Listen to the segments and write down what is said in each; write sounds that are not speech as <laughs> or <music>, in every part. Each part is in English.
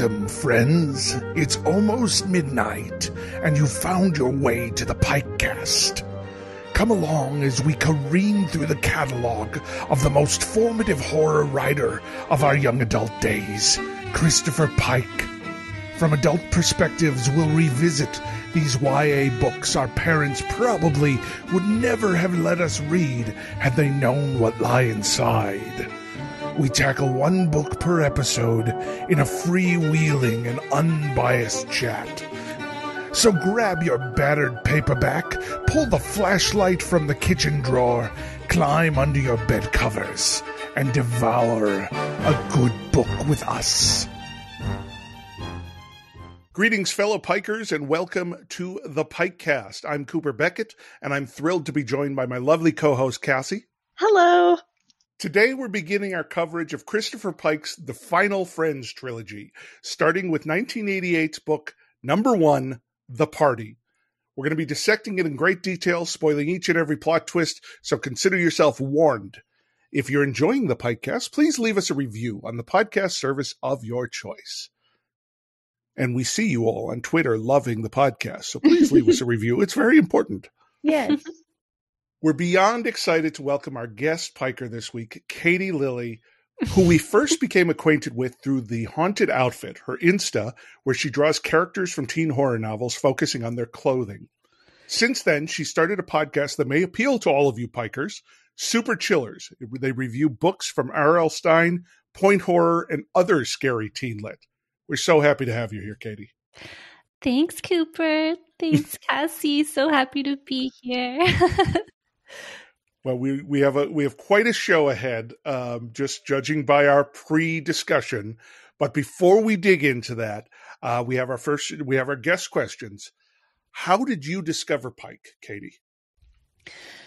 Welcome, friends. It's almost midnight, and you've found your way to the Pikecast. Come along as we careen through the catalog of the most formative horror writer of our young adult days, Christopher Pike. From adult perspectives, we'll revisit these YA books our parents probably would never have let us read had they known what lie inside. We tackle one book per episode in a freewheeling and unbiased chat. So grab your battered paperback, pull the flashlight from the kitchen drawer, climb under your bed covers, and devour a good book with us. Greetings, fellow Pikers, and welcome to the Pikecast. I'm Cooper Beckett, and I'm thrilled to be joined by my lovely co host, Cassie. Hello. Today, we're beginning our coverage of Christopher Pike's The Final Friends trilogy, starting with 1988's book number one, The Party. We're going to be dissecting it in great detail, spoiling each and every plot twist, so consider yourself warned. If you're enjoying the podcast, please leave us a review on the podcast service of your choice. And we see you all on Twitter loving the podcast, so please leave us a <laughs> review. It's very important. Yes. We're beyond excited to welcome our guest piker this week, Katie Lilly, who we first <laughs> became acquainted with through the Haunted Outfit, her Insta, where she draws characters from teen horror novels focusing on their clothing. Since then, she started a podcast that may appeal to all of you pikers, Super Chillers. They review books from R.L. Stine, point horror, and other scary teen lit. We're so happy to have you here, Katie. Thanks, Cooper. Thanks, <laughs> Cassie. So happy to be here. <laughs> Well, we we have a we have quite a show ahead, um, just judging by our pre-discussion. But before we dig into that, uh, we have our first we have our guest questions. How did you discover Pike, Katie?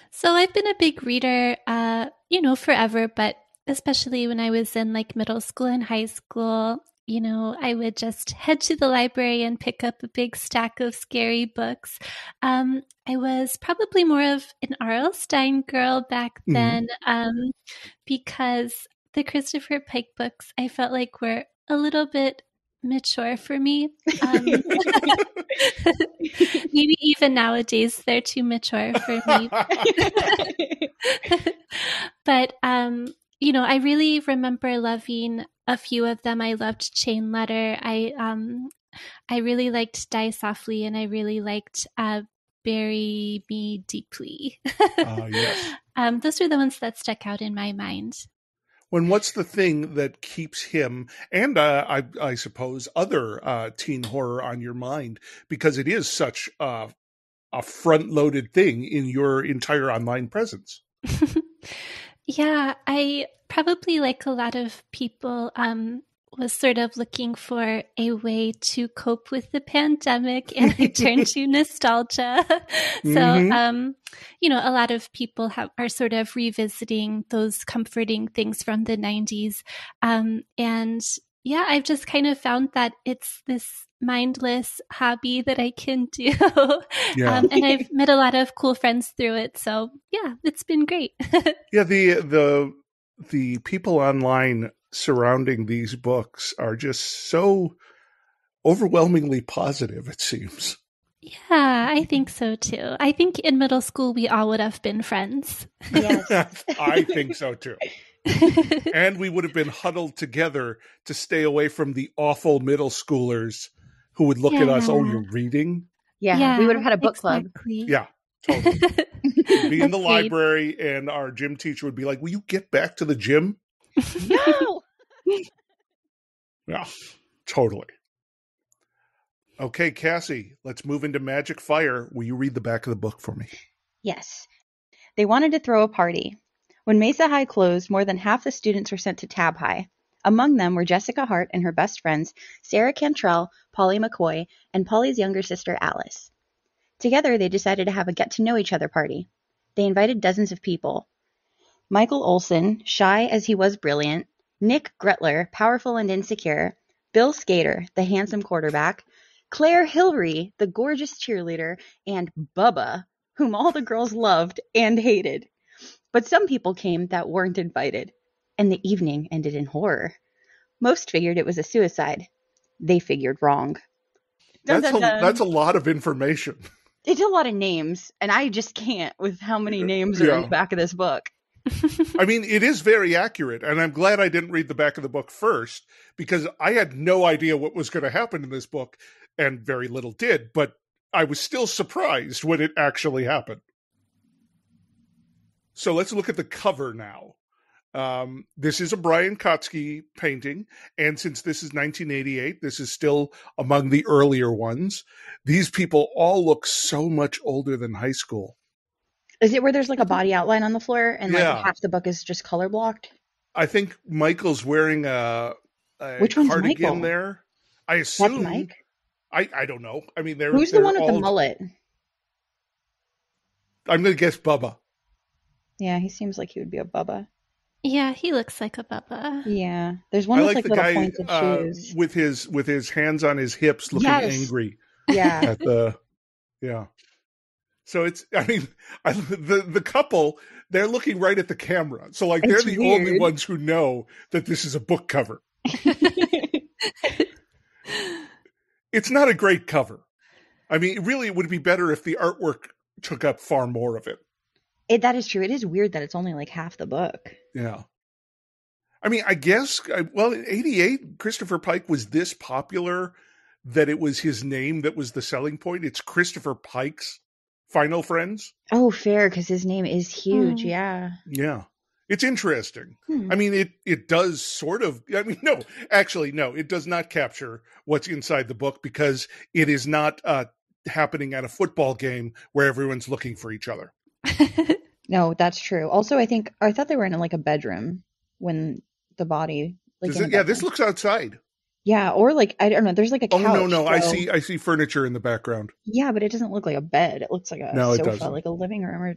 So I've been a big reader, uh, you know, forever, but especially when I was in like middle school and high school, you know, I would just head to the library and pick up a big stack of scary books. Um, I was probably more of an R.L. Stine girl back Mhm. then um, because the Christopher Pike books I felt like were a little bit mature for me. Um, <laughs> maybe even nowadays they're too mature for me. <laughs> <laughs> but um, you know, I really remember loving a few of them. I loved Chain Letter. I um, I really liked Die Softly, and I really liked uh, Bury Me Deeply. Ah, <laughs> yes. um, those are the ones that stuck out in my mind. When what's the thing that keeps him and uh, I, I suppose other uh, teen horror on your mind because it is such a, a front-loaded thing in your entire online presence. <laughs> yeah, I probably like a lot of people um was sort of looking for a way to cope with the pandemic and <laughs> I turned to nostalgia. <laughs> so Mhm. um you know, a lot of people have are sort of revisiting those comforting things from the 90s. Um and yeah, I've just kind of found that it's this mindless hobby that I can do. <laughs> Yeah. Um, and I've met a lot of cool friends through it. So yeah, it's been great. <laughs> Yeah, the the the people online surrounding these books are just so overwhelmingly positive. It seems. Yeah, I think so too. I think in middle school we all would have been friends. Yes. <laughs> I think so too. And we would have been huddled together to stay away from the awful middle schoolers who would look at us. Oh, you're reading? Yeah, we would have had a book club. Yeah, totally. Be in the library, and our gym teacher would be like, "Will you get back to the gym?" No. <laughs> Yeah, totally. Okay, Cassie, let's move into Magic Fire. Will you read the back of the book for me? Yes. They wanted to throw a party. When Mesa High closed, more than half the students were sent to Tabb High. Among them were Jessica Hart and her best friends, Sarah Cantrell, Polly McCoy, and Polly's younger sister, Alice. Together, they decided to have a get to know each other party. They invited dozens of people. Michael Olson, shy as he was brilliant, Nick Gretler, powerful and insecure, Bill Skater, the handsome quarterback, Claire Hilary, the gorgeous cheerleader, and Bubba, whom all the girls loved and hated. But some people came that weren't invited, and the evening ended in horror. Most figured it was a suicide. they figured wrong. Dun, That's dun, a, that's a lot of information. It's a lot of names, and I just can't with how many names are in the back of this book. <laughs> I mean, it is very accurate, and I'm glad I didn't read the back of the book first because I had no idea what was going to happen in this book, and very little did. But I was still surprised when it actually happened. So let's look at the cover now. Um, this is a Brian Kotzky painting, and since this is 1988, this is still among the earlier ones. These people all look so much older than high school. Is it where there's like a body outline on the floor and like half the book is just color blocked? I think Michael's wearing a, a Which one's cardigan Michael? there. I That's assume. Mike. I, I don't know. I mean, they're Who's the they're one with the mullet? I'm going to guess Bubba. Yeah, he seems like he would be a Bubba. Yeah, he looks like a Bubba. Yeah, there's one I with like, like, the little guy pointed uh, shoes. with his with his hands on his hips, looking Yes. angry Yeah, at the. Yeah. So it's. I mean, I, the the couple they're looking right at the camera. So like they're It's the only ones who know that this is a book cover. <laughs> It's not a great cover. I mean, really, it would be better if the artwork took up far more of it. it, that is true. It is weird that it's only like half the book. Yeah. I mean, I guess, well, in 88, Christopher Pike was this popular that it was his name that was the selling point. It's Christopher Pike's Final Friends. Oh, fair, because his name is huge. Hmm. Yeah. Yeah. It's interesting. Hmm. I mean, it, it does sort of, I mean, no, actually, no, it does not capture what's inside the book because it is not uh, happening at a football game where everyone's looking for each other. <laughs> No, that's true. Also, I think I thought they were in like a bedroom when the body. Like it- yeah, this looks outside. Yeah, or like I don't know. There's like a couch. Oh, couch. no, no. I see, I see furniture in the background. Yeah, but it doesn't look like a bed. It looks like a No, it sofa, doesn't. like a living room or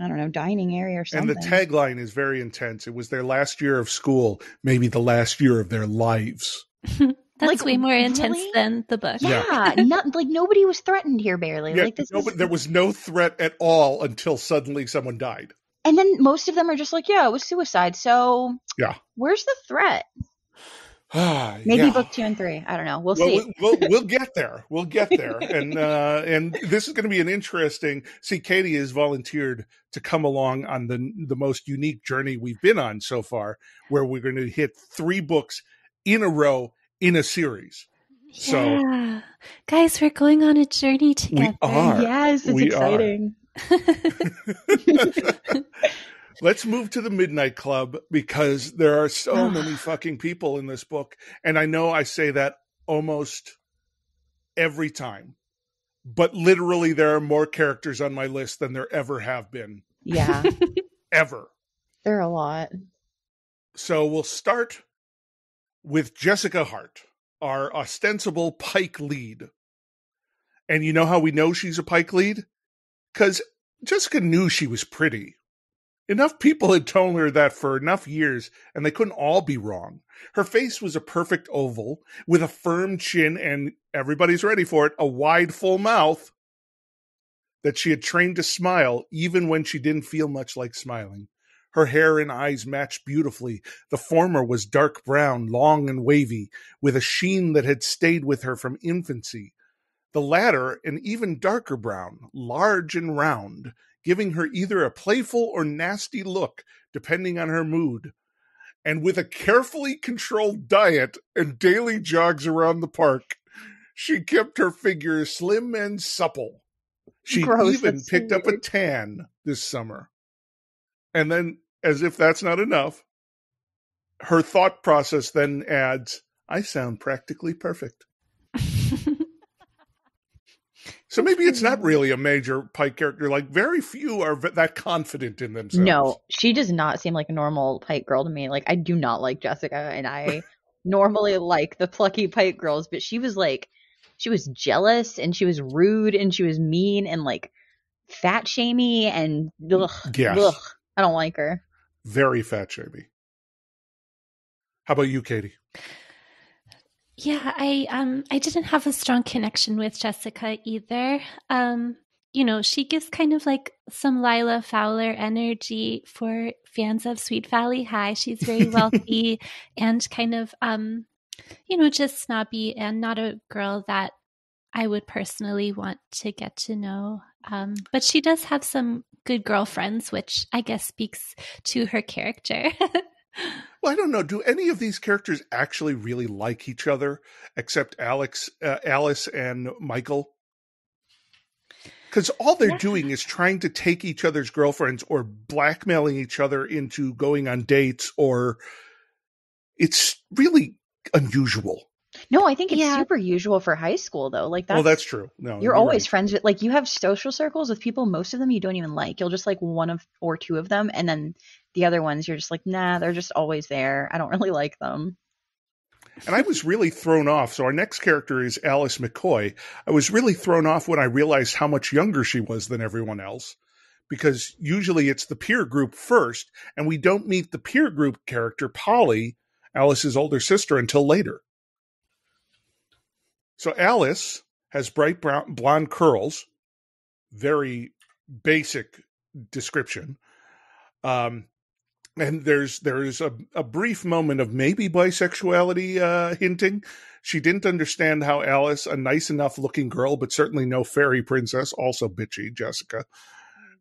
I don't know, dining area or something. And the tagline is very intense. It was their last year of school, maybe the last year of their lives. <laughs> That's Like, way more intense really? than the book. Yeah, <laughs> not like nobody was threatened here barely. Yeah, like this no, is, there was no threat at all until suddenly someone died. and then most of them are just like, yeah, it was suicide. So Yeah. where's the threat? <sighs> Ah, Maybe yeah. book two and three. I don't know. We'll, Well, see. we'll, we'll, we'll <laughs> get there. We'll get there, and uh, <laughs> and this is going to be an interesting. See, Katie has volunteered to come along on the the most unique journey we've been on so far, where we're going to hit three books in a row in a series. So- Yeah. Guys, we're going on a journey together. We are. yes, it's We are. exciting. <laughs> <laughs> Let's move to the Midnight Club because there are so Ugh. many fucking people in this book. And I know I say that almost every time, but literally there are more characters on my list than there ever have been, Yeah, <laughs> ever. there are a lot. So we'll start with Jessica Hart, our ostensible Pike lead. And you know how we know she's a Pike lead? Because Jessica knew she was pretty. Enough people had told her that for enough years, and they couldn't all be wrong. Her face was a perfect oval with a firm chin and everybody's ready for it a wide, full mouth that she had trained to smile even when she didn't feel much like smiling. Her hair and eyes matched beautifully. The former was dark brown, long and wavy, with a sheen that had stayed with her from infancy. The latter, an even darker brown, large and round, giving her either a playful or nasty look, depending on her mood. And with a carefully controlled diet and daily jogs around the park, she kept her figure slim and supple. She Gross, even picked up a tan this summer. And then, as if that's not enough, her thought process then adds, I sound practically perfect. <laughs> So maybe it's not really a major Pike character. Like, very few are v- that confident in themselves. No, she does not seem like a normal Pike girl to me. Like I do not like Jessica, and I <laughs> normally like the plucky Pike girls, but she was like, she was jealous and she was rude and she was mean and like fat shamey and ugh, Yes. ugh, I don't like her. Very fat shamey. How about you, Katie? Yeah, I um I didn't have a strong connection with Jessica either. Um, you know, she gives kind of like some Lila Fowler energy for fans of Sweet Valley High. She's very <laughs> wealthy and kind of um you know, just snobby and not a girl that I would personally want to get to know. Um, but she does have some good girlfriends, which I guess speaks to her character. <laughs> well, I don't know. Do any of these characters actually really like each other, except Alex, uh, Alice, and Michael? Because all they're yeah. doing is trying to take each other's girlfriends or blackmailing each other into going on dates, or it's really unusual. No, I think it's yeah. super usual for high school though. Like that's, well, that's true. No, you're, you're always right. friends with like you have social circles with people. Most of them you don't even like. You'll just like one of or two of them, and then the other ones you're just like, nah, they're just always there. I don't <laughs> really like them. And I was really thrown off. So our next character is Alice McCoy. I was really thrown off when I realized how much younger she was than everyone else. Because usually it's the peer group first, and we don't meet the peer group character, Polly, Alice's older sister, until later. So Alice has bright brown blonde curls, very basic description. Um, and there's there's a, a brief moment of maybe bisexuality uh, hinting. She didn't understand how Alice, a nice enough looking girl, but certainly no fairy princess, also bitchy Jessica,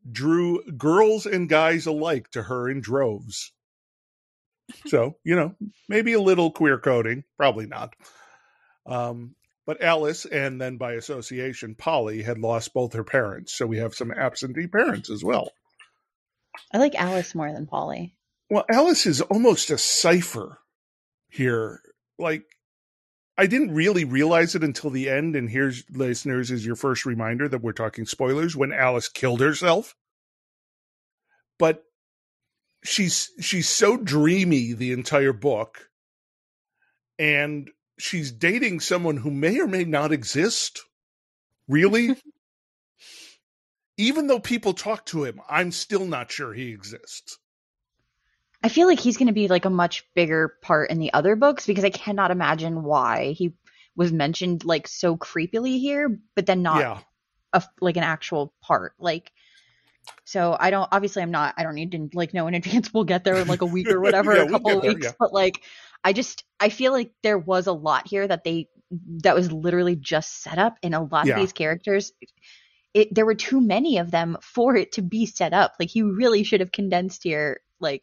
drew girls and guys alike to her in droves. <laughs> So, you know, maybe a little queer coding, probably not. Um, but Alice, and then by association, Polly, had lost both her parents. So we have some absentee parents as well. I like Alice more than Polly. Well, Alice is almost a cipher here. Like, I didn't really realize it until the end. And here's, listeners, is your first reminder that we're talking spoilers when Alice killed herself. But she's she's so dreamy the entire book, and she's dating someone who may or may not exist. Really? <laughs> Even though people talk to him, I'm still not sure he exists. I feel like he's going to be like a much bigger part in the other books because I cannot imagine why he was mentioned like so creepily here, but then not yeah. a, like an actual part. Like, so I don't obviously I'm not I don't need to like know in advance we'll get there in like a week or <laughs> whatever, yeah, a couple we'll of weeks. Yeah. But like I just I feel like there was a lot here that they that was literally just set up and a lot yeah. of these characters it, there were too many of them for it to be set up. Like he really should have condensed here like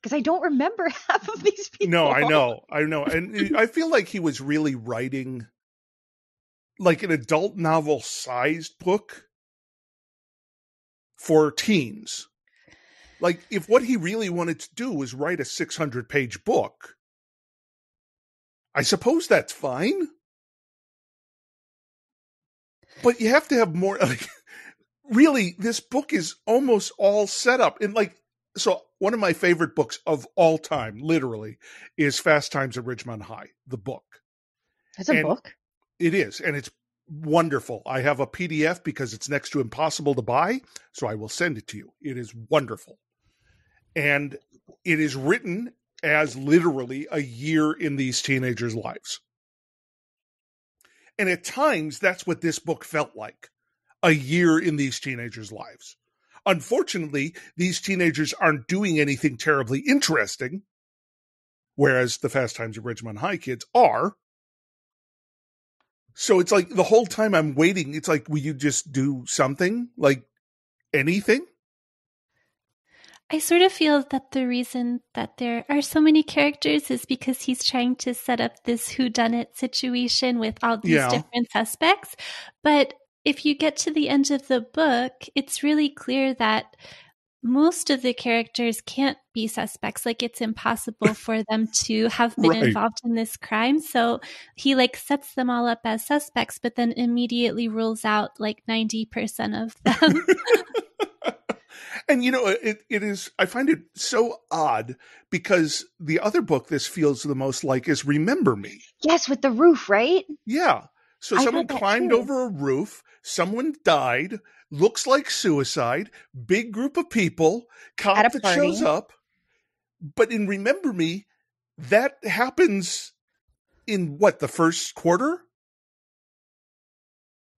because I don't remember <laughs> half of these people. No, I know. I know. And I feel like he was really writing like an adult novel sized book for teens. Like if what he really wanted to do was write a 600 page book, I suppose that's fine. But you have to have more <laughs> like really this book is almost all set up and like so one of my favorite books of all time literally is Fast Times at Ridgemont High, the book. It's a and book. It is and it's wonderful. I have a PDF because it's next to impossible to buy, so I will send it to you. It is wonderful. And it is written as literally a year in these teenagers' lives. And at times, that's what this book felt like a year in these teenagers' lives. Unfortunately, these teenagers aren't doing anything terribly interesting, whereas the Fast Times at Ridgemont High kids are. So it's like the whole time I'm waiting, it's like, will you just do something? Like anything? I sort of feel that the reason that there are so many characters is because he's trying to set up this whodunit situation with all these yeah. different suspects. But if you get to the end of the book, it's really clear that most of the characters can't be suspects. Like it's impossible <laughs> for them to have been right. involved in this crime. So he like sets them all up as suspects, but then immediately rules out like 90% of them. <laughs> And you know, it, it is, I find it so odd because the other book this feels the most like is Remember Me. Yes, with the roof, right? Yeah. So I someone climbed over a roof, someone died, looks like suicide, big group of people, cop that shows up. But in Remember Me, that happens in what, the first quarter?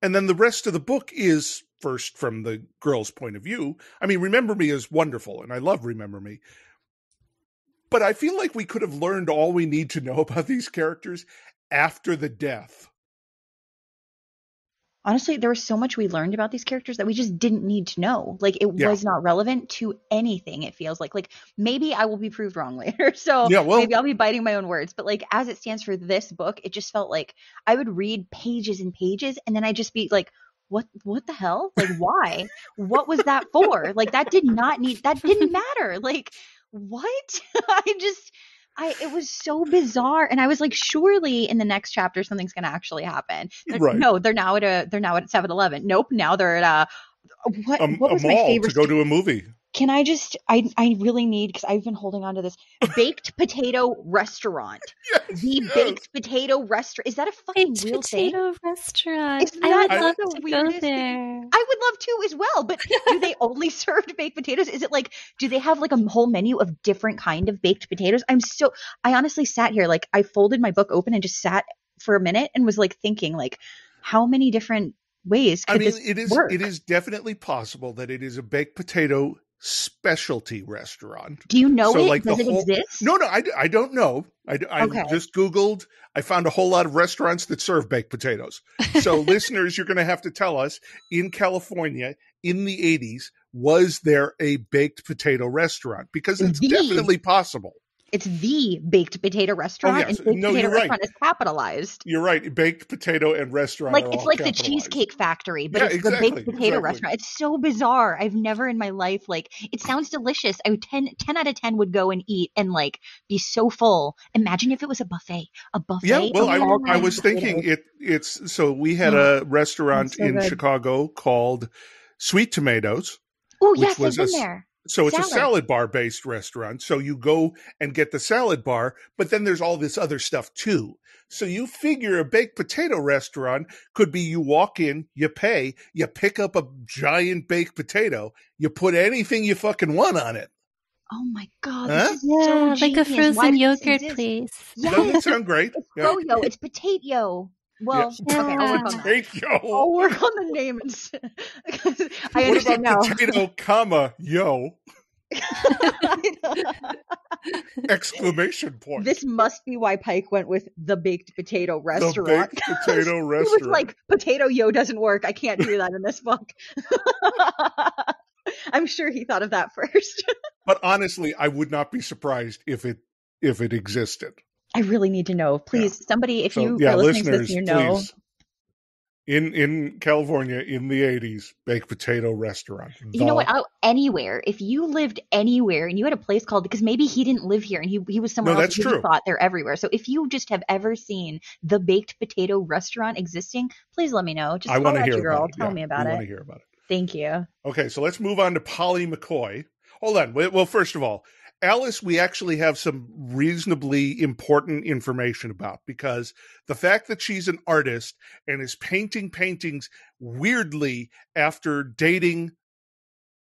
And then the rest of the book is first from the girl's point of view. I mean, Remember Me is wonderful, and I love Remember Me. but I feel like we could have learned all we need to know <laughs> about these characters after the death. Honestly, there was so much we learned about these characters that we just didn't need to know. Like it Yeah. was not relevant to anything. It feels like like maybe I will be proved wrong <laughs> later. So Yeah, well- maybe I'll be biting my own words. But like as it stands for this book, it just felt like I would read pages and pages, and then I'd just be like, "What? What the hell? Like why? what was that for? Like that did not need. That didn't matter. Like what? <laughs> I just." I it was so bizarre, and I was like, surely in the next chapter something's gonna actually happen. Right. No, they're now at a they're now at 7-Eleven. Nope, now they're at a what? A, what a was my mall favorite? to go to a movie. Can I just? I I really need because I've been holding on to this <laughs> baked potato restaurant. Yes, The yes. baked potato restaurant is that a fucking Baked real thing? potato restaurant. Isn't I that would love the to go weirdest thing? there. I would love to as well, but <laughs> do they only serve baked potatoes? Is it like do they have like a whole menu of different kind of baked potatoes? I'm so I honestly sat here like I folded my book open and just sat for a minute and was like thinking like how many different ways could I mean, this it is work? it is definitely possible that it is a baked potato specialty restaurant. Do you know So, it? like, the Does it whole- exist? No, no, I, I don't know. I, I Okay. just Googled. I found a whole lot of restaurants that serve baked potatoes. So, <laughs> listeners, you're going to have to tell us in California in the 80s, was there a baked potato restaurant? Because it's The- definitely possible. It's the baked potato oh, restaurant, yes. and baked No, potato you're right. restaurant is capitalized. You're right. Baked potato and restaurant. Like it's like the. Cheesecake Factory, but Yeah, it's exactly, the baked potato exactly. restaurant. It's so bizarre. I've never in my life like it sounds delicious. I would 10, 10 out of ten would go and eat and like be so full. Imagine if it was a buffet, a buffet. Yeah, well, I, I was thinking potatoes. it. It's so we had oh, a restaurant so in good. Chicago called Sweet Tomatoes. Oh yes, I've was a been there. So it's a Salad. salad bar based restaurant. So you go and get the salad bar, but then there's all this other stuff too. So you figure a baked potato restaurant could be you walk in, you pay, you pick up a giant baked potato, you put anything you fucking want on it. Oh my god, Huh? this is Yeah, so like a frozen yogurt exist? place. Doesn't it Yes, sound great? it's Yeah. froyo. It's potato. Well, <laughs> Yeah. okay, I'll work on that. Potato. I'll work on the name. And s- <laughs> I What understand now. about potato, comma, yo, <laughs> exclamation point. this must be why Pike went with the baked potato restaurant. the restaurant. baked potato He restaurant. was like, potato yo doesn't work. I can't do that in this book. I'm sure he thought of that first. but honestly, I would not be surprised if it if it existed. I really need to know. Please, somebody, if So, you yeah, are listening to this, you know. please. In in California in the eighties, baked potato restaurant. You know what? Anywhere. If you lived anywhere and you had a place called because maybe he didn't live here and he he was somewhere No, else. that's true. thought they're everywhere. So if you just have ever seen the baked potato restaurant existing, please let me know. Just I want to hear your girl. it. Tell Yeah, me about it. want to hear about it. Thank you. Okay, so let's move on to Polly McCoy. Hold on. Well, first of all, Alice, we actually have some reasonably important information about because the fact that she's an artist and is painting paintings weirdly after dating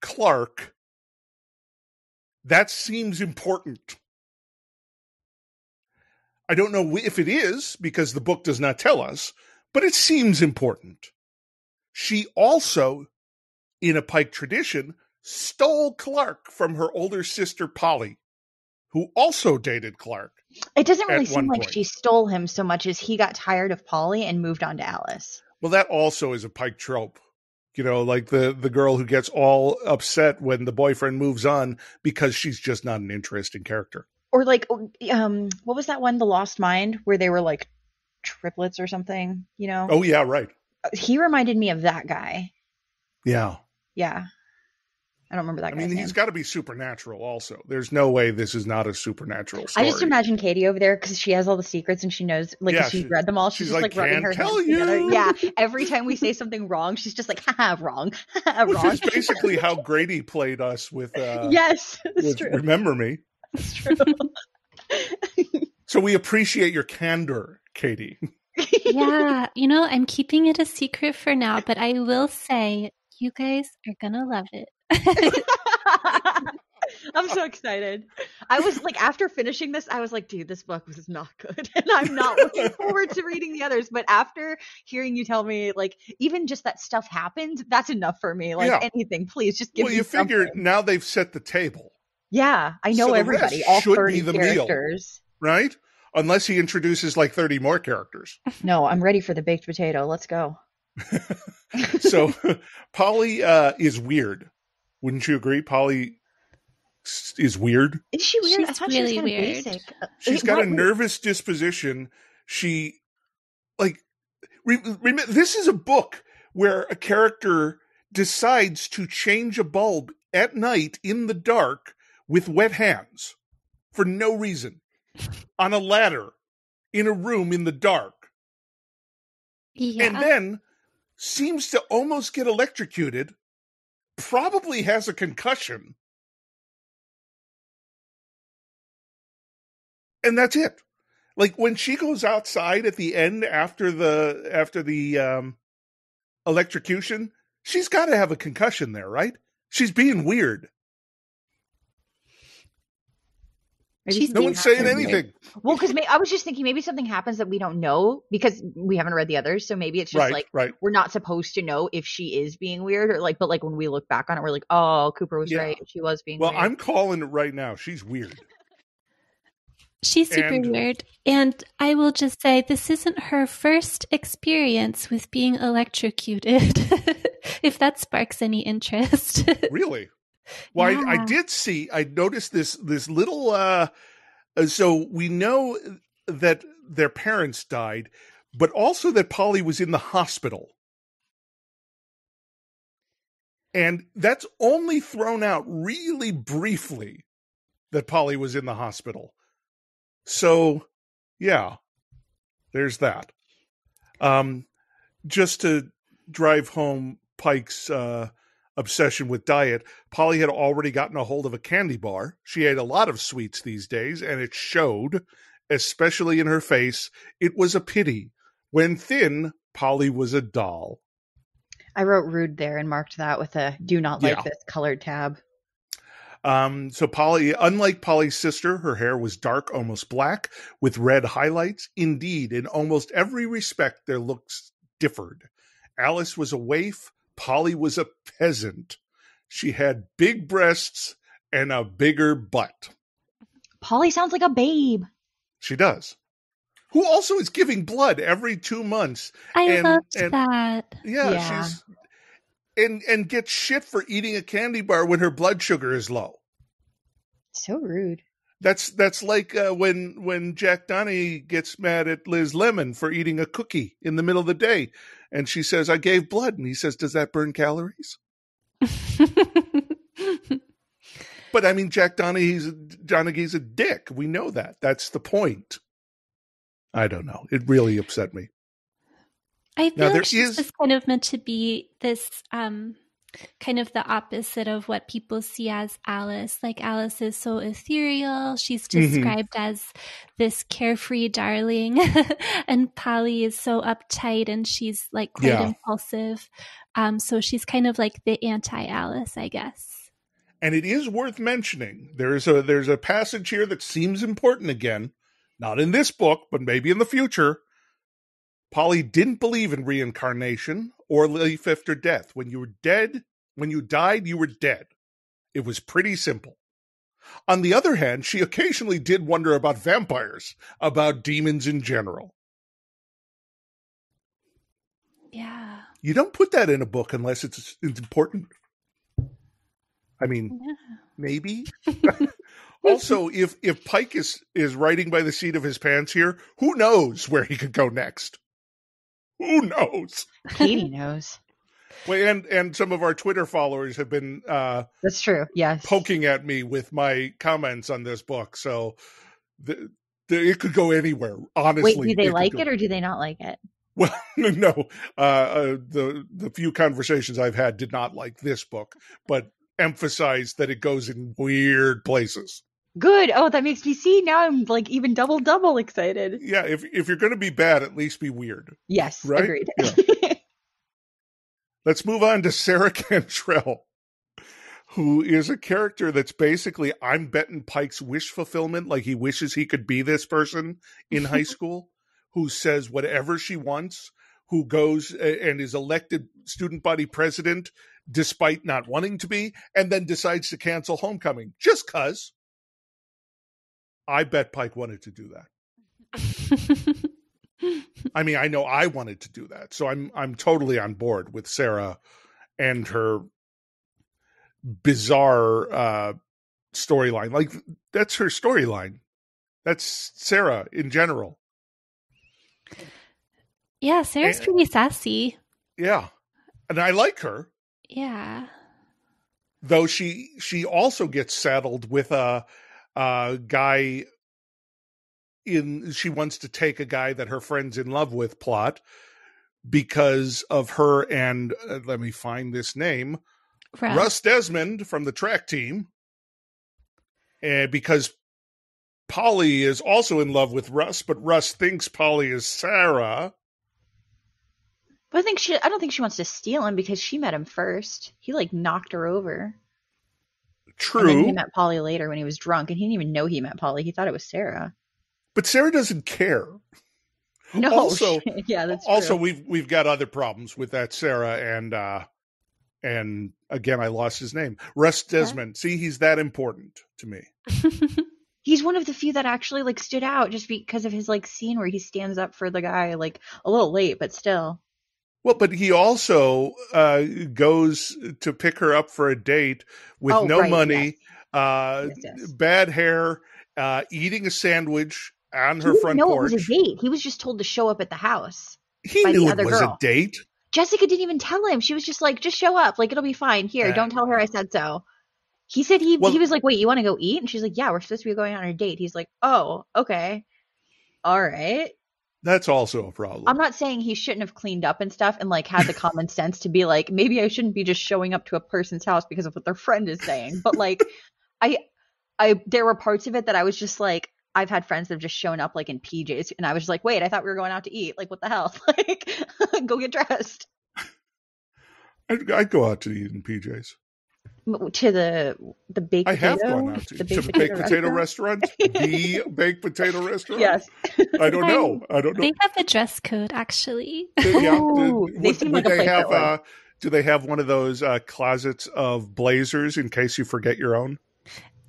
Clark, that seems important. I don't know if it is because the book does not tell us, but it seems important. She also, in a Pike tradition, stole Clark from her older sister Polly, who also dated Clark. It doesn't really seem like point. she stole him so much as he got tired of Polly and moved on to Alice. Well, that also is a Pike trope. You know, like the the girl who gets all upset when the boyfriend moves on because she's just not an interesting character. Or like, um, what was that one, The Lost Mind, where they were like triplets or something? You know, Oh yeah, right. he reminded me of that guy. Yeah. Yeah, I don't remember that I mean, name. he's got to be supernatural also. There's no way this is not a supernatural story. I just imagine Katie over there because she has all the secrets and she knows, like, Yeah, she's she- read them all. She's, she's just like, like, rubbing "Can't her tell hands together. you." <laughs> Yeah. Every time we say something wrong, she's just like, <laughs> haha, wrong, <laughs> haha, Which is basically how Grady played us with uh yes, it's with true. Remember Me. It's true. So we appreciate your candor, Katie. yeah, you know, I'm keeping it a secret for now, but I will say you guys are gonna love it. <laughs> I'm so excited. I was like, after finishing this, I was like, dude, this book was not good. <laughs> And I'm not looking <laughs> forward to reading the others. But after hearing you tell me, like, even just that stuff happened, that's enough for me. Like, Yeah. anything, please just give well, me Well, you figure something. now they've set the table. Yeah, I know So everybody. All should be thirty the meal. characters. right? Unless he introduces like 30 more characters. No, I'm ready for the baked potato. Let's go. so Polly uh, is weird. Wouldn't you agree? Polly is weird. Is she weird? I She's thought she was really kind of weird. basic. Uh, She's it- got a what- nervous disposition. She, like, re- remember, this is a book where a character decides to change a bulb at night in the dark with wet hands for no reason on a ladder in a room in the dark. Yeah. and then seems to almost get electrocuted, probably has a concussion. And that's it. Like when she goes outside at the end after the after the um electrocution, she's got to have a concussion there, right? She's being weird. Maybe She's No one's saying happens. anything. Well, because I was just thinking maybe something happens that we don't know because we haven't read the others. So maybe it's just Right, like right. we're not supposed to know if she is being weird or like, but like when we look back on it, we're like, oh, Cooper was Yeah. right. She was being Well, weird. I'm calling it right now. She's weird. <laughs> She's super And- weird. And I will just say, this isn't her first experience with being electrocuted, <laughs> if that sparks any interest. <laughs> really well I, I did see i noticed this this little uh uh, so we know that their parents died but also that polly was in the hospital. And that's only thrown out really briefly that polly was in the hospital. So yeah there's that. Um just to drive home pike's uh obsession with diet, Polly had already gotten a hold of a candy bar. She ate a lot of sweets these days, and it showed, especially in her face. It was a pity. When thin, Polly was a doll. I wrote rude there and marked that with a do not like Yeah. this colored tab. Um, so Polly, unlike Polly's sister, her hair was dark, almost black, with red highlights. Indeed, in almost every respect, their looks differed. Alice was a waif. Polly was a peasant. She had big breasts and a bigger butt. Polly sounds like a babe. She does. Who also is giving blood every two months. I And- loved and- that. Yeah, Yeah. she's and and gets shit for eating a candy bar when her blood sugar is low. So rude. That's that's like uh, when when Jack Donaghy gets mad at Liz Lemon for eating a cookie in the middle of the day, and she says, "I gave blood," and he says, "Does that burn calories?" <laughs> But I mean, Jack Donaghy's Donaghy's a dick. We know that. That's the point. I don't know. It really upset me. I Now, feel there like she's is- just kind of meant to be this um kind of the opposite of what people see as Alice. Like Alice is so ethereal. She's Mhm. described as this carefree darling. <laughs> and Polly is so uptight and she's like quite Yeah. impulsive. Um so she's kind of like the anti Alice, I guess. And it is worth mentioning. There's a there's a passage here that seems important again. Not in this book, but maybe in the future. Polly didn't believe in reincarnation or life after death. When you were dead, when you died, you were dead. It was pretty simple. On the other hand, she occasionally did wonder about vampires, about demons in general. Yeah. You don't put that in a book unless it's, it's important. I mean, Yeah. maybe. <laughs> <laughs> also, if if Pike is is riding by the seat of his pants here, who knows where he could go next? <laughs> Who knows? Katie knows. <laughs> Well, and and some of our Twitter followers have been uh, That's true. Yes. poking at me with my comments on this book, so the, the, it could go anywhere. Honestly, Wait, do they could like it or do they not like it? Well, <laughs> no. Uh, uh, the the few conversations I've had did not like this book, but emphasize that it goes in weird places. Good. Oh, that makes me see. Now I'm like even double double excited. Yeah, if if you're going to be bad, at least be weird. Yes. Right? Agreed. Let's move on to Sarah <laughs> Cantrell, who is a character that's basically I'm betting Pike's wish fulfillment, like he wishes he could be this person in high <laughs> school, who says whatever she wants, who goes and is elected student body president despite not wanting to be, and then decides to cancel Homecoming just because. I bet Pike wanted to do that. <laughs> I mean, I know I wanted to do that, so I'm I'm totally on board with Sarah and her bizarre uh, storyline. Like that's her storyline. That's Sarah in general. Yeah, Sarah's and, pretty sassy. Yeah, and I like her. Yeah. Though she she also gets saddled with a, a guy in she wants to take a guy that her friend's in love with plot because of her and uh, let me find this name Russ. Russ Desmond from the track team and because Polly is also in love with Russ but Russ thinks Polly is Sarah. But I think she I don't think she wants to steal him because she met him first. He like knocked her over True. And then he met Polly later when he was drunk, and he didn't even know he met Polly. He thought it was Sarah. But Sarah doesn't care. No, <laughs> also, yeah, that's also true. we've we've got other problems with that Sarah and uh and again I lost his name. Russ Desmond. See, he's that important to me. <laughs> <laughs> he's one of the few that actually like stood out just because of his like scene where he stands up for the guy like a little late, but still. Well, but he also uh, goes to pick her up for a date with oh, no right, money, yes. Uh, yes, yes. bad hair, uh, eating a sandwich on he her front know porch. It was a date. He was just told to show up at the house. He knew it was girl. a date. Jessica didn't even tell him. She was just like, "Just show up. Like it'll be fine. Here, Uh, don't tell her I said so." He said he Well- he was like, "Wait, you want to go eat?" And she's like, "Yeah, we're supposed to be going on a date." He's like, "Oh, okay, all right." That's also a problem. I'm not saying he shouldn't have cleaned up and stuff and like had the common <laughs> sense to be like, maybe I shouldn't be just showing up to a person's house because of what their friend is saying. But like, I, I, there were parts of it that I was just like, I've had friends that have just shown up like in PJs, and I was just like, wait, I thought we were going out to eat. Like, what the hell? <laughs> Like, <laughs> go get dressed I'd, I'd go out to eat in PJs. To the the baked I have potato. gone out to, the to the baked potato restaurant. <laughs> the baked potato restaurant. Yes. I don't know. I don't know. They have a dress code, actually. yeah. Ooh, do- they would- seem like they have? Uh, do they have one of those uh, closets of blazers in case you forget your own?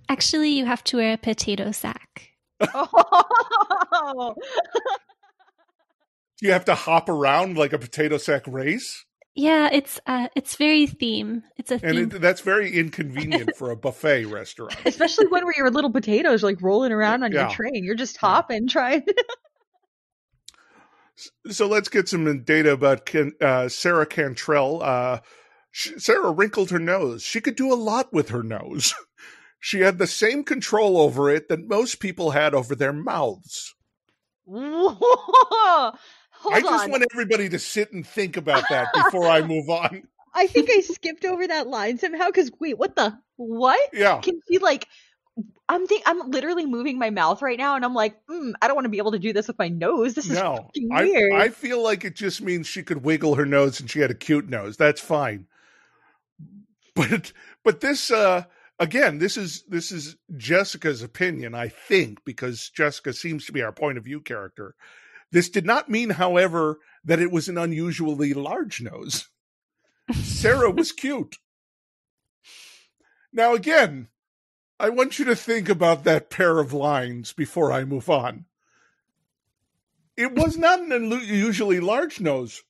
Actually, you have to wear a potato sack. Oh. <laughs> Do you have to hop around like a potato sack race? Yeah, it's uh, it's very theme. It's a And it, that's very inconvenient <laughs> for a buffet restaurant. Especially when we're your little potatoes like rolling around on Yeah. your train. You're just hopping, <laughs> trying. So let's get some data about Ken, uh, Sarah Cantrell. Uh, sh- Sarah wrinkled her nose. She could do a lot with her nose. <laughs> she had the same control over it that most people had over their mouths. Hold I just on. want everybody to sit and think about that before I move on. <laughs> I think I skipped over that line somehow. Because wait, what the what? Yeah. Can she like? I'm think I'm literally moving my mouth right now, and I'm like, mm, I don't want to be able to do this with my nose. This is No, fucking I, weird. I feel like it just means she could wiggle her nose and she had a cute nose. That's fine. But but this uh again, this is this is Jessica's opinion, I think, because Jessica seems to be our point of view character. This did not mean, however, that it was an unusually large nose. Sarah was <laughs> cute. Now again, I want you to think about that pair of lines before I move on. It was not an unusually large nose.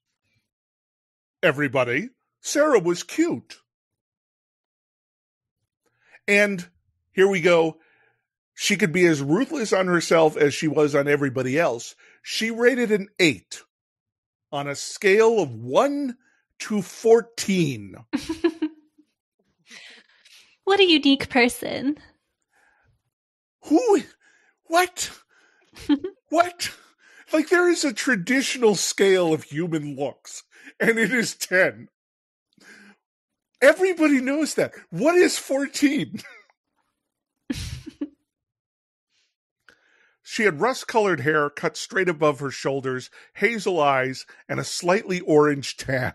Everybody, Sarah was cute. And here we go. She could be as ruthless on herself as she was on everybody else. She rated an eight on a scale of one to 14. <laughs> what a unique person. Who? What? <laughs> what? Like there is a traditional scale of human looks, and it is 10. Everybody knows that. What is 14? <laughs> she had rust colored hair cut straight above her shoulders, hazel eyes, and a slightly orange tan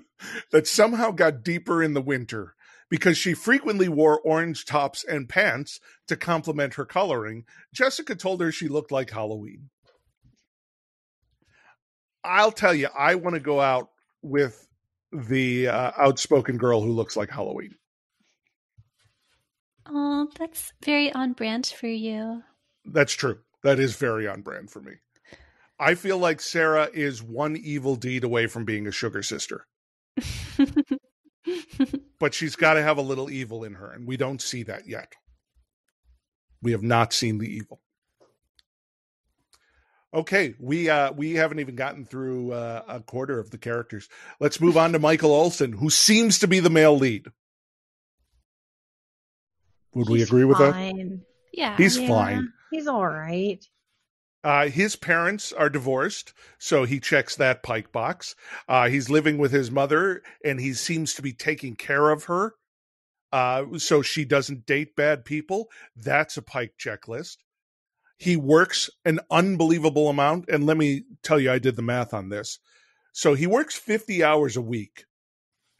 <laughs> that somehow got deeper in the winter because she frequently wore orange tops and pants to complement her coloring. Jessica told her she looked like Halloween. I'll tell you, I want to go out with the uh, outspoken girl who looks like Halloween. Oh, that's very on brand for you. That's true. That is very on brand for me. I feel like Sarah is one evil deed away from being a sugar sister. <laughs> but she's got to have a little evil in her, and we don't see that yet. We have not seen the evil. Okay, we uh we haven't even gotten through uh, a quarter of the characters. Let's move on to Michael Olson, who seems to be the male lead. Would we He's agree with that? yeah. He's Yeah, fine. He's all right. Uh, his parents are divorced, so he checks that pike box. Uh, he's living with his mother, and he seems to be taking care of her, uh, so she doesn't date bad people. That's a pike checklist. He works an unbelievable amount, and let me tell you, I did the math on this. So he works 50 hours a week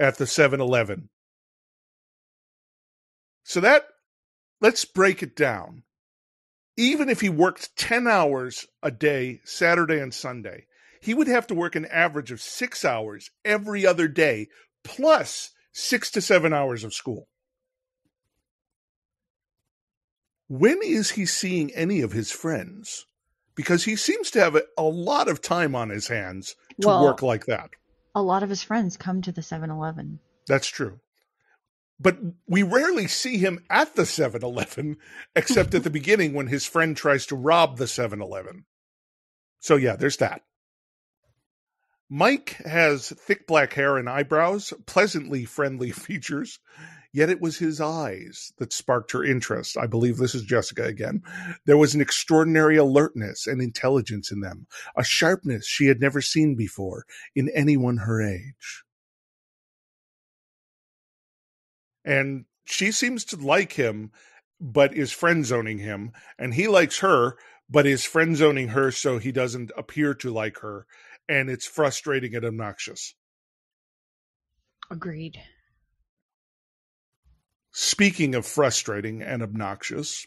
at the 7 Eleven. So that, let's break it down even if he worked 10 hours a day, Saturday and Sunday, he would have to work an average of six hours every other day, plus six to seven hours of school. When is he seeing any of his friends? Because he seems to have a, a lot of time on his hands to Well- work like that. A lot of his friends come to the 7 Eleven. That's true. But we rarely see him at the 7 Eleven, except at the beginning when his friend tries to rob the 7 Eleven. So, yeah, there's that. Mike has thick black hair and eyebrows, pleasantly friendly <laughs> features, yet it was his eyes that sparked her interest. I believe this is Jessica again. There was an extraordinary alertness and intelligence in them, a sharpness she had never seen before in anyone her age. And she seems to like him but is friend zoning him and he likes her but is friend zoning her so he doesn't appear to like her and it's frustrating and obnoxious Agreed. speaking of frustrating and obnoxious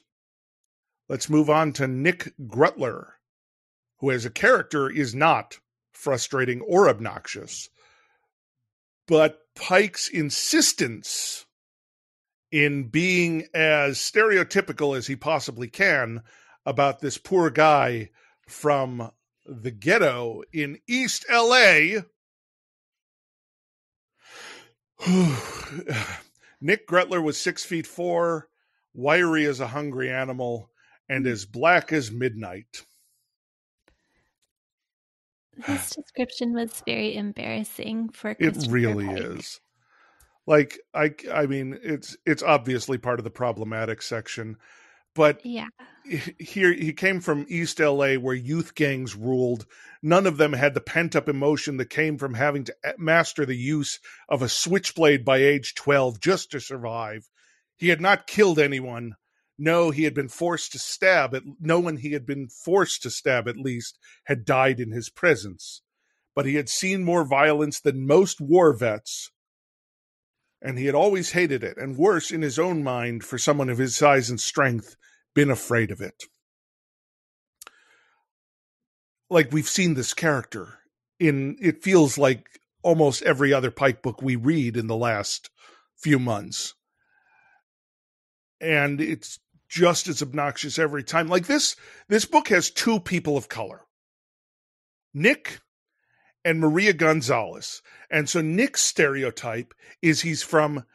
let's move on to nick grutler who as a character is not frustrating or obnoxious but pike's insistence in being as stereotypical as he possibly can about this poor guy from the ghetto in East LA. <sighs> Nick Grutler was six feet four, wiry as a hungry animal, and as black as midnight. This description was very embarrassing for It really Pike. is. Like I I mean it's it's obviously part of the problematic section, but Yeah. here he came from East LA where youth gangs ruled. None of them had the pent up emotion that came from having to eh, master the use of a switchblade by age 12 just to survive. He had not killed anyone. No, he had been forced to stab. At, no one he had been forced to stab, at least, had died in his presence. But he had seen more violence than most war vets, and he had always hated it, and worse, in his own mind, for someone of his size and strength, been afraid of it. Like we've seen this character in, it feels like almost every other Pike book we read in the last few months. And it's just as obnoxious every time. Like this, this book has two people of color Nick and Maria Gonzalez. And so Nick's stereotype is he's from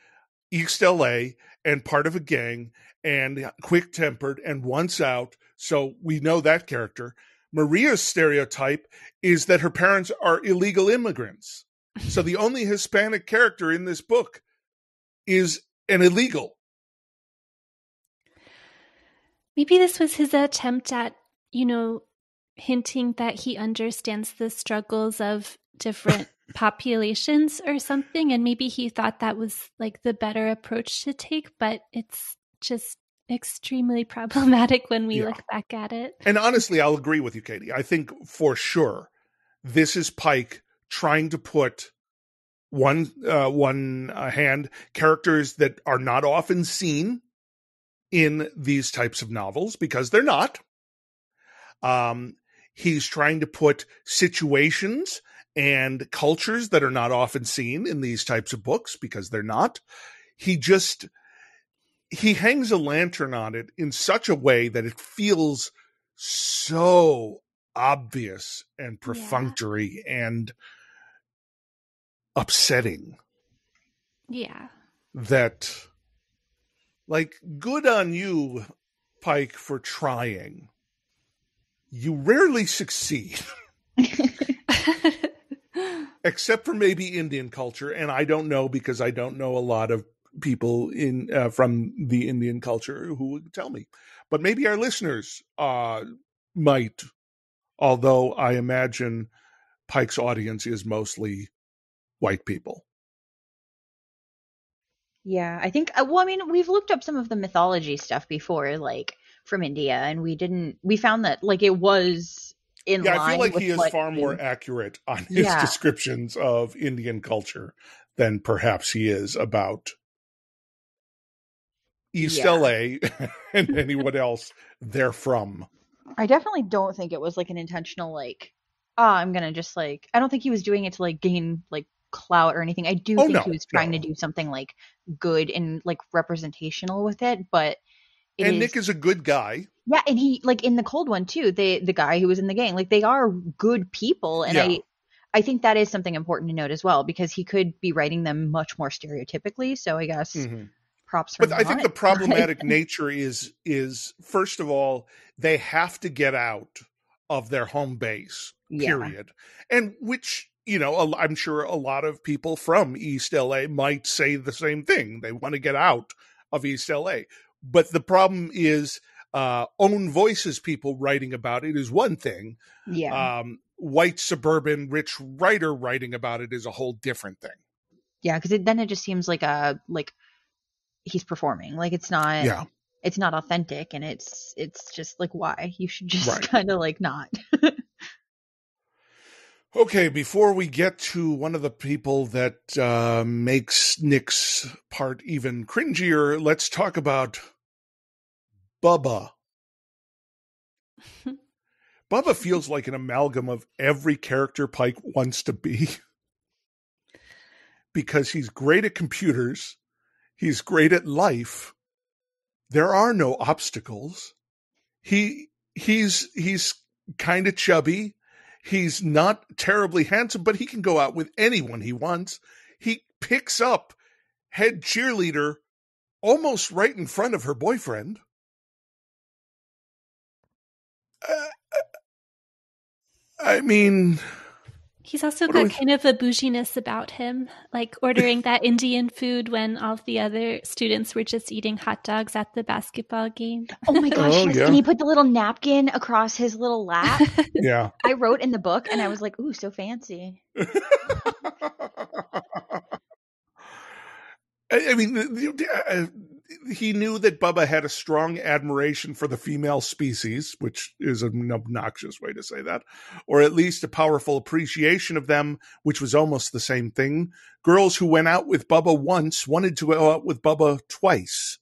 East LA and part of a gang and quick tempered and once out. So we know that character. Maria's stereotype is that her parents are illegal immigrants. So the only Hispanic character in this book is an illegal. Maybe this was his attempt at, you know, hinting that he understands the struggles of different <laughs> populations or something. And maybe he thought that was like the better approach to take, but it's just extremely <laughs> problematic when we Yeah. look back at it. And honestly, I'll agree with you, Katie. I think for sure this is Pike trying to put one uh, one uh, hand characters that are not often seen in these types of novels because they're not. Um, he's trying to put situations and cultures that are not often seen in these types of books because they're not. He just he hangs a lantern on it in such a way that it feels so obvious and perfunctory yeah. and upsetting. Yeah. That like good on you Pike for trying. You rarely succeed. <laughs> Except for maybe Indian culture and I don't know because I don't know a lot of people in uh, from the Indian culture who would tell me. But maybe our listeners uh, might, although I imagine Pike's audience is mostly white people. Yeah, I think. Uh, well, I mean, we've looked up some of the mythology stuff before, like from India, and we didn't. We found that like it was in yeah, line. I feel like he is far more accurate on his yeah. descriptions of Indian culture than perhaps he is about East yeah. LA <laughs> and anyone else they're from. I definitely don't think it was like an intentional like oh, I'm gonna just like I don't think he was doing it to like gain like clout or anything. I do oh, think no, he was trying no. to do something like good and like representational with it, but it and is, Nick is a good guy. Yeah, and he like in the cold one too. The the guy who was in the gang, like they are good people, and yeah. I I think that is something important to note as well because he could be writing them much more stereotypically. So I guess mm-hmm props but i think the <laughs> problematic nature is is first of all they have to get out of their home base period yeah. and which you know i'm sure a lot of people from east la might say the same thing they want to get out of east la but the problem is uh, own voices people writing about it is one thing yeah um, white suburban rich writer writing about it is a whole different thing yeah because then it just seems like a like he's performing. Like it's not yeah. it's not authentic and it's it's just like why? You should just right. <laughs> kind of like not. okay, before we get to one of the people that uh, makes Nick's part even cringier, let's talk about Bubba. <laughs> Bubba feels like an amalgam of every character Pike wants to be. <laughs> because he's great at computers He's great at life. There are no obstacles. He he's he's kind of chubby. He's not terribly handsome, but he can go out with anyone he wants. He picks up head cheerleader almost right in front of her boyfriend. I mean, He's also got kind of a bouginess about him, like ordering that Indian food when all the other students were just eating hot dogs at the basketball game. Oh my gosh. Oh, yeah. And he put the little napkin across his little lap. <laughs> yeah. I wrote in the book and I was like, ooh, so fancy. <laughs> I mean, uh, he knew that Bubba had a strong admiration for the female species, which is an obnoxious way to say that, or at least a powerful appreciation of them, which was almost the same thing. Girls who went out with Bubba once wanted to go out with Bubba twice.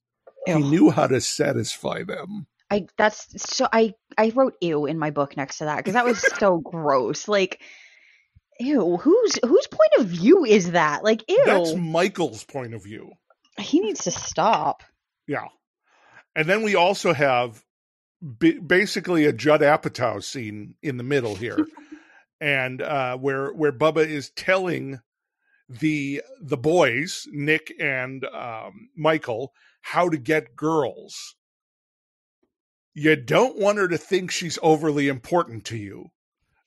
Ew. He knew how to satisfy them. I that's so I I wrote ew in my book next to that because that was <laughs> so gross. Like ew, whose whose point of view is that? Like ew. That's Michael's point of view. He needs to stop. Yeah. And then we also have b- basically a Judd Apatow scene in the middle here. <laughs> and uh, where where Bubba is telling the the boys, Nick and um, Michael, how to get girls. You don't want her to think she's overly important to you.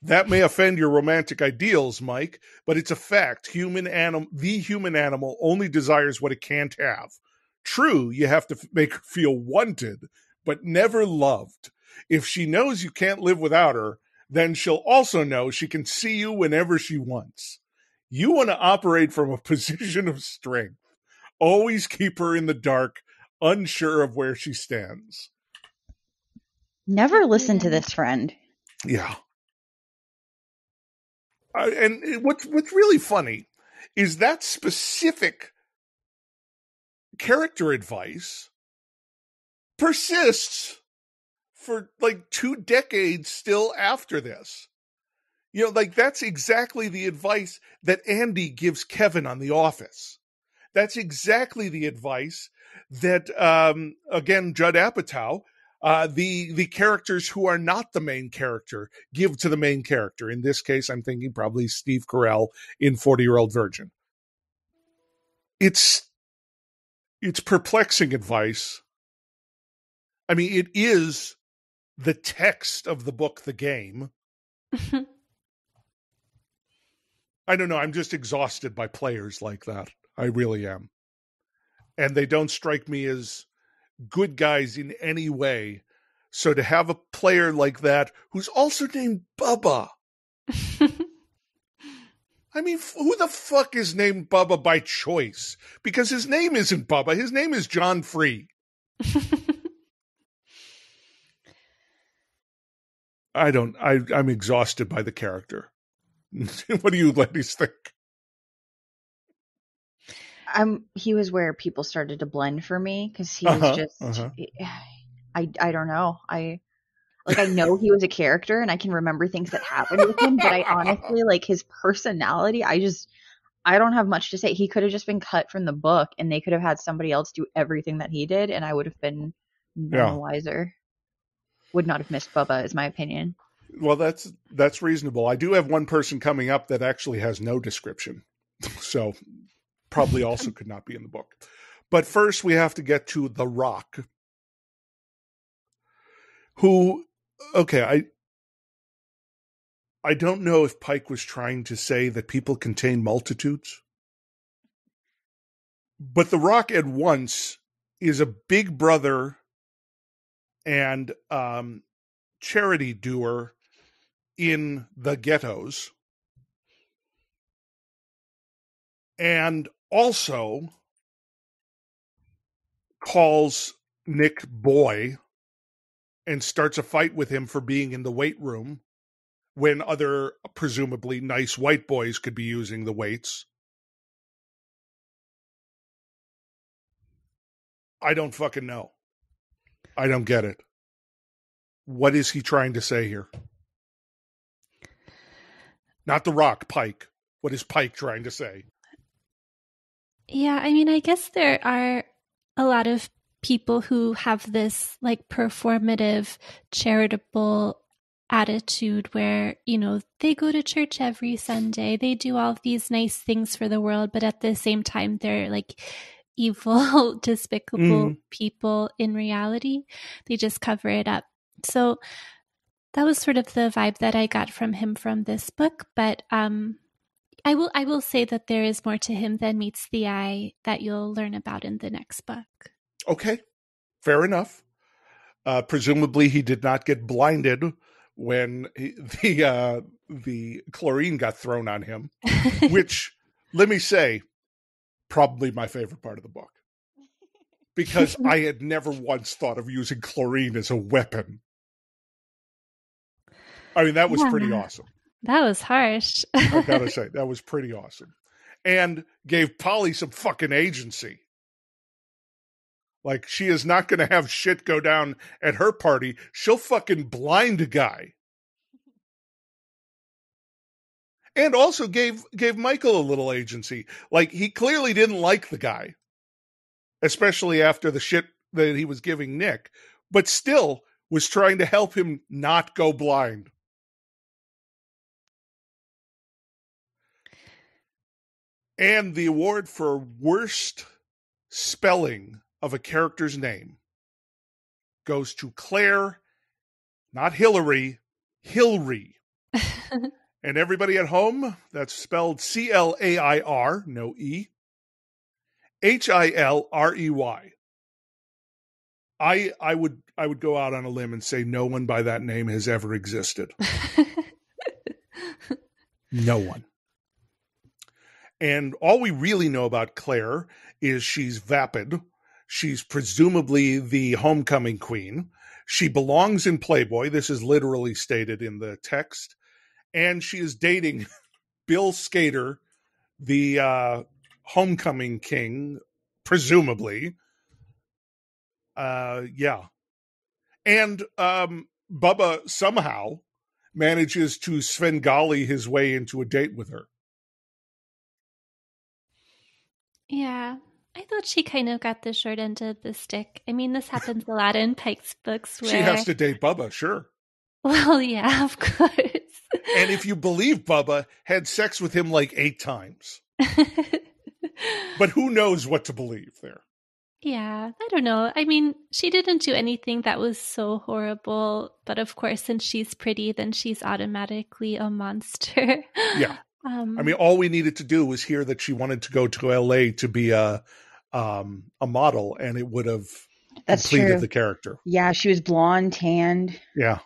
That may offend your romantic ideals, Mike, but it's a fact. Human animal, the human animal only desires what it can't have. True, you have to make her feel wanted, but never loved. If she knows you can't live without her, then she'll also know she can see you whenever she wants. You want to operate from a <laughs> position of strength. Always keep her in the dark, unsure of where she stands. Never listen to this friend. Yeah. Uh, and what's what's really funny is that specific character advice persists for like two decades still after this. You know, like that's exactly the advice that Andy gives Kevin on The Office. That's exactly the advice that, um, again, Judd Apatow, uh, the the characters who are not the main character give to the main character. In this case, I'm thinking probably Steve Carell in Forty Year Old Virgin. It's it's perplexing advice. I mean, it is the text of the book, The Game. <laughs> I don't know. I'm just exhausted by players like that. I really am. And they don't strike me as good guys in any way. So to have a player like that who's also named Bubba. I mean, who the fuck is named Bubba by choice? Because his name isn't Bubba. His name is John Free. I don't. I, I'm exhausted by the character. <laughs> what do you ladies think? Um, he was where people started to blend for me because he was uh-huh, just. Uh-huh. I I don't know. I like I know he was a character and I can remember things that happened with him, but I <laughs> honestly like his personality. I just I don't have much to say. He could have just been cut from the book and they could have had somebody else do everything that he did, and I would have been yeah. wiser. Would not have missed Bubba, is my opinion. Well, that's that's reasonable. I do have one person coming up that actually has no description, <laughs> so probably <laughs> also could not be in the book. But first, we have to get to the Rock, who, okay, I I don't know if Pike was trying to say that people contain multitudes, but the Rock at once is a big brother and um, charity doer in the ghettos and also calls Nick boy and starts a fight with him for being in the weight room when other presumably nice white boys could be using the weights. I don't fucking know. I don't get it. What is he trying to say here? Not the rock, Pike. What is Pike trying to say? Yeah, I mean, I guess there are a lot of people who have this like performative, charitable attitude where, you know, they go to church every Sunday, they do all these nice things for the world, but at the same time, they're like <laughs> evil, despicable mm. people in reality. They just cover it up. So that was sort of the vibe that I got from him from this book, but um I will I will say that there is more to him than meets the eye that you'll learn about in the next book. Okay. Fair enough. Uh, presumably he did not get blinded when he, <laughs> the uh, the chlorine got thrown on him, <laughs> which let me say probably my favorite part of the book. Because I had never once thought of using chlorine as a weapon. I mean, that was yeah. pretty awesome. That was harsh. I gotta say, <laughs> that was pretty awesome. And gave Polly some fucking agency. Like, she is not going to have shit go down at her party. She'll fucking blind a guy. And also gave gave Michael a little agency. Like he clearly didn't like the guy, especially after the shit that he was giving Nick, but still was trying to help him not go blind. And the award for worst spelling of a character's name goes to Claire, not Hillary, Hilrey. <laughs> and everybody at home, that's spelled C L A I R, no E, H I L R E Y. I I would I would go out on a limb and say no one by that name has ever existed. <laughs> no one. And all we really know about Claire is she's vapid. She's presumably the homecoming queen. She belongs in Playboy. This is literally stated in the text. And she is dating <laughs> Bill Skater, the uh, homecoming king, presumably. Uh, yeah. And um, Bubba somehow manages to Svengali his way into a date with her. Yeah. I thought she kind of got the short end of the stick. I mean, this happens a lot in Pike's books where She has to date Bubba, sure. <laughs> Well, yeah, of course. And if you believe Bubba, had sex with him like eight times. <laughs> But who knows what to believe there? yeah, I don't know. I mean, she didn't do anything that was so horrible, but of course, since she's pretty, then she's automatically a monster. Yeah. Um, I mean, all we needed to do was hear that she wanted to go to LA to be a um, a model, and it would have That's completed true. the character. Yeah, she was blonde, tanned. Yeah.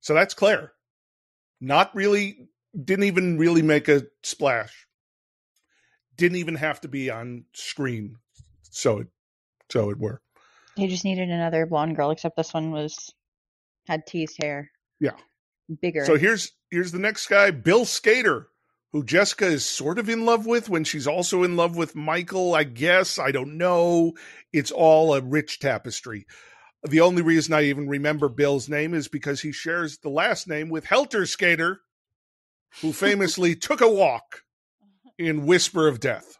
So that's Claire. Not really, didn't even really make a splash. Didn't even have to be on screen. So it, so it were. They just needed another blonde girl, except this one was had teased hair. Yeah. Bigger. So here's here's the next guy, Bill Skater, who Jessica is sort of in love with when she's also in love with Michael. I guess I don't know. It's all a rich tapestry. The only reason I even remember Bill's name is because he shares the last name with Helter Skater, who <laughs> famously took a walk in Whisper of Death.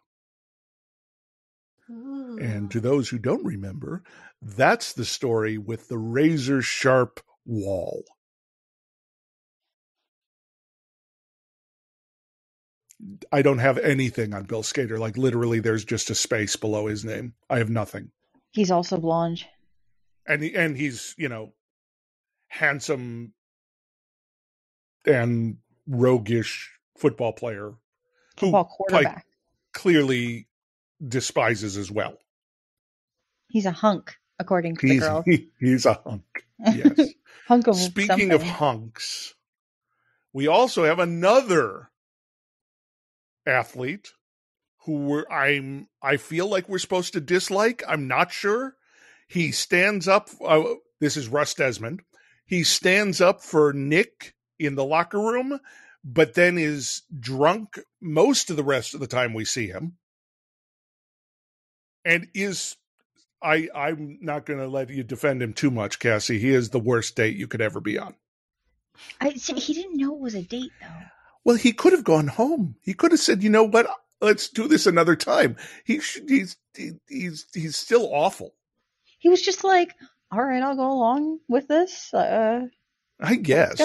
ooh. And to those who don't remember, that's the story with the razor sharp wall. I don't have anything on Bill Skater. Like literally, there's just a space below his name. I have nothing. He's also blonde. And he, and he's you know handsome and roguish football player who Football Pike quarterback. clearly despises as well. He's a hunk, according to He's the girl. he, <laughs> he's a hunk. Yes. <laughs> hunk of Speaking of hunks, we also have another athlete who I'm I feel like we're supposed to dislike. I'm not sure. He stands up. Uh, this is Russ Desmond. He stands up for Nick in the locker room, but then is drunk most of the rest of the time we see him, and is I I'm not going to let you defend him too much, Cassie. He is the worst date you could ever be on. I he didn't know it was a date though. Well, he could have gone home. He could have said, "You know what? Let's do this another time." He should, he's he, he's he's still awful. He was just like, "All right, I'll go along with this." Uh, I guess.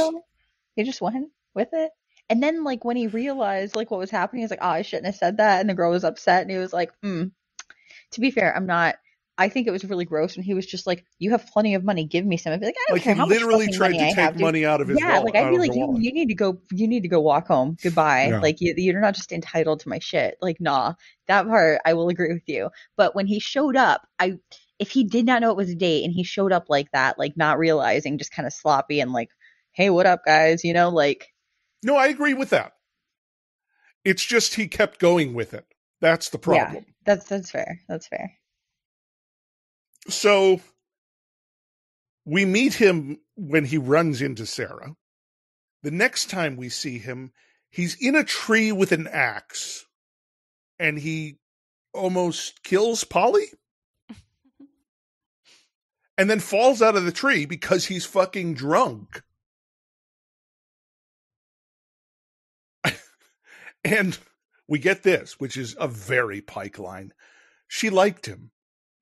He just went with it. And then, like, when he realized like what was happening, he was like, "Oh, I shouldn't have said that." And the girl was upset, and he was like, "Hmm." To be fair, I'm not. I think it was really gross when he was just like, "You have plenty of money, give me some." I'd be like, "I don't Like care he how literally fucking tried money to I take have, dude." money out of his yeah, wallet. like I'd be like, you, you need to go, you need to go walk home. Goodbye. Yeah. Like you, you're not just entitled to my shit. Like, nah, that part I will agree with you. But when he showed up, I, if he did not know it was a date and he showed up like that, like not realizing, just kind of sloppy and like, hey, what up, guys? You know, like, No, I agree with that. It's just he kept going with it. That's the problem. Yeah, that's that's fair. That's fair. So we meet him when he runs into Sarah. The next time we see him, he's in a tree with an axe and he almost kills Polly <laughs> and then falls out of the tree because he's fucking drunk. <laughs> and we get this, which is a very pike line. She liked him,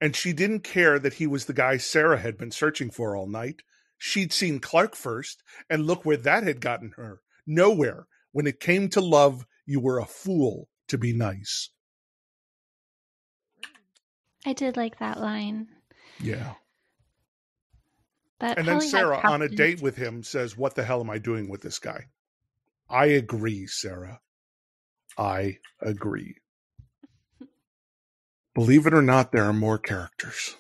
and she didn't care that he was the guy Sarah had been searching for all night. She'd seen Clark first, and look where that had gotten her. Nowhere. When it came to love, you were a fool to be nice. I did like that line. Yeah. But And then Sarah, on a date with him, says, What the hell am I doing with this guy? I agree, Sarah. I agree. Believe it or not, there are more characters.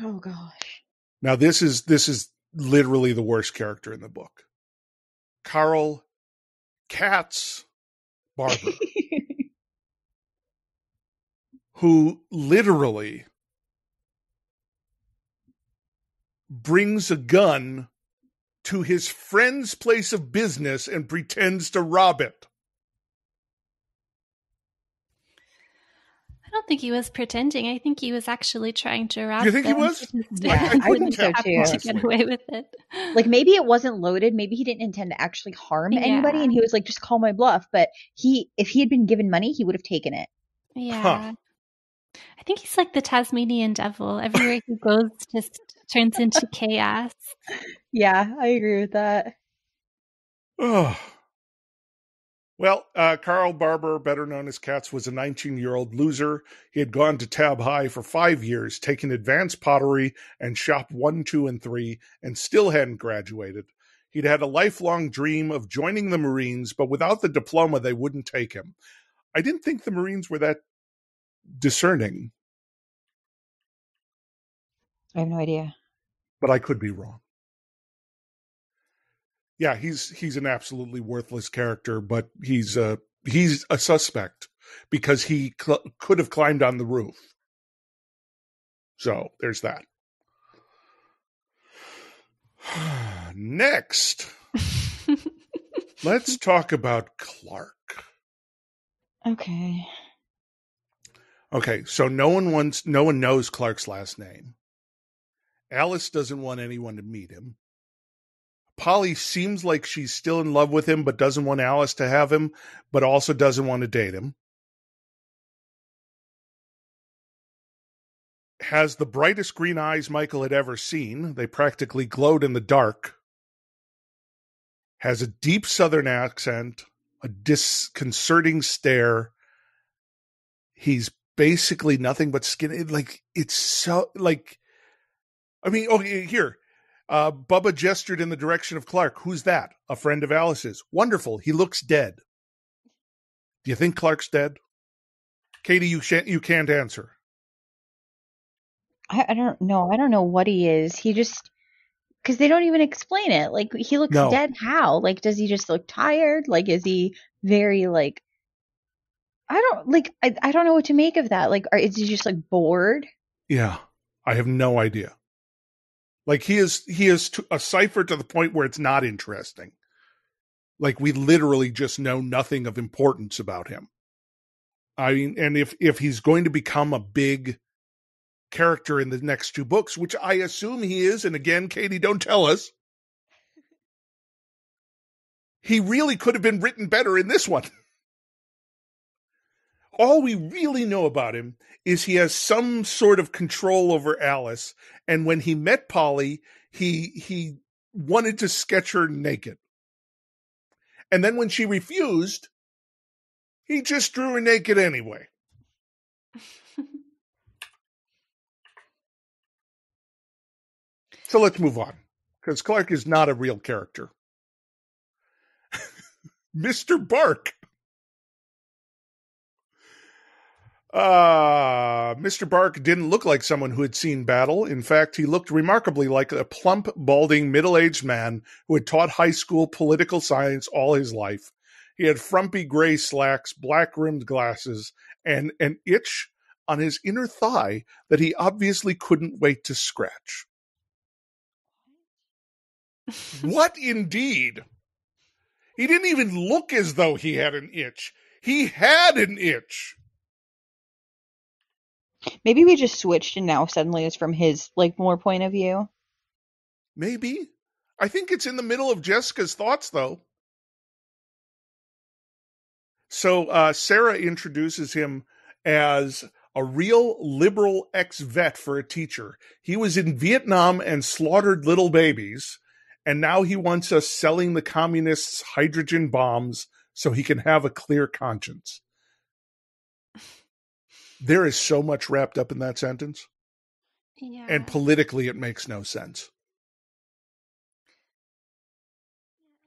Oh gosh. Now this is this is literally the worst character in the book. Carl Katz Barber, <laughs> who literally brings a gun to his friend's place of business and pretends to rob it. I don't think he was pretending. I think he was actually trying to rob. You think he them. was? He just Yeah, <laughs> I couldn't think so tell, too. to get away with it. Like maybe it wasn't loaded. Maybe he didn't intend to actually harm anybody, and he was like, "Just call my bluff." But he, if he had been given money, he would have taken it. Yeah. I think he's like the Tasmanian devil. Everywhere he goes, <laughs> just turns into chaos. <laughs> Yeah, I agree with that. Oh. Well, uh, Carl Barber, better known as Katz, was a 19 year old loser. He had gone to Tabb High for five years, taken advanced pottery and shop one, two, and three, and still hadn't graduated. He'd had a lifelong dream of joining the Marines, but without the diploma, they wouldn't take him. I didn't think the Marines were that discerning, I have no idea. but I could be wrong. Yeah, he's he's an absolutely worthless character, but he's a he's a suspect because he cl- could have climbed on the roof. So there's that. <sighs> Next, <laughs> let's talk about Clark. Okay. Okay, so no one wants no one knows Clark's last name. Alice doesn't want anyone to meet him. Polly seems like she's still in love with him, but doesn't want Alice to have him, but also doesn't want to date him. Has the brightest green eyes Michael had ever seen. They practically glowed in the dark. Has a deep southern accent, a disconcerting stare. He's basically nothing but skin. Like, it's so, like, I mean, okay, here. Uh, Bubba gestured in the direction of Clark. Who's that? A friend of Alice's. Wonderful. He looks dead. Do you think Clark's dead? Katie, you shan't, you can't answer. I, I don't know. I don't know what he is. He just because they don't even explain it. Like he looks No. dead. How? Like does he just look tired? Like is he very like? I don't like. I, I don't know what to make of that. Like, are, is he just like bored? Yeah, I have no idea. Like he is, he is a cipher to the point where it's not interesting. Like we literally just know nothing of importance about him. I mean, and if if he's going to become a big character in the next two books, which I assume he is, and again, Katie, don't tell us. <laughs> He really could have been written better in this one. All we really know about him is he has some sort of control over Alice, and when he met Polly, he he wanted to sketch her naked. And then when she refused, he just drew her naked anyway. So let's move on because Clark is not a real character. <laughs> Mr. Bark. Uh, Mr. Bark didn't look like someone who had seen battle. In fact, he looked remarkably like a plump, balding, middle aged man who had taught high school political science all his life. He had frumpy gray slacks, black rimmed glasses, and an itch on his inner thigh that he obviously couldn't wait to scratch. What <laughs> indeed? He didn't even look as though he had an itch. He had an itch. Maybe we just switched and now suddenly it's from his like more point of view. Maybe. I think it's in the middle of Jessica's thoughts, though. So uh, Sarah introduces him as a real liberal ex vet for a teacher. He was in Vietnam and slaughtered little babies, and now he wants us selling the communists hydrogen bombs so he can have a clear conscience. There is so much wrapped up in that sentence, Yeah. and politically, it makes no sense.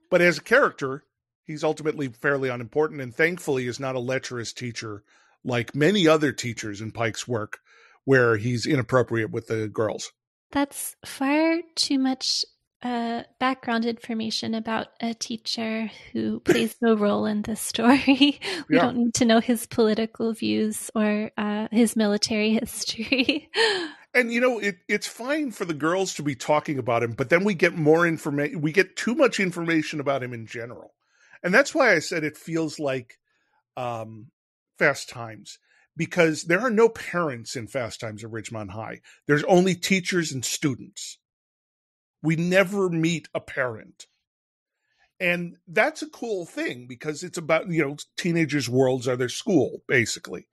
But as a character, he's ultimately fairly unimportant and thankfully is not a lecherous teacher like many other teachers in Pike's work where he's inappropriate with the girls. That's far too much uh, background information about a teacher who plays <laughs> no role in this story. <laughs> we Yeah. don't need to know his political views or uh, his military history. <laughs> And you know, it, it's fine for the girls to be talking about him, but then we get more information. We get too much information about him in general, and that's why I said it feels like um, Fast Times because there are no parents in Fast Times at Ridgemont High. There's only teachers and students. We never meet a parent. And that's a cool thing because it's about, you know, teenagers' worlds are their school, basically.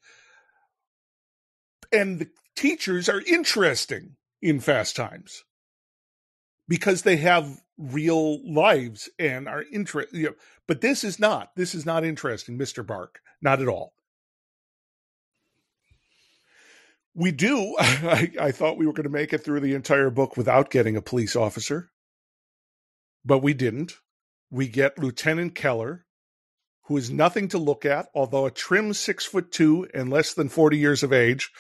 And the teachers are interesting in Fast Times because they have real lives and are interest. You know, but this is not. This is not interesting, Mister Bark. Not at all. We do. <laughs> I, I thought we were going to make it through the entire book without getting a police officer, but we didn't. We get Lieutenant Keller, who is nothing to look at, although a trim six foot two and less than 40 years of age,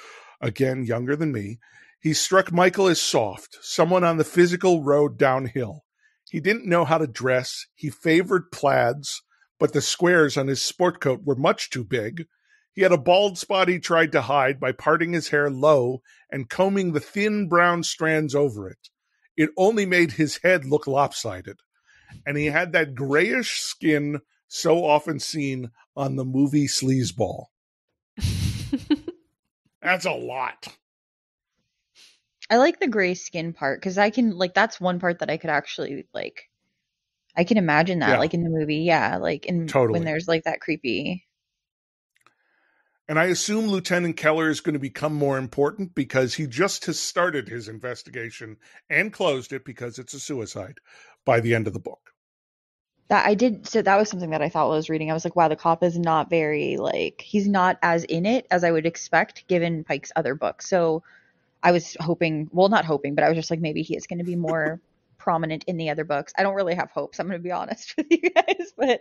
again, younger than me. He struck Michael as soft, someone on the physical road downhill. He didn't know how to dress. He favored plaids, but the squares on his sport coat were much too big. He had a bald spot he tried to hide by parting his hair low and combing the thin brown strands over it. It only made his head look lopsided. And he had that grayish skin so often seen on the movie Sleazeball. <laughs> That's a lot. I like the gray skin part because I can like that's one part that I could actually like. I can imagine that Yeah. like in the movie, yeah, like in Totally. when there's like that creepy. And I assume Lieutenant Keller is going to become more important because he just has started his investigation and closed it because it's a suicide by the end of the book. That I did so that was something that I thought while I was reading. I was like, wow, the cop is not very like he's not as in it as I would expect given Pike's other books. So I was hoping, well, not hoping, but I was just like, maybe he is going to be more <laughs> prominent in the other books. I don't really have hopes. I'm going to be honest <laughs> with you guys, but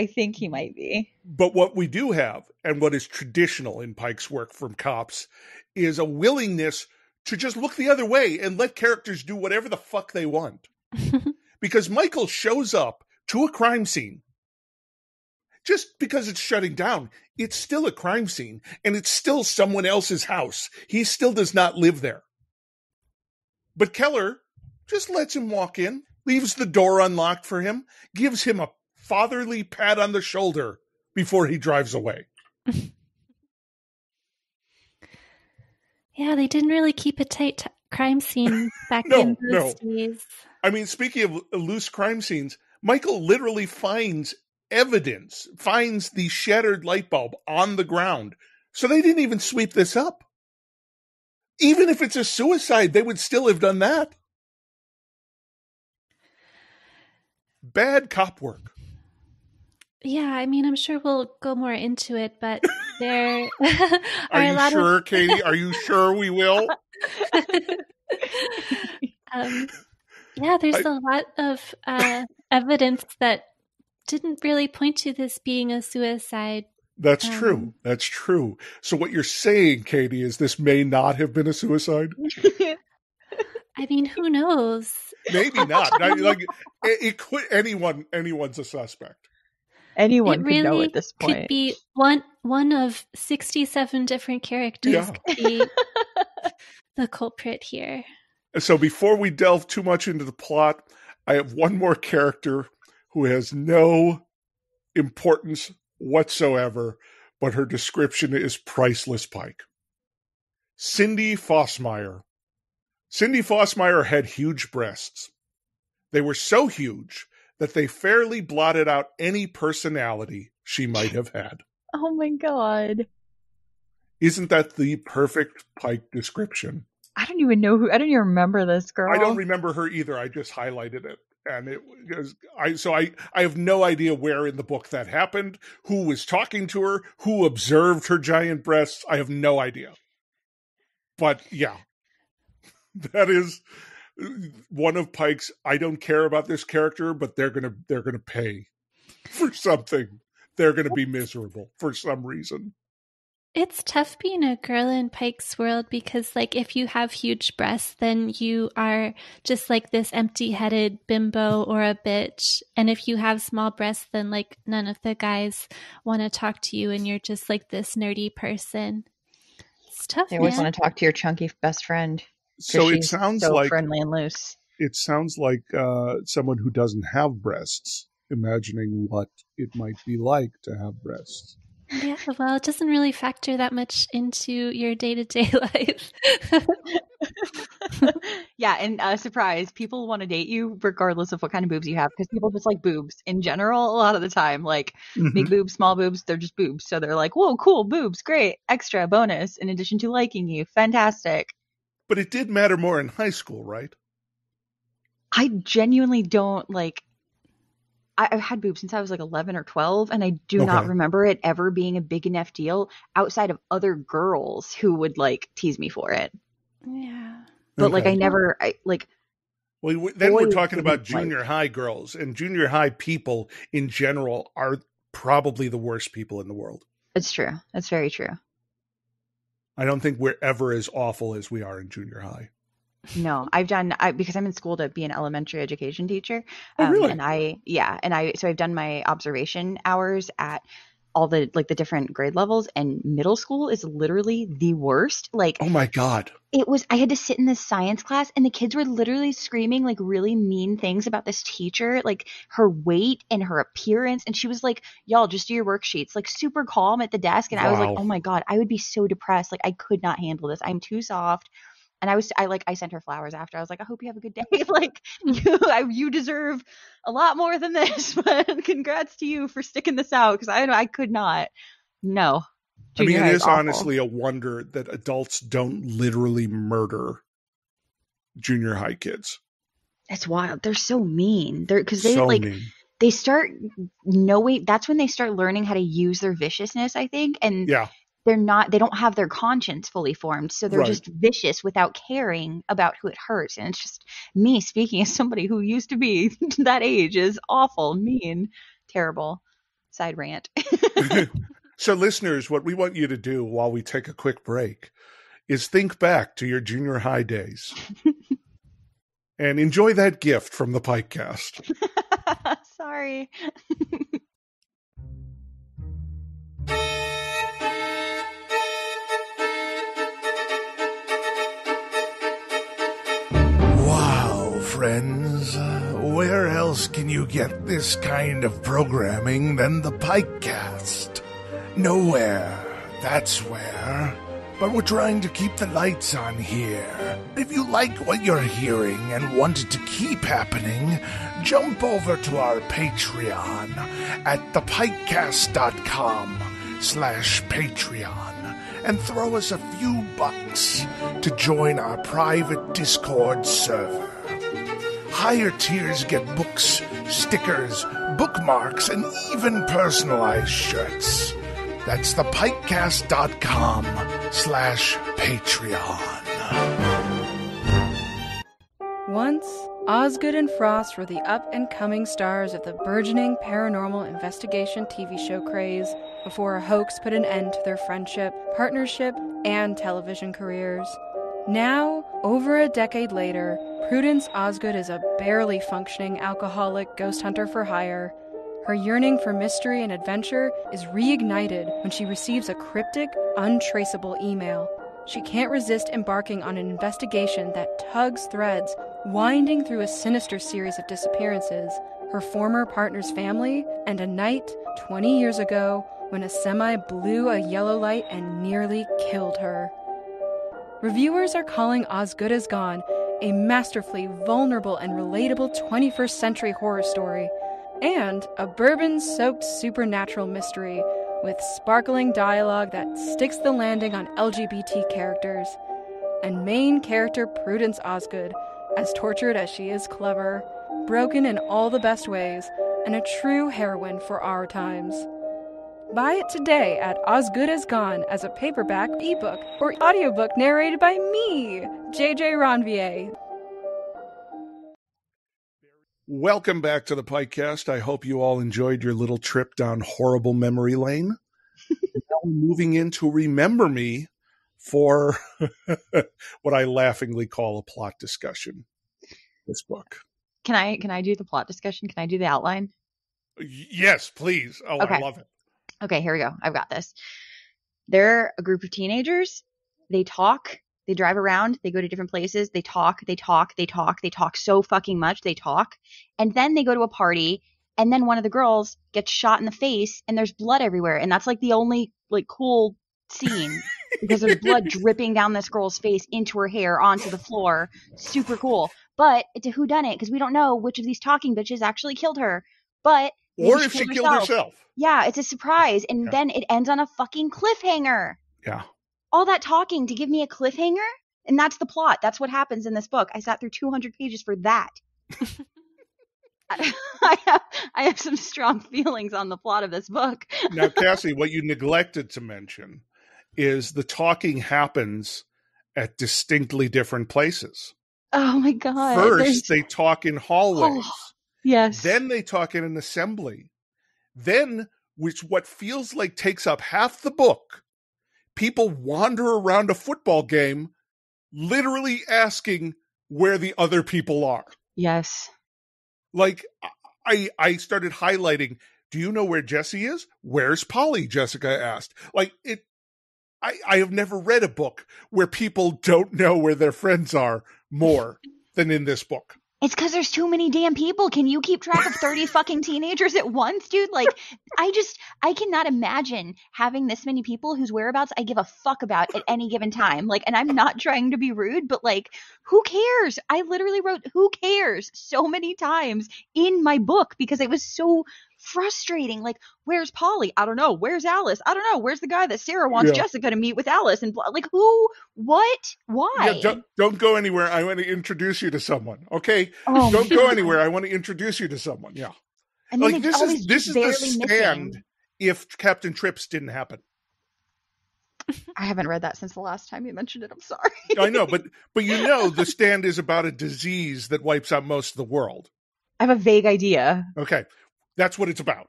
I think he might be. But what we do have, and what is traditional in Pike's work from cops, is a willingness to just look the other way and let characters do whatever the fuck they want. <laughs> because Michael shows up to a crime scene. Just because it's shutting down, it's still a crime scene and it's still someone else's house. He still does not live there. But Keller just lets him walk in, leaves the door unlocked for him, gives him a fatherly pat on the shoulder before he drives away. Yeah, they didn't really keep a tight t- crime scene back <laughs> No, in those no. days. I mean, speaking of loose crime scenes, Michael literally finds evidence, finds the shattered light bulb on the ground. So they didn't even sweep this up. Even if it's a suicide, they would still have done that. Bad cop work. Yeah, I mean, I'm sure we'll go more into it, but there <laughs> Are <laughs> are a you lot sure, Katie? Are you sure we will? <laughs> um, yeah, there's a lot of uh, evidence that didn't really point to this being a suicide. That's Um, true. That's true. So what you're saying, Katie, is this may not have been a suicide? I mean, who knows? Maybe not. I- like it, it could anyone anyone's a suspect. Anyone it could know at this point. could be one one of 67 different characters Yeah. could be <laughs> the culprit here. So before we delve too much into the plot, I have one more character who has no importance whatsoever, but her description is priceless pike. Cindy Fossmeyer. Cindy Fossmeyer had huge breasts. They were so huge that they fairly blotted out any personality she might have had. <laughs> oh my god. Isn't that the perfect Pike description? I don't even know who I don't even remember this girl. I don't remember her either. I just highlighted it, and it was I. So I I have no idea where in the book that happened, who was talking to her, who observed her giant breasts. I have no idea. But yeah, <laughs> that is one of Pike's. I don't care about this character, but they're gonna they're gonna pay for something. They're gonna be miserable for some reason. It's tough being a girl in Pike's world because, like, if you have huge breasts, then you are just like this empty headed bimbo or a bitch. And if you have small breasts, then, like, none of the guys want to talk to you and you're just like this nerdy person. It's tough, They always man. want to talk to your chunky best friend. 'Cause So it sounds so like friendly and loose. it sounds like uh, someone who doesn't have breasts imagining what it might be like to have breasts. Yeah, well, it doesn't really factor that much into your day to day life. <laughs> yeah, and uh, surprise, people want to date you regardless of what kind of boobs you have because people just like boobs in general a lot of the time. Like Mhm. big boobs, small boobs, they're just boobs. So they're like, whoa, cool, boobs, great, extra, bonus, in addition to liking you. Fantastic. But it did matter more in high school, right? I genuinely don't like. I, I've had boobs since I was like 11 or 12, and I do not remember it ever being a big enough deal outside of other girls who would like tease me for it. yeah. But like, I never, I like, Well, then we're talking about didn't like- junior high girls, and junior high people in general are probably the worst people in the world. it's true. That's very true. I don't think we're ever as awful as we are in junior high. No, I've done I because I'm in school to be an elementary education teacher. Oh, um, really? And I yeah, and I so I've done my observation hours at all the like the different grade levels and middle school is literally the worst. Like Oh my god! it was I had to sit in this science class and the kids were literally screaming like really mean things about this teacher, like her weight and her appearance and she was like, "Y'all just do your worksheets." Like super calm at the desk and I was like, "Oh my god, I would be so depressed. Like I could not handle this. I'm too soft." And I was I like I sent her flowers after. I was like, "I hope you have a good day. <laughs> <laughs> like you I, you deserve a lot more than this, <laughs> but congrats to you for sticking this out cuz I I could not. No. I mean, Junior it high is honestly a wonder that adults don't literally murder junior high kids. It's wild. They're so mean. They're because they so like mean. they start knowing that's when they start learning how to use their viciousness, I think. And Yeah, they're not they don't have their conscience fully formed. So they're Right. just vicious without caring about who it hurts. And it's just me speaking <laughs> as somebody who used to be <laughs> that age is awful, mean, terrible. Side rant. <laughs> so, listeners, what we want you to do while we take a quick break is think back to your junior high days and enjoy that gift from the Pikecast. Sorry. Friends. Uh, where else can you get this kind of programming than the Pikecast? Nowhere. That's where. But we're trying to keep the lights on here. If you like what you're hearing and want it to keep happening, jump over to our Patreon at thepikecast.com slash Patreon and throw us a few bucks to join our private Discord server. Higher tiers get books, stickers, bookmarks, and even personalized shirts. That's thepikecast.com slash Patreon. Once, Osgood and Frost were the up and coming stars of the burgeoning paranormal investigation TV show craze before a hoax put an end to their friendship, partnership, and television careers. Now, over a decade later, Prudence Osgood is a barely functioning alcoholic ghost hunter for hire. Her yearning for mystery and adventure is reignited when she receives a cryptic, untraceable email. She can't resist embarking on an investigation that tugs threads, winding through a sinister series of disappearances, her former partner's family, and a night 20 years ago when a semi blew a yellow light and nearly killed her. Reviewers are calling Osgood as Gone a masterfully vulnerable and relatable 21st century horror story, and a bourbon soaked supernatural mystery with sparkling dialogue that sticks the landing on LGBT characters, and main character Prudence Osgood, as tortured as she is clever, broken in all the best ways, and a true heroine for our times. Buy it today at Osgood As Gone as a paperback, ebook, or audiobook narrated by me, JJ Ronvier. Welcome back to the podcast. I hope you all enjoyed your little trip down horrible memory lane. <laughs> now we're moving into Remember Me for <laughs> what I laughingly call a plot discussion. This book. Can I can I do the plot discussion? Can I do the outline? Yes, please. Oh, I love it. Okay, here we go. I've got this. They're a group of teenagers. They talk, they drive around, they go to different places, they talk, they talk, they talk, they talk so fucking much, they talk. And then they go to a party and then one of the girls gets shot in the face and there's blood everywhere. And that's like the only like cool scene because there's blood <laughs> dripping down this girl's face into her hair onto the floor. Super cool. But it's a who done it because we don't know which of these talking bitches actually killed her. But Or if she killed herself. yeah it's a surprise and Yeah. then it ends on a fucking cliffhanger Yeah. all that talking to give me a cliffhanger and that's the plot that's what happens in this book i sat through 200 pages for that <laughs> <laughs> I, have, I have some strong feelings on the plot of this book Now, <laughs> Cassie, what you neglected to mention is the talking happens at distinctly different places. oh my god First, there's- they talk in hallways. Oh. Yes Then they talk in an assembly. Then, which what feels like takes up half the book, people wander around a football game, literally asking where the other people are. yes Like I, I started highlighting. Do you know where Jesse is? Where's Polly? Jessica asked. Like it. I, I have never read a book where people don't know where their friends are more than in this book. It's because there's too many damn people. Can you keep track of 30 fucking teenagers at once, dude? Like, I just, I cannot imagine having this many people whose whereabouts I give a fuck about at any given time. Like, and I'm not trying to be rude, but like, who cares? I literally wrote, who cares so many times in my book because it was so frustrating. Like, where's Polly? I don't know. Where's Alice? I don't know. Where's the guy that Sarah wants Yeah. Jessica to meet with Alice? And like, who? What? Why? Yeah, don't, don't go anywhere. I want to introduce you to someone. Okay, Oh <laughs> don't go anywhere. I want to introduce you to someone. Yeah, And like this is this is the stand. missing. If Captain Trips didn't happen, I haven't read that since the last time you mentioned it. I'm sorry. I know, but but you know, the stand is about a disease that wipes out most of the world. I have a vague idea. Okay, that's what it's about.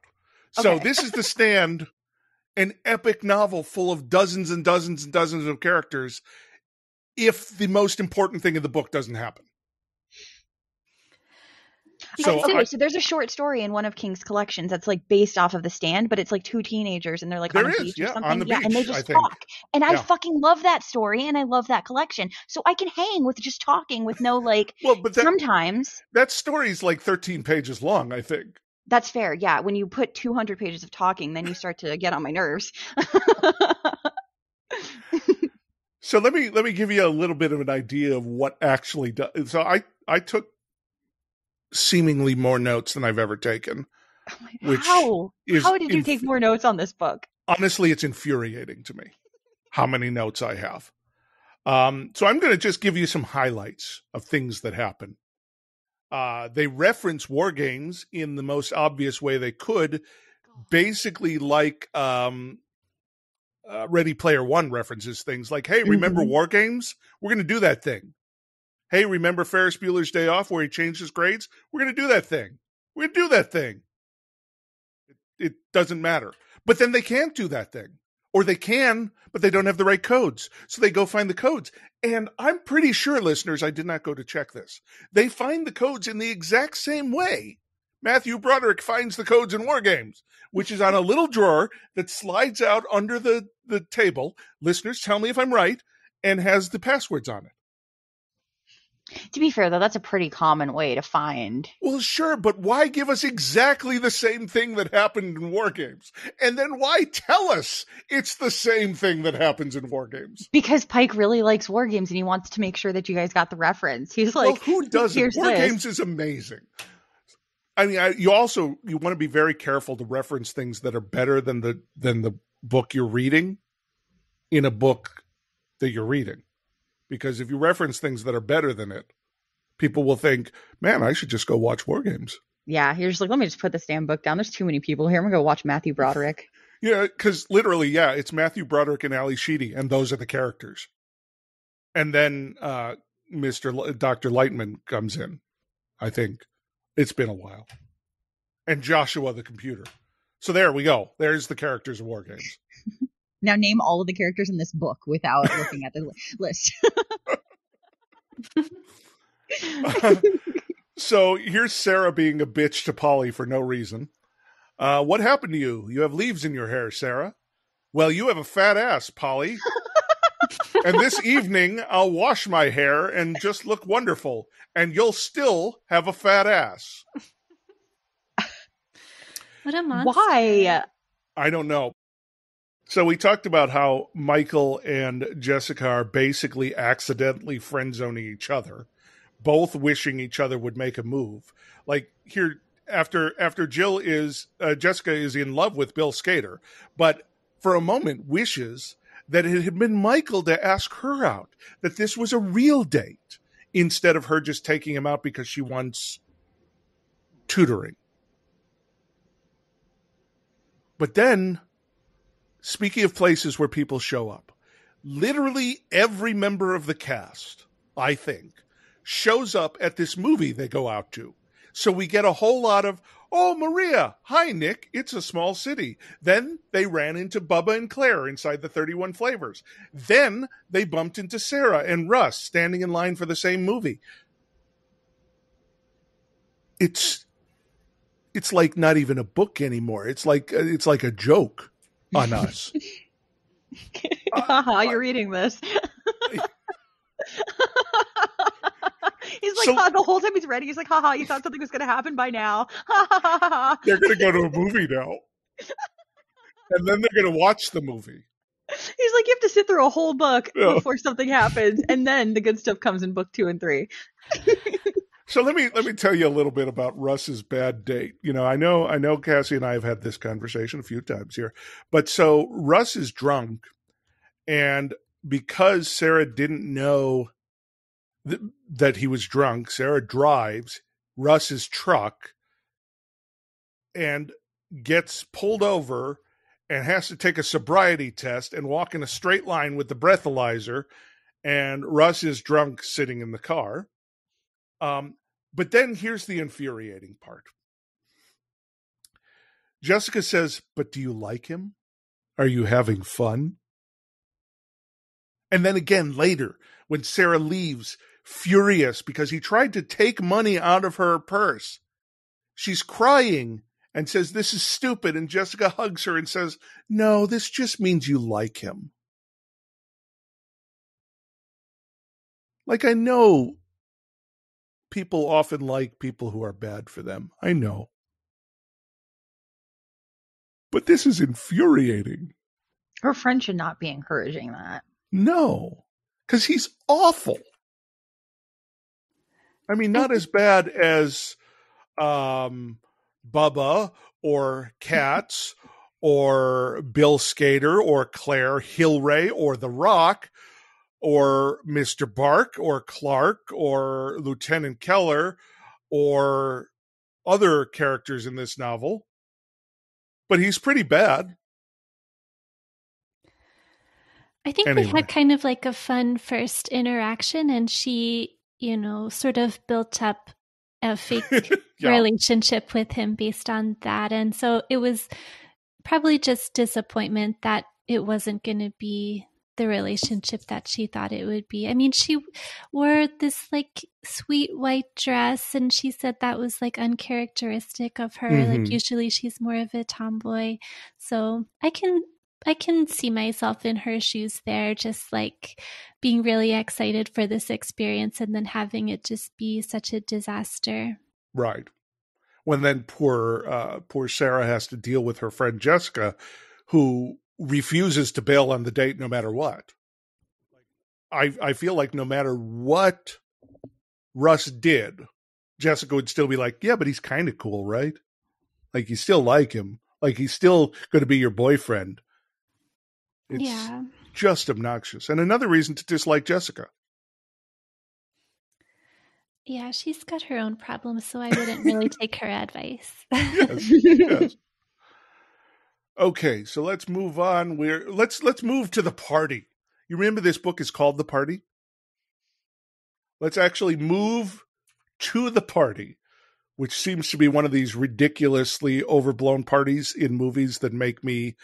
So Okay. this is the <laughs> stand, an epic novel full of dozens and dozens and dozens of characters. If the most important thing in the book doesn't happen, so okay, I- so there's a short story in one of King's collections that's like based off of the stand, but it's like two teenagers and they're like There on a is, beach yeah, or something. on the yeah, and they just think. talk. And I fucking love that story and I love that collection. So I can hang with just talking with no like well, but that sometimes that story's like thirteen pages long. I think. That's fair. Yeah, when you put 200 pages of talking, then you start to get on my nerves. <laughs> So let me let me give you a little bit of an idea of what actually does. So I I took seemingly more notes than I've ever taken. Which How? is How did you inf- take more notes on this book? honestly, it's infuriating to me how many notes I have. Um, so I'm going to just give you some highlights of things that happen. Uh, they reference war games in the most obvious way they could, basically like um, uh, Ready Player One references things like, "Hey, remember Mhm. war games? We're going to do that thing." Hey, remember Ferris Bueller's Day Off where he changed his grades? We're going to do that thing. We're going to do that thing. It, it doesn't matter. But then they can't do that thing. Or they can, but they don't have the right codes. So they go find the codes. And I'm pretty sure, listeners, I did not go to check this. They find the codes in the exact same way Matthew Broderick finds the codes in War Games, which is on a little drawer that slides out under the, the table. Listeners, tell me if I'm right, and has the passwords on it. To be fair, though, that's a pretty common way to find. Well, sure, but why give us exactly the same thing that happened in War Games? And then why tell us it's the same thing that happens in War Games? Because Pike really likes war games and he wants to make sure that you guys got the reference. He's like, well, who doesn't? War this. Games is amazing. I mean, I, you also you want to be very careful to reference things that are better than the than the book you're reading in a book that you're reading, because if you reference things that are better than it, people will think, "Man, I should just go watch War Games." Yeah, you're just like, let me just put this damn book down. There's too many people here. I'm gonna go watch Matthew Broderick. <laughs> Yeah, because literally, yeah, it's Matthew Broderick and Ally Sheedy, and those are the characters. And then uh Mister L- Doctor Lightman comes in. I think it's been a while, and Joshua the computer. So there we go. There's the characters of War Games. <laughs> Now name all of the characters in this book without looking at the li- list. <laughs> <laughs> so here's Sarah being a bitch to Polly for no reason. Uh, what happened to you? You have leaves in your hair, Sarah. Well, you have a fat ass, Polly. <laughs> and this evening, I'll wash my hair and just look wonderful, and you'll still have a fat ass. What a monster. Why? I don't know. So we talked about how Michael and Jessica are basically accidentally friend zoning each other, both wishing each other would make a move. Like here, after after Jill is uh, Jessica is in love with Bill Skater, but for a moment wishes that it had been Michael to ask her out, that this was a real date instead of her just taking him out because she wants tutoring. But then, speaking of places where people show up, literally every member of the cast, I think, shows up at this movie they go out to. So we get a whole lot of, oh, Maria, hi, Nick, it's a small city. Then they ran into Bubba and Claire inside the 31 Flavors. Then they bumped into Sarah and Russ standing in line for the same movie. It's it's like not even a book anymore. It's like it's like a joke on us. <laughs> Haha, you're reading this. <laughs> he's like, So- "Ha," the whole time he's ready. He's like, haha, you thought something was going to happen by now. <laughs> They're going to go to a movie now. And then they're going to watch the movie. He's like, you have to sit through a whole book Yeah. before something happens, and then the good stuff comes in book two and three. So let me let me tell you a little bit about Russ's bad date. You know, I know I know Cassie and I have had this conversation a few times here. But so Russ is drunk and because Sarah didn't know th- that he was drunk, Sarah drives Russ's truck and gets pulled over and has to take a sobriety test and walk in a straight line with the breathalyzer and Russ is drunk sitting in the car. Um, but then here's the infuriating part. Jessica says, But do you like him? Are you having fun? And then again later, when Sarah leaves, furious because he tried to take money out of her purse, she's crying and says, This is stupid. And Jessica hugs her and says, No, this just means you like him. Like, I know people often like people who are bad for them. I know. But this is infuriating. Her friend should not be encouraging that. No, because he's awful. I mean, not as bad as um, Bubba or Katz <laughs> or Bill Skater or Claire Hilrey or The Rock or Mr. Bark or Clark or Lieutenant Keller or other characters in this novel. But he's pretty bad. I think we Anyway. had kind of like a fun first interaction, and she, you know, sort of built up a fake <laughs> Yeah. relationship with him based on that. And so it was probably just disappointment that it wasn't going to be the relationship that she thought it would be. I mean, she wore this like sweet white dress and she said that was like uncharacteristic of her. Mhm. Like usually she's more of a tomboy. So I can I can see myself in her shoes there, just like being really excited for this experience and then having it just be such a disaster. Right. When then poor uh, poor Sarah has to deal with her friend Jessica, who refuses to bail on the date no matter what. I I feel like no matter what Russ did, Jessica would still be like, "Yeah, but he's kind of cool, right? Like you still like him. Like he's still going to be your boyfriend." It's yeah. just obnoxious, and another reason to dislike Jessica. Yeah, she's got her own problems, so I wouldn't really <laughs> take her advice. Yes, <laughs> yes. Okay, so let's move on. We're let's let's move to the party. You remember this book is called The Party? Let's actually move to the party, which seems to be one of these ridiculously overblown parties in movies that make me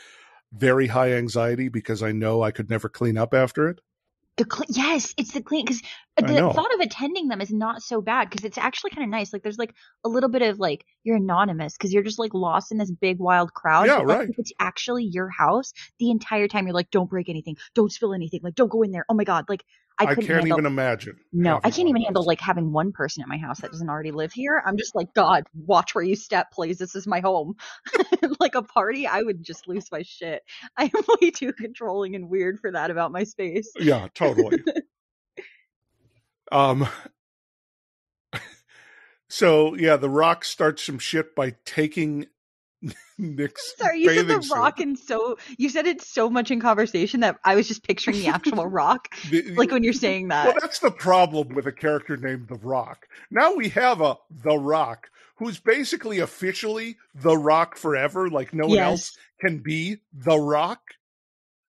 very high anxiety because I know I could never clean up after it. The yes, it's the clean because uh, the thought of attending them is not so bad because it's actually kind of nice. Like there's like a little bit of like you're anonymous because you're just like lost in this big wild crowd. Yeah, but, like, right. It's actually your house, the entire time you're like, don't break anything, don't spill anything, like don't go in there. Oh my god, like I, I, can't handle, even imagine. No, I can't even handle like having one person at my house that doesn't already live here. I'm just like, God, watch where you step, please. This is my home. <laughs> like a party, I would just lose my shit. <laughs> I am way too controlling and weird for that about my space. Yeah, totally. um. <laughs> So yeah, the Rock starts some shit by taking <laughs> Nick's Sorry, you said the suit. rock and so you said it so much in conversation that I was just picturing the actual <laughs> rock. The- Like when you're saying that. well, that's the problem with a character named The Rock. Now we have a The Rock who's basically officially The Rock forever. Like no one else can be The Rock.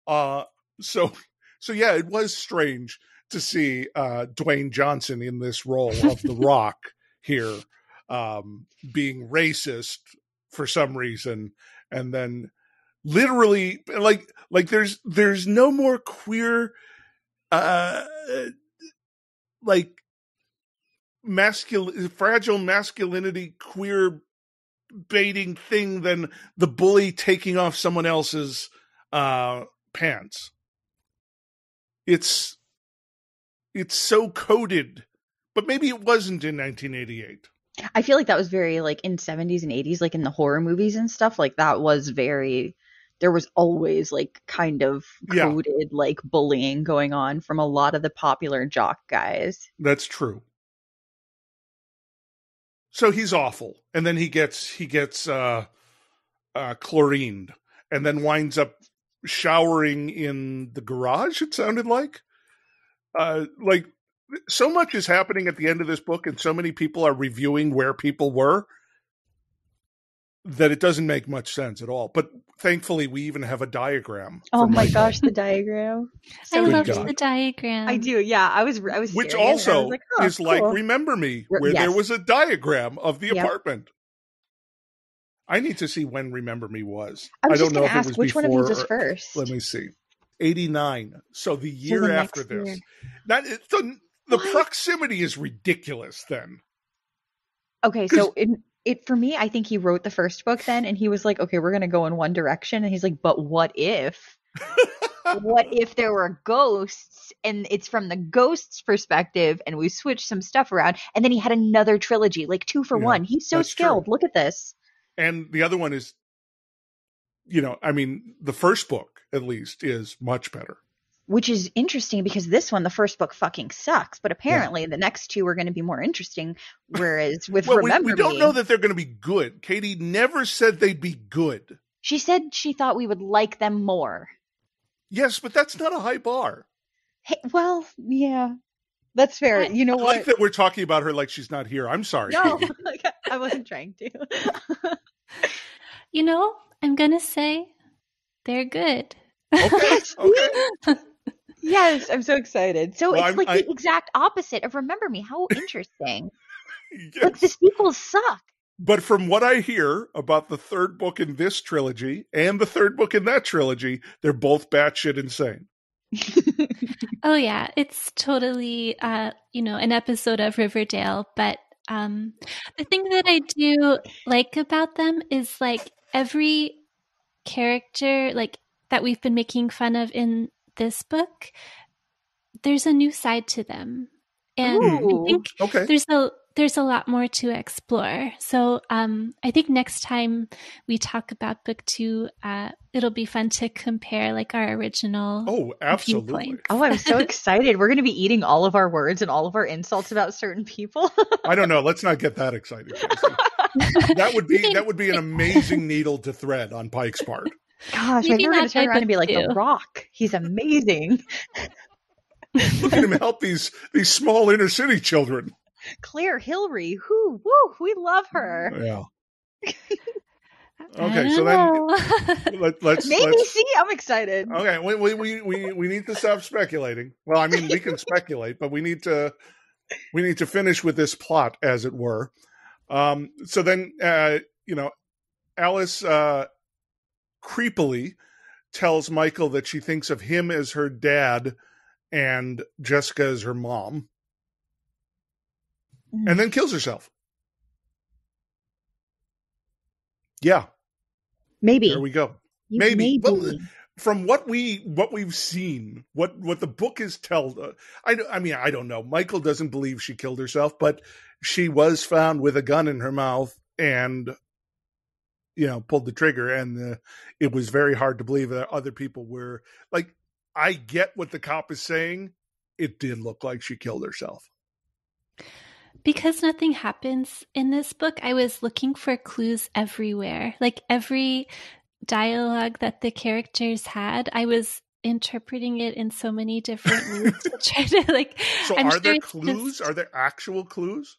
Uh, so so yeah, it was strange to see uh, Dwayne Johnson in this role of The <laughs> Rock here, um, being racist for some reason, and then literally like like there's there's no more queer uh like masculine fragile masculinity queer baiting thing than the bully taking off someone else's uh pants. It's it's so coded but maybe it wasn't in 1988 I feel like that was very like in 70s and 80s, like in the horror movies and stuff, like that was very there was always like kind of Yeah. coded like bullying going on from a lot of the popular jock guys. That's true. So he's awful, and then he gets he gets uh, uh, chlorined, and then winds up showering in the garage. It sounded like, uh, like so much is happening at the end of this book, and so many people are reviewing where people were that it doesn't make much sense at all. But thankfully, we even have a diagram. Oh my Michael, gosh, the diagram. I So Good loved God. the diagram. I do, yeah. I was I was which staring at it and I also was like, oh, is like remember me Re- where there was a diagram of the Yep. apartment i need to see when remember me was I was don't know gonna if it was which one of before these was first. let me see 89 so the So year the after this year. Not, it, the, the What? proximity is ridiculous then Okay, so it, it for me, I think he wrote the first book then, and he was like, okay, we're gonna go in one direction, and he's like, but what if? <laughs> what if there were ghosts and it's from the ghosts perspective and we switched some stuff around and then he had another trilogy like two for Yeah, one he's so that's true. skilled look at this and the other one is you know i mean the first book at least is much better which is interesting because this one the first book fucking sucks but apparently the next two are going to be more interesting whereas <laughs> with well we, remember we don't Me, know that they're going to be good katie never said they'd be good she said she thought we would like them more yes but that's not a high bar hey, well yeah that's fair I- you know I what like that we're talking about her like she's not here. I'm sorry. no Katie. <laughs> i wasn't trying to <laughs> You know, I'm gonna say they're good. Okay. Okay. Yes, I'm so excited. So Well, it's I'm- like I- the exact opposite of Remember Me. How interesting. <laughs> Yes. Like the sequels suck. But from what I hear about the third book in this trilogy and the third book in that trilogy, they're both batshit insane. <laughs> Oh yeah, it's totally uh, you know, an episode of Riverdale, but um the thing that I do like about them is like every character like that we've been making fun of in this book, there's a new side to them. And Ooh. I think Okay. there's a there's a lot more to explore. So um, I think next time we talk about book two, uh, it'll be fun to compare like our original. Oh, absolutely. Oh, I'm so <laughs> excited. We're going to be eating all of our words and all of our insults about certain people. I don't know. Let's not get that excited. <laughs> That would be that would be an <laughs> amazing needle to thread on Pike's part. Gosh, Maybe maybe we're going not to turn around and be book like, The. Rock. He's amazing. <laughs> Look at him help these these small inner city children. Claire Hilrey. Whoo, woo, we love her. Yeah. <laughs> Okay, so don't then- know. Let, let's Maybe, let's see, I'm excited. Okay, we, we we we we need to stop speculating. Well, I mean, we can speculate, but we need to we need to finish with this plot, as it were. Um, so then, uh, you know, Alice uh, creepily tells Michael that she thinks of him as her dad and Jessica as her mom, and then kills herself. Yeah, Maybe. there we go. Maybe. maybe. Well, from what we what we've seen, what what the book is told, Uh, I I mean I don't know. Michael doesn't believe she killed herself, but she was found with a gun in her mouth and you know pulled the trigger, and the, it was very hard to believe that other people were like. I get what the cop is saying. It did look like she killed herself because nothing happens in this book, I was looking for clues everywhere. Like every dialogue that the characters had, I was interpreting it in so many different <laughs> ways to try to like. So, I'm are sure there clues? Just... Are there actual clues?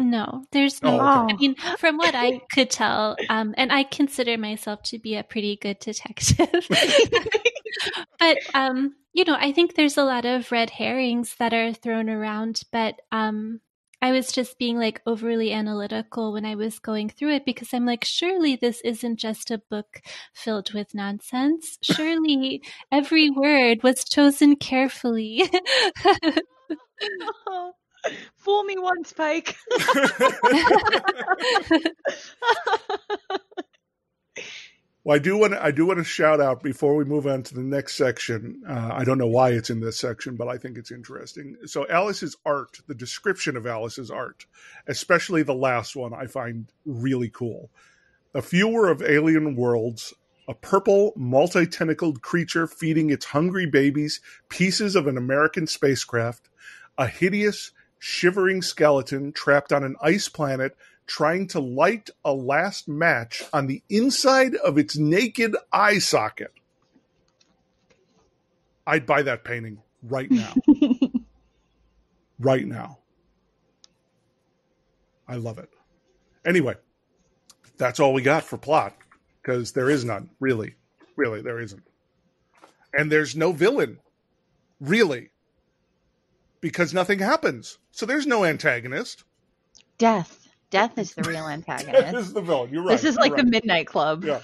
No, there's no. Oh, okay. I mean, from what I <laughs> could tell, um, and I consider myself to be a pretty good detective, <laughs> but um, you know, I think there's a lot of red herrings that are thrown around. But um, I was just being like overly analytical when I was going through it because I'm like, surely this isn't just a book filled with nonsense. Surely every word was chosen carefully. <laughs> Fool me once, Pike. <laughs> Well, I do want to, I do want to shout out before we move on to the next section. Uh, I don't know why it's in this section, but I think it's interesting. So Alice's art, the description of Alice's art, especially the last one, I find really cool. A fewer of alien worlds, a purple, multi-tentacled creature feeding its hungry babies pieces of an American spacecraft, a hideous, shivering skeleton trapped on an ice planet trying to light a last match on the inside of its naked eye socket. I'd buy that painting right now. <laughs> right now. I love it. Anyway, that's all we got for plot because there is none, really. Really, there isn't. And there's no villain, really, because nothing happens. So there's no antagonist. Death. Death is the real antagonist. Death is the villain. You're right. This is like right. the Midnight Club. Yeah.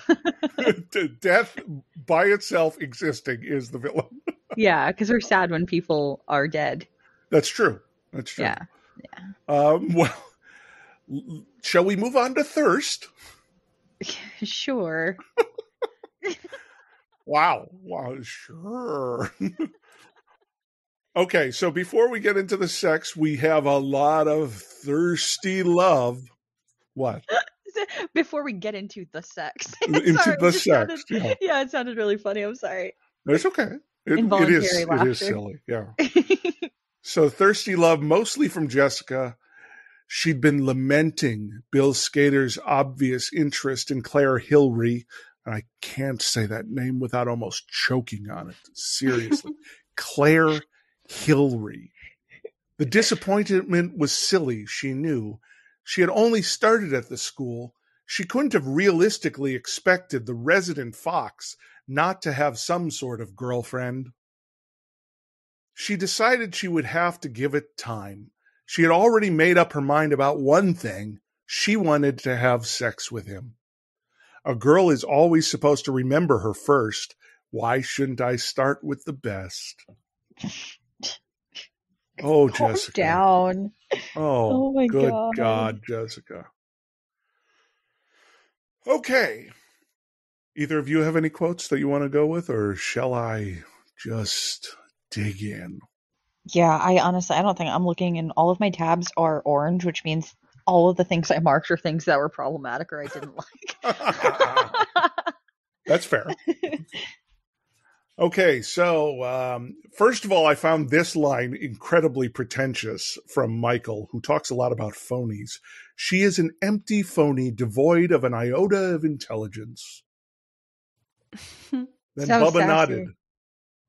<laughs> <laughs> Death by itself existing is the villain. <laughs> yeah, because we're sad when people are dead. That's true. That's true. Yeah. Yeah. Um, well, shall we move on to thirst? sure. wow. Wow. Sure. Okay, so before we get into the sex, we have a lot of thirsty love. What? <laughs> Before we get into the sex. <laughs> into sorry, the sex. Sounded, yeah. yeah. it sounded really funny. I'm sorry. It's okay. It, it is. It is silly. Yeah. <laughs> so thirsty love, mostly from Jessica. She'd been lamenting Bill Skater's obvious interest in Claire Hilrey. And I can't say that name without almost choking on it. Seriously. Claire Hilrey. The disappointment was silly, she knew. She had only started at the school. She couldn't have realistically expected the resident fox not to have some sort of girlfriend. She decided she would have to give it time. She had already made up her mind about one thing. She wanted to have sex with him. A girl is always supposed to remember her first. Why shouldn't I start with the best? Oh, Calm Jessica. down. Oh, oh my good God. God, Jessica. Okay. Either of you have any quotes that you want to go with, or shall I just dig in? Yeah, I honestly, I don't think I'm looking, and all of my tabs are orange, which means all of the things I marked are things that were problematic or I didn't like. <laughs> That's fair. <laughs> Okay, so um, first of all, I found this line incredibly pretentious from Michael, who talks a lot about phonies. She is an empty phony, devoid of an iota of intelligence. <laughs> then Bubba sassy. nodded.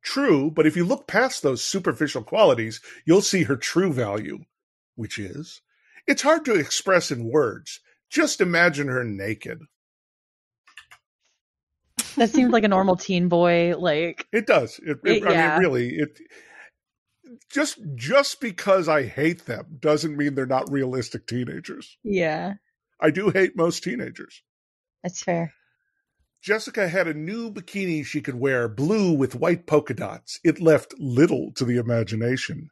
True, but if you look past those superficial qualities, you'll see her true value, which is it's hard to express in words. Just imagine her naked that seems like a normal teen boy. Like it does. It, it, it I mean, really, it just just because I hate them doesn't mean they're not realistic teenagers. Yeah, I do hate most teenagers. That's fair. Jessica had a new bikini she could wear, blue with white polka dots. It left little to the imagination.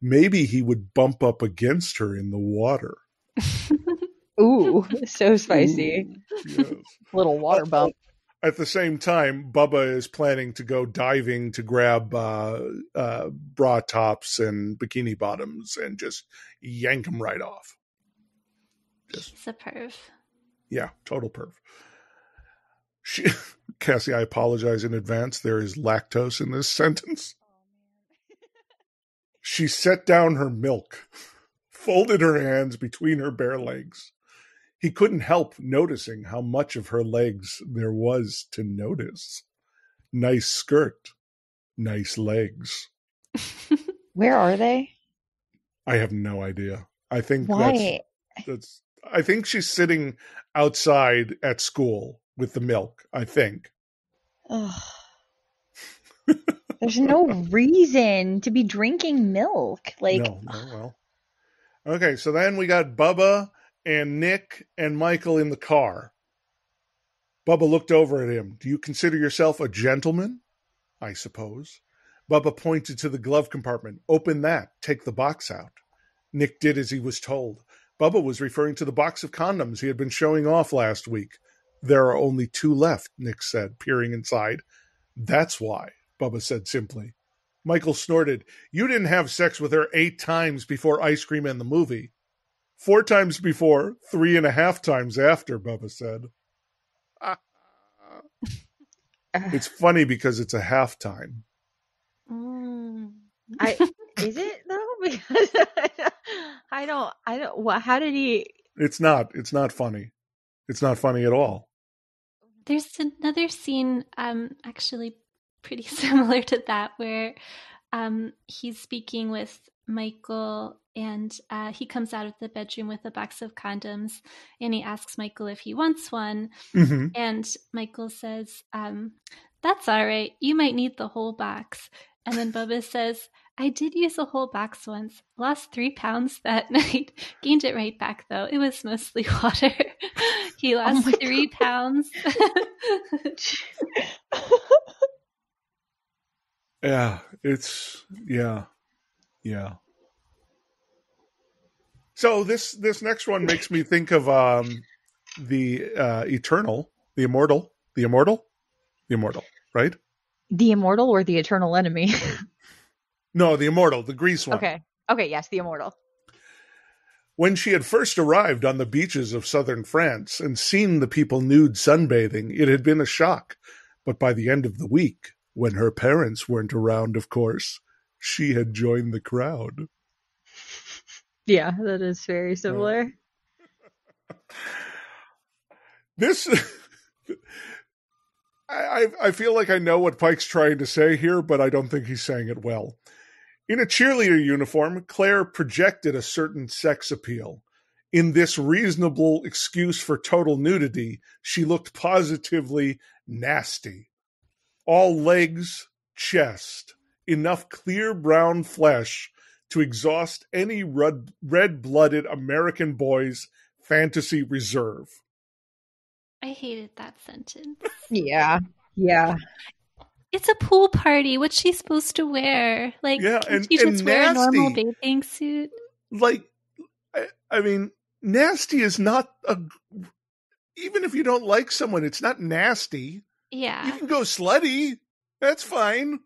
Maybe he would bump up against her in the water. <laughs> Ooh, so spicy. Ooh, yes. <laughs> Little water bump. At the same time, Bubba is planning to go diving to grab uh, uh, bra tops and bikini bottoms and just yank them right off. Just, He's a perv. Yeah, total perv. She, <laughs> Cassie, I apologize in advance. There is lactose in this <laughs> sentence. <laughs> she set down her milk, folded her hands between her bare legs. He couldn't help noticing how much of her legs there was to notice. Nice skirt, nice legs. <laughs> Where are they? I have no idea. I think Why? that's, that's I think she's sitting outside at school with the milk, I think. There's no reason to be drinking milk. Like, no, no, well. Okay, so then we got Bubba and Nick and Michael in the car. Bubba looked over at him. Do you consider yourself a gentleman? I suppose. Bubba pointed to the glove compartment. Open that. Take the box out. Nick did as he was told. Bubba was referring to the box of condoms he had been showing off last week. There are only two left, Nick said, peering inside. That's why, Bubba said simply. Michael snorted. You didn't have sex with her eight times before Ice Cream and the movie. Four times before, three and a half times after, Bubba said. <laughs> it's funny because it's a halftime. Mm. I <laughs> is it though? <laughs> Because I don't I don't what how did he It's not. It's not funny. It's not funny at all. There's another scene, um, actually pretty similar to that, where um, he's speaking with Michael and uh, he comes out of the bedroom with a box of condoms and he asks Michael if he wants one. Mm-hmm. And Michael says, um, That's all right. You might need the whole box. And then Bubba says, I did use a whole box once. Lost three pounds that <laughs> night. Gained it right back though. It was mostly <laughs> water. <laughs> he oh lost oh three God. pounds. yeah, it's yeah, yeah. So this this next one makes me think of um, the uh, eternal, the immortal, the immortal, the immortal, right? The immortal or the eternal enemy? <laughs> No, the immortal, the Grease one. Okay. Okay, yes, the immortal. When she had first arrived on the beaches of southern France and seen the people nude sunbathing, it had been a shock. But by the end of the week, when her parents weren't around, of course, she had joined the crowd. Yeah, that is very similar. <laughs> this I, I feel like I know what Pike's trying to say here, but I don't think he's saying it well. In a cheerleader uniform, Claire projected a certain sex appeal. In this reasonable excuse for total nudity, she looked positively nasty. All legs, chest, enough clear brown flesh to exhaust any red blooded American boy's fantasy reserve. I hated that sentence. Yeah. Yeah it's a pool party. What's she supposed to wear? Like, yeah, and, she just wear a normal bathing suit? Like, I, I mean, nasty is not a. Even if you don't like someone, it's not nasty. Yeah, you can go slutty. That's fine.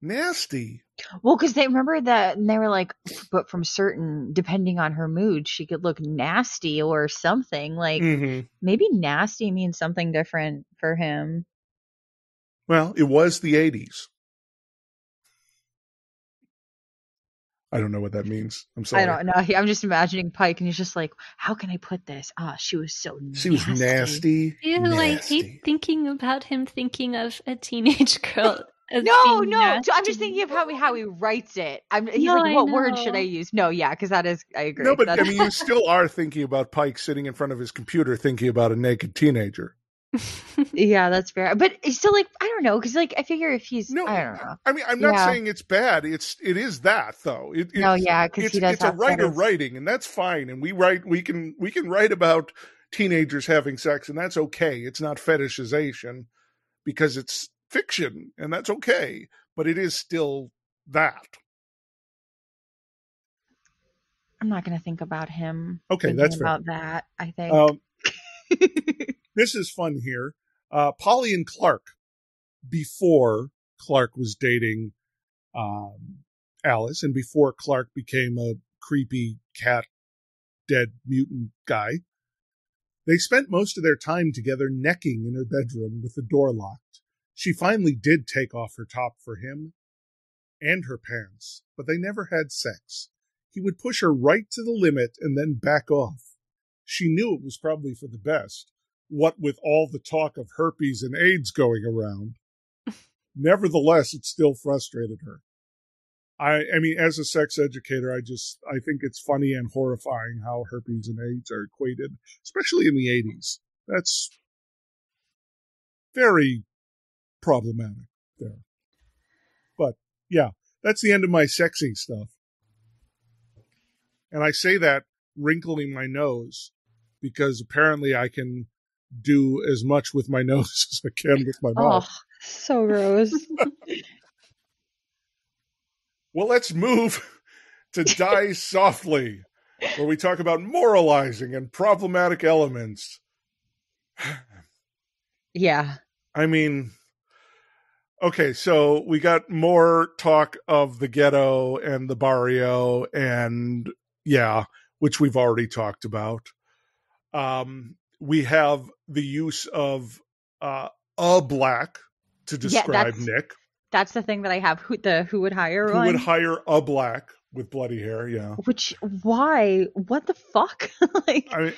Nasty. Well, because they remember that and they were like, but from certain, depending on her mood, she could look nasty or something. Like mm-hmm. maybe nasty means something different for him. Well, it was the 80s. I don't know what that means. I'm sorry. I don't know. <laughs> I'm just imagining Pike, and he's just like, "How can I put this? Ah, oh, she was so she was nasty. Ew, nasty. I hate thinking about him thinking of a teenage <laughs> girl. No, no. Nasty. I'm just thinking of how he how he writes it. I'm, he's no, like, "What word should I use?" No, yeah, because that is. I agree. No, but That's... I mean, you still are thinking about Pike sitting in front of his computer, thinking about a naked teenager <laughs> yeah, that's fair. But still, like, I don't know, because like I figure if he's, no, I don't know. I mean, I'm not yeah. saying it's bad. It's it is that though. It, no, yeah, because he does. It's a writer writing, and that's fine. And we write, we can we can write about teenagers having sex, and that's okay. It's not fetishization because it's fiction, and that's okay. But it is still that. I'm not going to think about him. Okay, that's about fair. that. I think. Um, <laughs> this is fun here. Uh, Polly and Clark, before Clark was dating um, Alice, and before Clark became a creepy cat, dead mutant guy, they spent most of their time together necking in her bedroom with the door locked. She finally did take off her top for him and her pants, but they never had sex. He would push her right to the limit and then back off. She knew it was probably for the best, what with all the talk of herpes and AIDS going around. <laughs> Nevertheless, it still frustrated her. I, I mean, as a sex educator, I just, I think it's funny and horrifying how herpes and AIDS are equated, especially in the 80s. That's very problematic there. But yeah, that's the end of my sexy stuff. And I say that wrinkling my nose because apparently I can do as much with my <laughs> nose as I can with my mouth. Oh, so gross. <laughs> Well, let's move <laughs> to Die Softly, where we talk about moralizing and problematic elements. <sighs> yeah. I mean, okay, so we got more talk of the ghetto and the barrio, and yeah, which we've already talked about. Um, we have the use of uh, a black to describe that's- Nick. That's the thing that I have. Who the who would hire Who one? would hire a black with bloody hair? Yeah. Which why? What the fuck? <laughs> like I,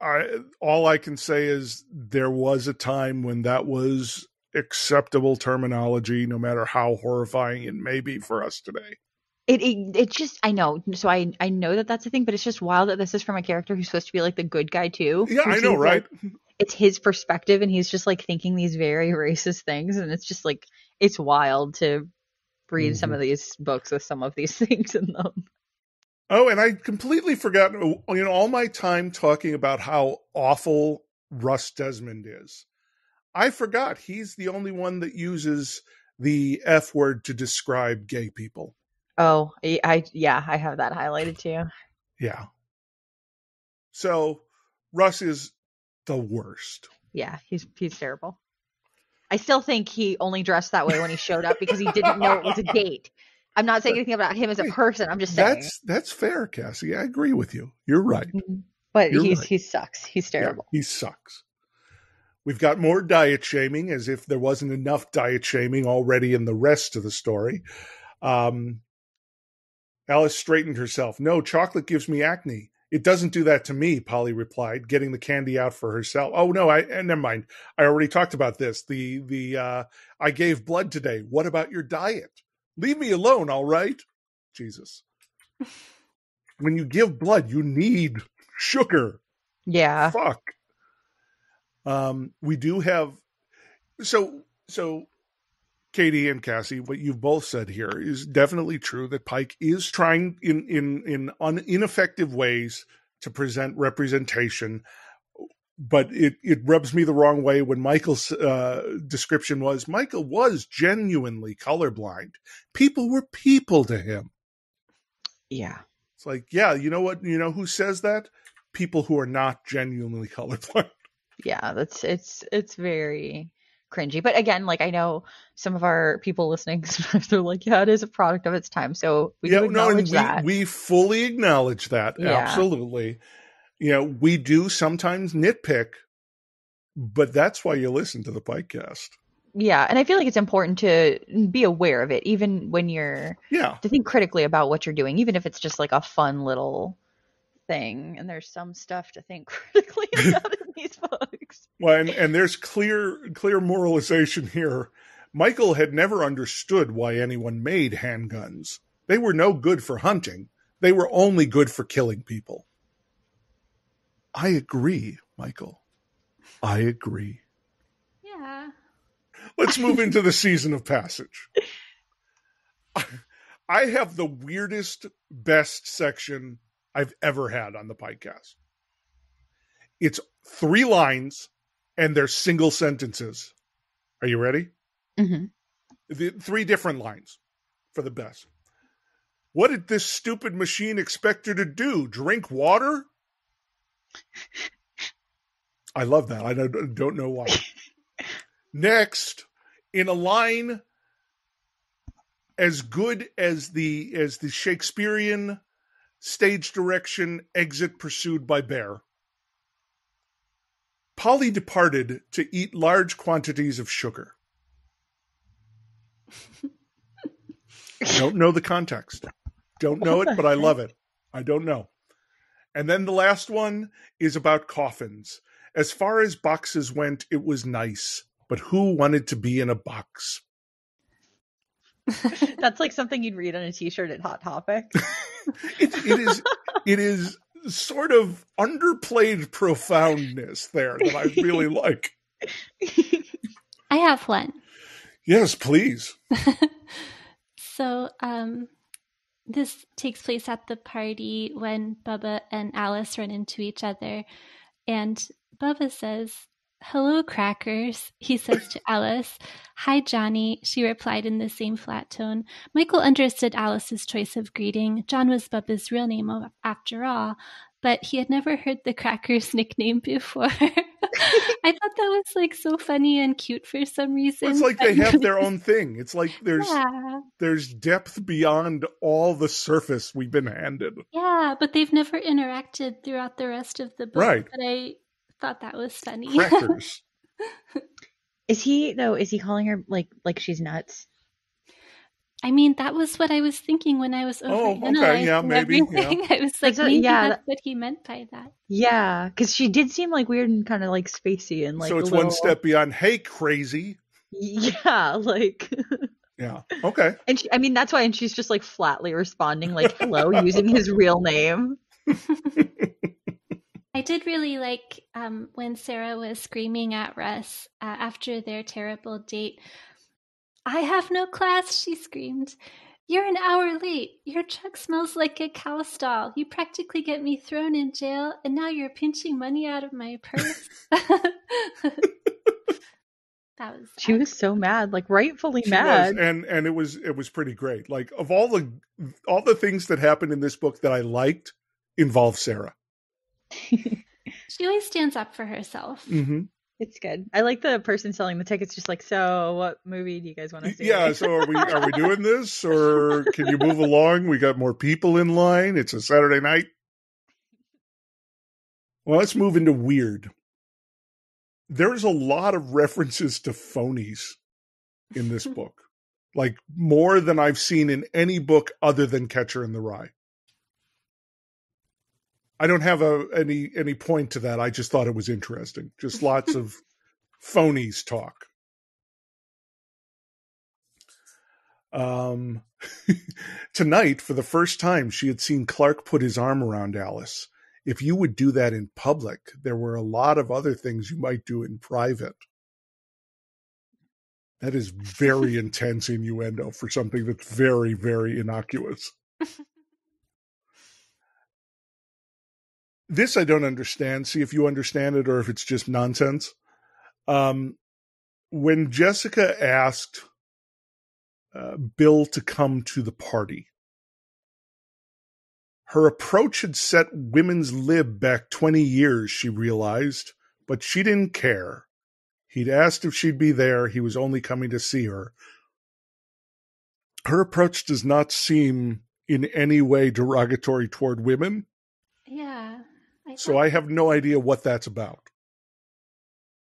I all I can say is there was a time when that was acceptable terminology, no matter how horrifying it may be for us today. it, it it just I know. So I I know that that's a thing, but it's just wild that this is from a character who's supposed to be like the good guy too. Yeah, I know, right? like, it's his perspective, and he's just like thinking these very racist things, and it's just like it's wild to read some Mhm. of these books with some of these <laughs> things in them. Oh, and I completely forgot. You know, all my time talking about how awful Russ Desmond is. I forgot he's the only one that uses the F word to describe gay people. Oh, I, I yeah, I have that highlighted too. Yeah. So Russ is the worst. Yeah, he's he's terrible. I still think he only dressed that way when he showed up because he didn't know it was a date. I'm not saying anything about him as a person. I'm just saying. That's that's fair, Cassie. I agree with you. You're right. Mhm. But You're he's right. he sucks. He's Yeah, terrible. he sucks. We've got more diet shaming, as if there wasn't enough diet shaming already in the rest of the story. Um, Alice straightened herself. No, chocolate gives me acne. It doesn't do that to me, Polly replied, getting the candy out for herself. Oh no, I eh, never mind. I already talked about this. The the uh, I gave blood today. What about your diet? Leave me alone, all right? Jesus. <laughs> when you give blood, you need sugar Yeah. fuck. Um, we do have so so Katie and Cassie, what you've both said here is definitely true that Pike is trying in in in un, ineffective ways to present representation, but it it rubs me the wrong way when Michael's uh, description was Michael was genuinely colorblind. People were people to him. Yeah. It's like, yeah, you know what? You know who says that? People who are not genuinely <laughs> colorblind. Yeah. That's it's it's very cringy. But again, like I know some of our people listening, <laughs> they're like, yeah, it is a product of its time. So we yeah, do no, and acknowledge we, we fully acknowledge that. Yeah. Absolutely. You know, we do sometimes nitpick, but that's why you listen to the podcast. yeah. And I feel like it's important to be aware of it, even when you're Yeah. to think critically about what you're doing, even if it's just like a fun little thing. And there's some stuff to think <laughs> critically about in these books. Well, and, and there's clear clear moralization here. Michael had never understood why anyone made handguns. They were no good for hunting. They were only good for killing people. I agree, Michael. I agree. Yeah. Let's move <laughs> into the season of passage. <laughs> I have the weirdest best section I've ever had on the podcast. It's three lines and they're single sentences. Are you ready? hmm The, three different lines for the best. What did this stupid machine expect her to do? Drink water? I love that. I don't, don't know why. <laughs> Next, in a line as good as the as the Shakespearean stage direction exit pursued by Bear. Polly departed to eat large quantities of sugar. <laughs> Don't know the context. Don't know it, but I love it. I don't know. And then the last one is about coffins. As far as boxes went, it was nice, but who wanted to be in a box? <laughs> That's like something you'd read on a T-shirt at Hot Topic. <laughs> it, it is. It is sort of underplayed profoundness there that I really <laughs> like. I have one. Yes, please. so, um, this takes place at the party when Bubba and Alice run into each other. And Bubba says, Hello, crackers, he says to Alice. Hi, Johnny, she replied in the same flat tone. Michael understood Alice's choice of greeting. John was Bubba's real name, after all, but he had never heard the crackers <laughs> nickname before. <laughs> I thought that was like so funny and cute for some reason. It's like <laughs> they have their own thing. It's like there's yeah. there's depth beyond all the surface we've been handed. Yeah, but they've never interacted throughout the rest of the book. Right. But I thought that was funny. Crackers. <laughs> is he though? Is he calling her like like she's nuts? I mean, that was what I was thinking when I was over oh, okay, yeah, maybe. Yeah. <laughs> I was like, maybe yeah, that's what he meant by that. Yeah, because she did seem like weird and kind of like spacey and like. So it's little... one step beyond. Hey, crazy. Yeah, <laughs> like. yeah. Okay. And she, I mean, that's why, and she's just like flatly responding like "hello" using his real name. I did really like um, when Sarah was screaming at Russ uh, after their terrible date I have no class, she screamed. You're an hour late. Your truck smells like a cow stall. You practically get me thrown in jail, and now you're pinching money out of my purse. <laughs> <laughs> that was she was so mad like rightfully she mad was, and and it was it was pretty great like of all the all the things that happened in this book that i liked involved sarah she always stands up for herself mm-hmm. It's good. I like the person selling the tickets. Just like, so what movie do you guys want to see? Yeah. So are we are we doing this, or can you move along? We got more people in line. It's a Saturday night. Well, let's move into weird. There's a lot of references to phonies in this <laughs> book, like more than I've seen in any book other than Catcher in the Rye. I don't have a any any point to that. I just thought it was interesting. Just lots of <laughs> phonies talk. Um, <laughs> tonight, for the first time, she had seen Clark put his arm around Alice. If you would do that in public, there were a lot of other things you might do in private. That is very <laughs> intense innuendo for something that's very, very innocuous. This I don't understand. See if you understand it or if it's just nonsense. Um, when Jessica asked uh, Bill to come to the party, her approach had set women's lib back 20 years, she realized, but she didn't care. He'd asked if she'd be there. He was only coming to see her. Her approach does not seem in any way derogatory toward women. So I have no idea what that's about.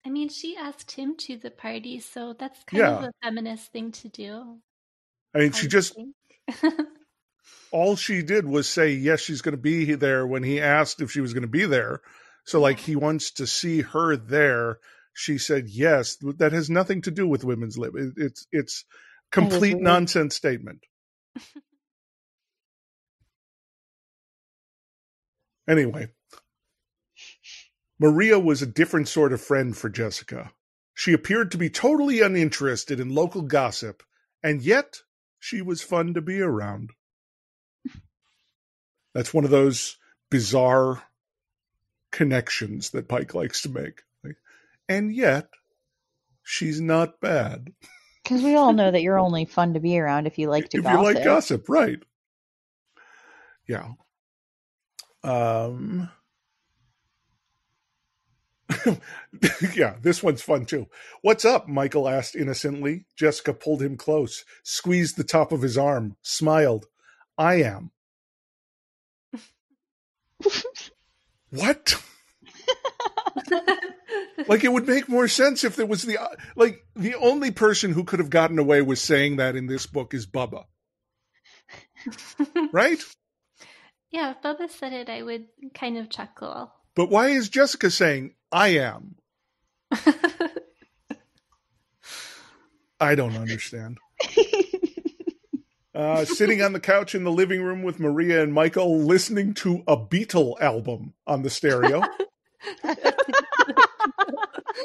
I mean, she asked him to the party, so that's kind yeah. of a feminist thing to do. I mean, I she just all <laughs> she did was say yes, she's going to be there when he asked if she was going to be there. So, like, he wants to see her there. She said yes. That has nothing to do with women's lib. It, it's it's complete nonsense statement. <laughs> anyway, Maria was a different sort of friend for Jessica. She appeared to be totally uninterested in local gossip, and yet she was fun to be around. That's one of those bizarre connections that Pike likes to make. and yet, she's not bad. Because we all know that you're <laughs> only fun to be around if you like to if gossip. you like gossip, right? Yeah. Um, <laughs> yeah, this one's fun too. What's up? Michael asked innocently. Jessica pulled him close, squeezed the top of his arm, smiled. I am. <laughs> what? like it would make more sense if there was the like the only person who could have gotten away with saying that in this book is Bubba. <laughs> right? Yeah, if Bubba said it, I would kind of chuckle. But why is Jessica saying I am? I don't understand. <laughs> Uh, sitting on the couch in the living room with Maria and Michael, listening to a Beatle album on the stereo. <laughs>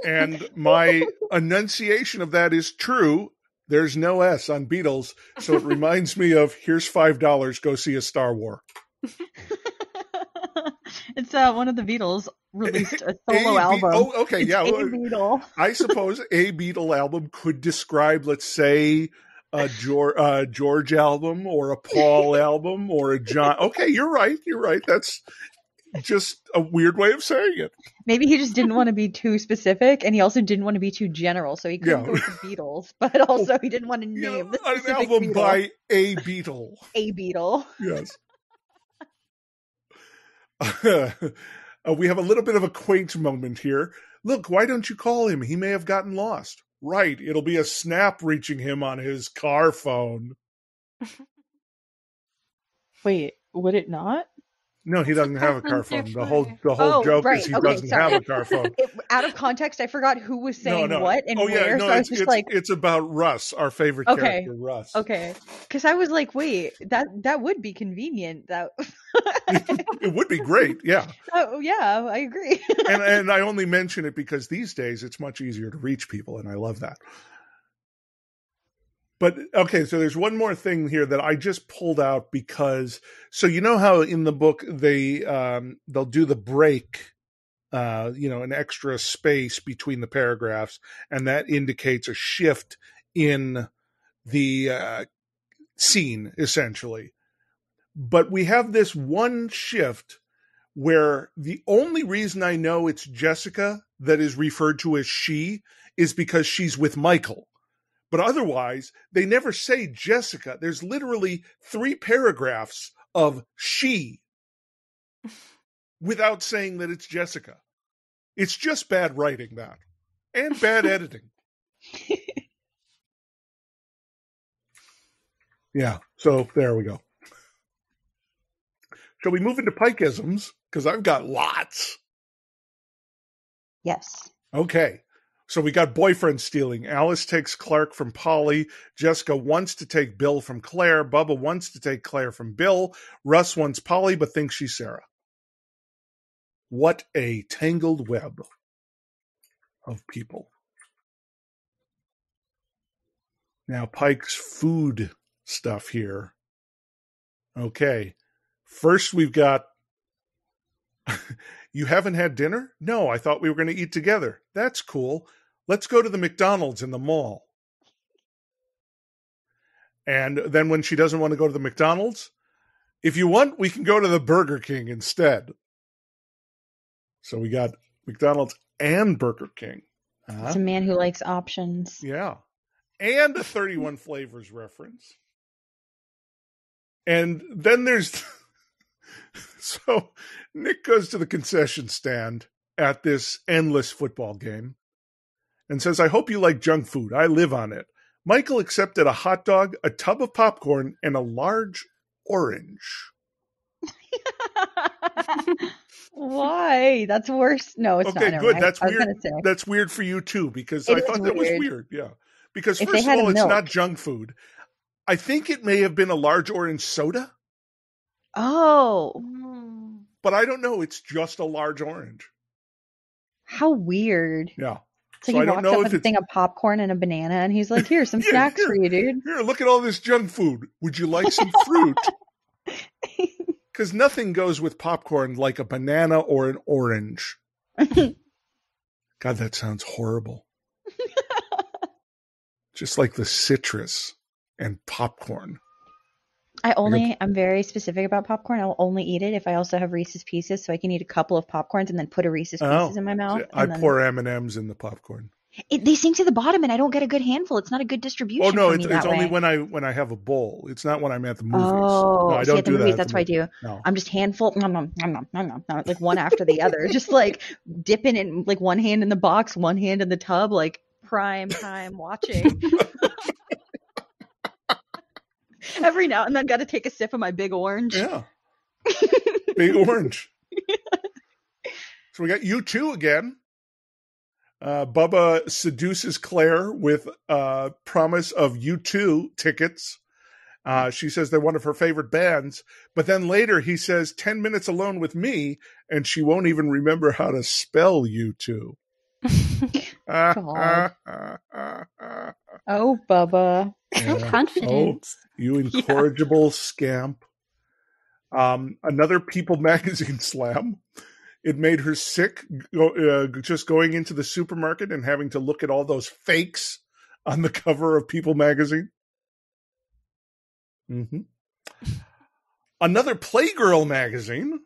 and my enunciation of that is true. There's no S on Beatles, so it reminds me of here's five dollars, go see a Star War. <laughs> it's uh, one of the Beatles released a <laughs> solo a album. oh, okay, it's yeah. A Beatle. I suppose <laughs> a Beatle album could describe, let's say, a George, uh, George album or a Paul <laughs> album or a John. Okay, you're right. You're right. That's just a weird way of saying it. Maybe he just didn't want to be too specific, and he also didn't want to be too general, so he couldn't Yeah. go with the Beatles. But also, he didn't want to Yeah, name the an album Beatle. by a Beatle. a Beatle. Yes. <laughs> Uh, we have a little bit of a quaint moment here. Look, why don't you call him? He may have gotten lost. Right, it'll be a snap reaching him on his car phone. <laughs> Wait, would it not? No, he doesn't have a car phone. The whole the whole Oh, joke right. is he Okay, doesn't sorry. have a car phone. <laughs> It, out of context, I forgot who was saying no, no. what and oh yeah, where. no, so I was it's, just like, it's, it's about Russ, our favorite Okay. character, Russ. okay, because I was like, wait, that that would be convenient. That, <laughs> it would be great, yeah. <laughs> oh yeah, I agree. and and I only mention it because these days it's much easier to reach people, and I love that. But okay, so there's one more thing here that I just pulled out because so you know how in the book they um, they'll do the break, uh, you know, an extra space between the paragraphs, and that indicates a shift in the uh, scene essentially. But we have this one shift where the only reason I know it's Jessica that is referred to as she is because she's with Michael. But otherwise, they never say Jessica. There's literally three paragraphs of she <laughs> without saying that it's Jessica. It's just bad writing, that, and bad editing. <laughs> Yeah, so there we go. Shall we move into Pikeisms? Because I've got lots. yes. Okay. So we got boyfriend stealing. Alice takes Clark from Polly. Jessica wants to take Bill from Claire. Bubba wants to take Claire from Bill. Russ wants Polly but thinks she's Sarah. What a tangled web of people. Now, Pike's food stuff here. Okay. First, we've got <laughs> you haven't had dinner? No, I thought we were going to eat together. That's cool. Let's go to the McDonald's in the mall. And then when she doesn't want to go to the McDonald's, if you want, we can go to the Burger King instead. So we got McDonald's and Burger King. Uh-huh. It's a man who likes options. Yeah. And a 31 flavors reference. And then there's <laughs> so Nick goes to the concession stand at this endless football game and says, I hope you like junk food. I live on it. Michael accepted a hot dog, a tub of popcorn, and a large orange. <laughs> Why? That's worse. No, it's Okay, not. Never good. mind. That's weird. That's weird for you too, because It I is thought that was weird. weird. Yeah. Because If first of all, it's milk. not junk food. I think it may have been a large orange soda. Oh, Mm. but I don't know. It's just a large orange. how weird! Yeah. So, So I he don't walks know up if with a thing of popcorn and a banana, and he's like, "Here's some <laughs> Yeah, snacks here. for you, dude." Here, look at all this junk food. Would you like some fruit? <laughs> Because nothing goes with popcorn like a banana or an orange. <laughs> God, that sounds horrible. Just like the citrus and popcorn. I only I'm very specific about popcorn. I'll only eat it if I also have Reese's Pieces, so I can eat a couple of popcorns and then put a Reese's Oh, Pieces in my mouth. I and then- pour M and M's in the popcorn. it, they sink to the bottom, and I don't get a good handful. It's not a good distribution. Oh no, it's, it's that only way. when I when I have a bowl. It's not when I'm at the movies. Oh, no, I don't at the do movies, at that's what I do. No. I'm just handful, nom, nom, nom, nom, nom, like one after the other, just like dipping in, like one hand in the box, one hand in the tub, like prime time watching. <laughs> <laughs> Every now and then, got to take a sip of my big orange. Yeah. <laughs> Big orange. <laughs> so we got U2 again. Uh, Bubba seduces Claire with uh, promise of U2 tickets. Uh, she says they're one of her favorite bands, but then later he says 10 minutes alone with me, and she won't even remember how to spell U2. God. <laughs> Oh, Bubba. so Yeah. <laughs> confident. You <laughs> incorrigible scamp. Um, another People magazine slam. It made her sick uh, just going into the supermarket and having to look at all those fakes on the cover of People magazine. hmm Another Playgirl magazine.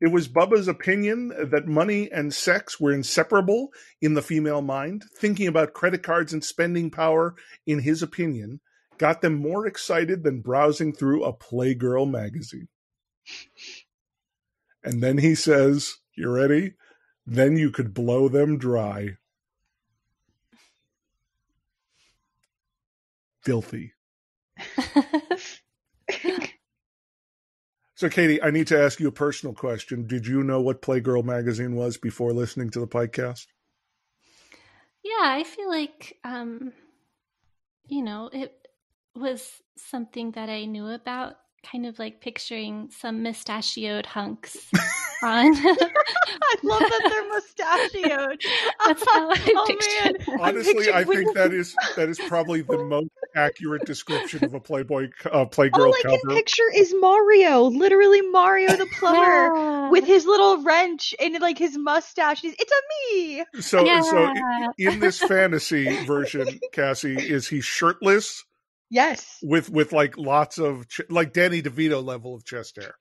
It was Bubba's opinion that money and sex were inseparable in the female mind. Thinking about credit cards and spending power, in his opinion, got them more excited than browsing through a Playgirl magazine. And then he says, You ready? Then you could blow them dry. Filthy. <laughs> So, Katie, I need to ask you a personal question. Did you know what Playgirl magazine was before listening to the podcast? yeah, I feel like, um, you know, it was something that I knew about, kind of like picturing some mustachioed hunks <laughs> on. I love that they're <laughs> mustachioed. That's how I <laughs> oh, picture man. them. I'm Honestly, I think that is <laughs> that is probably the most accurate description of a Playboy uh, Playgirl All I can picture is Mario, literally Mario the plumber. Yeah. With his little wrench and like his mustache, He's, it's a me. So, yeah. so i- in this fantasy version, Cassie, is he shirtless Yes, with with like lots of ch- like Danny DeVito level of chest hair?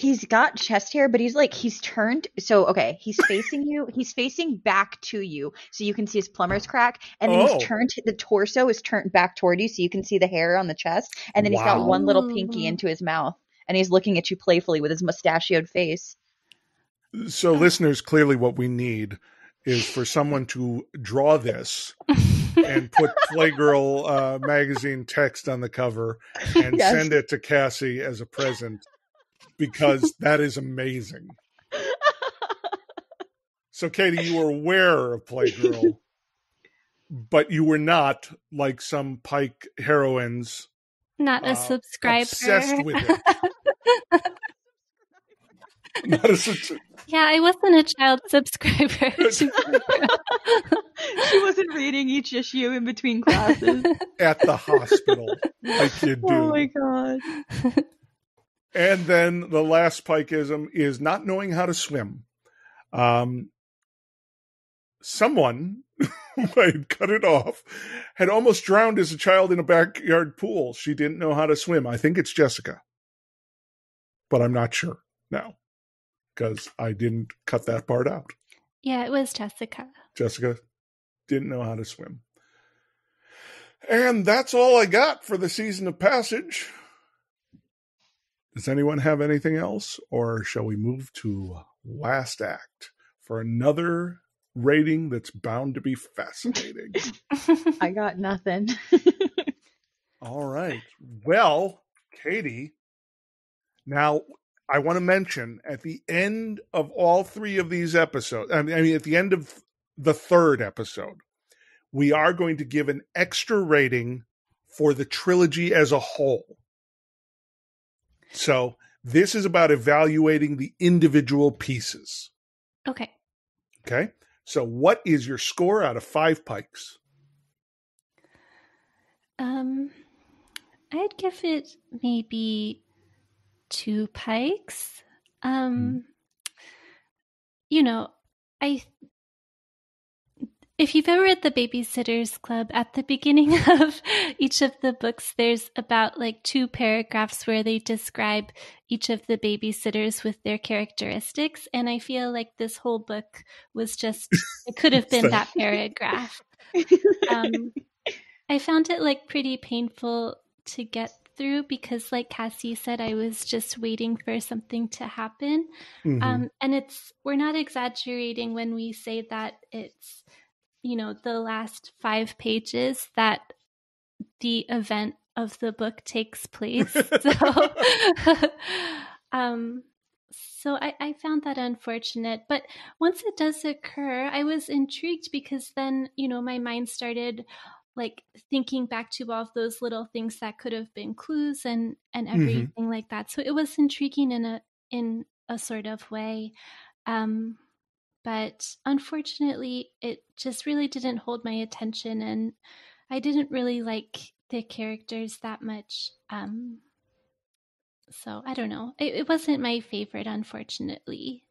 He's got chest hair, but he's like he's turned. So okay, he's <laughs> facing you. He's facing back to you, so you can see his plumber's crack, and then Oh. he's turned. The torso is turned back toward you, so you can see the hair on the chest, and then he's got one little pinky into his mouth, and he's looking at you playfully with his mustachioed face. So, listeners, clearly, what we need is for someone to draw this and put <laughs> Playgirl uh, magazine text on the cover and Yes. send it to Cassie as a present because that is amazing. So, Katie, you were aware of Playgirl, but you were not like some Pike heroines Not uh, a subscriber. obsessed with it. <laughs> Not a subs- yeah, I wasn't a child subscriber. <laughs> she wasn't reading each issue in between classes. at the hospital like you <laughs> do. oh my god. And then the last pikeism is not knowing how to swim. Um, someone <laughs> who had cut it off had almost drowned as a child in a backyard pool. She didn't know how to swim. I think it's Jessica, but I'm not sure now because I didn't cut that part out. yeah, it was Jessica. Jessica didn't know how to swim. And that's all I got for the season of passage. Does anyone have anything else? Or shall we move to last act for another rating that's bound to be fascinating? <laughs> I got nothing. <laughs> all right. Well, Katie, now I want to mention at the end of all three of these episodes, I mean, I mean, at the end of the third episode, we are going to give an extra rating for the trilogy as a whole. So this is about evaluating the individual pieces. okay. Okay. So what is your score out of five pikes? Um, I'd give it maybe two pikes. Um, you know, I if you've ever read the Babysitters Club, at the beginning <laughs> of each of the books, there's about like two paragraphs where they describe each of the babysitters with their characteristics. And I feel like this whole book was just, it could have been <laughs> that paragraph. Um, I found it like pretty painful to get through because, like Cassie said, I was just waiting for something to happen. Mm-hmm. Um, and it's, we're not exaggerating when we say that it's, you know, the last five pages that the event of the book takes place. <laughs> so, <laughs> um, so I, I, found that unfortunate. But once it does occur, I was intrigued because then, you know, my mind started like thinking back to all of those little things that could have been clues and and mm-hmm. everything mm-hmm. like that. So it was intriguing in a in a sort of way. Um, but unfortunately, it just really didn't hold my attention, and I didn't really like the characters that much. Um, so I don't know. It, it wasn't my favorite, unfortunately.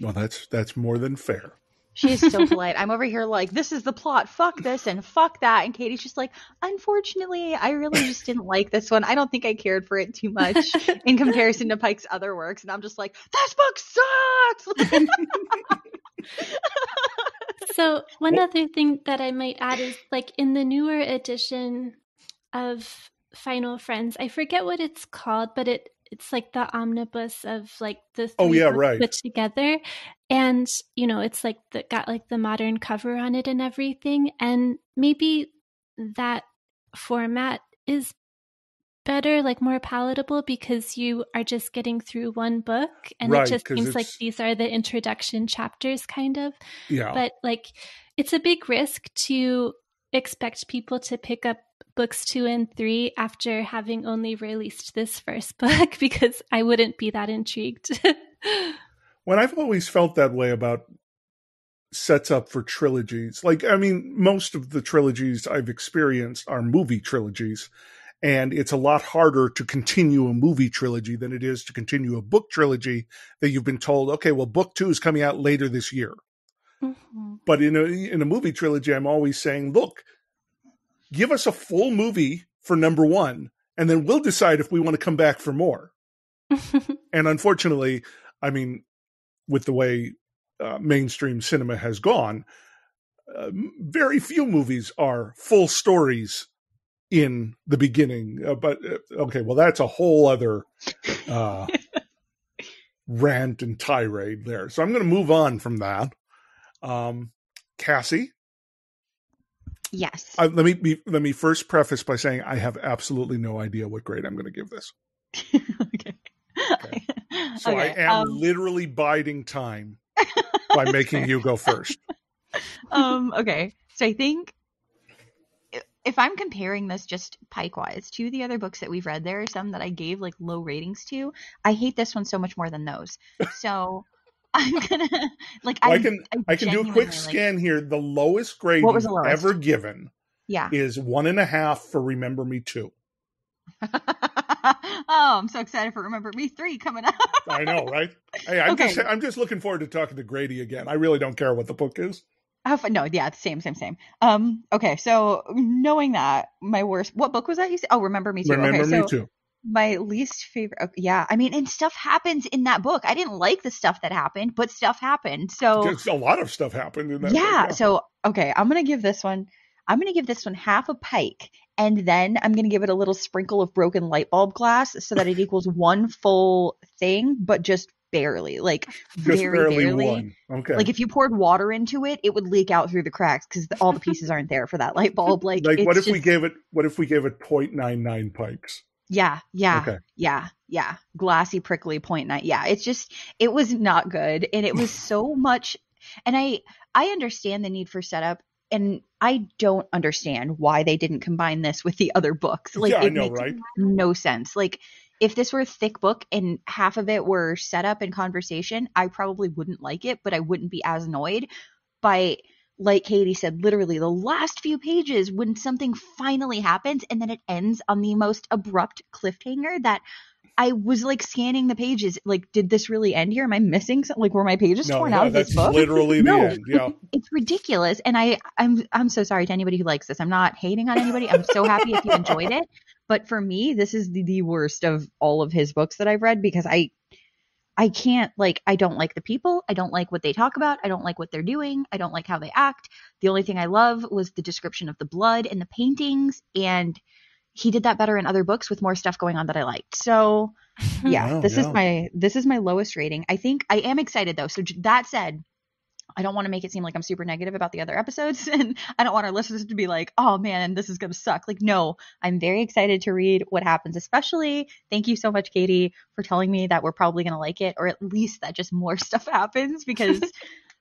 Well, that's that's more than fair. She's so <laughs> polite. I'm over here like, this is the plot. Fuck this and fuck that. And Katie's just like, unfortunately, I really just didn't like this one. I don't think I cared for it too much in <laughs> comparison to Pike's other works. And I'm just like, this book sucks. <laughs> so one other thing that I might add is like in the newer edition of Final Friends, I forget what it's called, but it it's like the omnibus of like the oh yeah right. put together. And you know it's like the, got like the modern cover on it and everything. And maybe that format is better, like more palatable because you are just getting through one book and right, it just seems like these are the introduction chapters kind of. Yeah. But like it's a big risk to expect people to pick up books 2 and 3 after having only released this first <laughs> book because I wouldn't be that intrigued. <laughs> when I've always felt that way about sets up for trilogies. Like, I mean, most of the trilogies I've experienced are movie trilogies and it's a lot harder to continue a movie trilogy than it is to continue a book trilogy that you've been told, okay, well, book two is coming out later this year. Mm-hmm. But in a in a movie trilogy, I'm always saying, look, give us a full movie for number one, and then we'll decide if we want to come back for more. <laughs> and unfortunately, I mean, with the way uh, mainstream cinema has gone, uh, very few movies are full stories in the beginning. Uh, but uh, okay, well, that's a whole other uh, <laughs> rant and tirade there. So I'm going to move on from that. Um, Cassie. Yes. let me be, let me first preface by saying I have absolutely no idea what grade I'm going to give this. <laughs> okay. okay. <laughs> So okay. I am um, literally biding time by making you go first. Um. Okay. So I think if I'm comparing this just pike wise to the other books that we've read, there are some that I gave like low ratings to. I hate this one so much more than those. <laughs> So I'm gonna like well, I, I, can I, I can do a quick scan here. The lowest grade what was the lowest? ever given yeah is one and a half for Remember Me Two. <laughs> oh, I'm so excited for Remember Me Three coming up. I know, right? Hey, I'm <laughs> okay. just I'm just looking forward to talking to Grady again. I really don't care what the book is. How no, yeah, same, same, same. Um, okay, so knowing that, my worst. What book was that? You said? Oh, remember me too. Remember okay, me so too. My least favorite. Okay, yeah, I mean, and stuff happens in that book. I didn't like the stuff that happened, but stuff happened. So a lot of stuff happened in that. Yeah, book, yeah. So okay, I'm gonna give this one. I'm gonna give this one half a pike, and then I'm gonna give it a little sprinkle of broken light bulb glass so that it equals one full thing, but just barely, like <laughs> Just very barely. barely. One. Okay. Like if you poured water into it, it would leak out through the cracks because all the <laughs> pieces aren't there for that light bulb. Like, like what if just... we gave it? What if we gave it 0.99 pikes? Yeah, yeah, okay. yeah, yeah. Glassy, prickly point nine. Yeah, it's just it was not good, and it was <laughs> so much. And I I understand the need for setup, and I don't understand why they didn't combine this with the other books. Like yeah, it know, makes right? no sense. Like if this were a thick book and half of it were set up in conversation, I probably wouldn't like it, but I wouldn't be as annoyed by like Katie said, literally the last few pages when something finally happens and then it ends on the most abrupt cliffhanger that I was like scanning the pages. Like, did this really end here? Am I missing something? Like, were my pages No, torn no, out of this book? literally the No. end. Yeah. <laughs> It's ridiculous. And I, I'm, I'm so sorry to anybody who likes this. I'm not hating on anybody. I'm so happy if you enjoyed it. But for me, this is the, the worst of all of his books that I've read because I, I can't like I don't like the people. I don't like what they talk about. I don't like what they're doing. I don't like how they act. The only thing I love was the description of the blood and the paintings and he did that better in other books with more stuff going on that I liked. So, <laughs> yeah, Wow, this is my this is my lowest rating. I think I am excited though. So that said, I don't want to make it seem like I'm super negative about the other episodes <laughs> and I don't want our listeners to be like, "Oh man, this is going to suck." Like, no, I'm very excited to read what happens, especially thank you so much Katie for telling me that we're probably going to like it or at least that just more <laughs> stuff happens because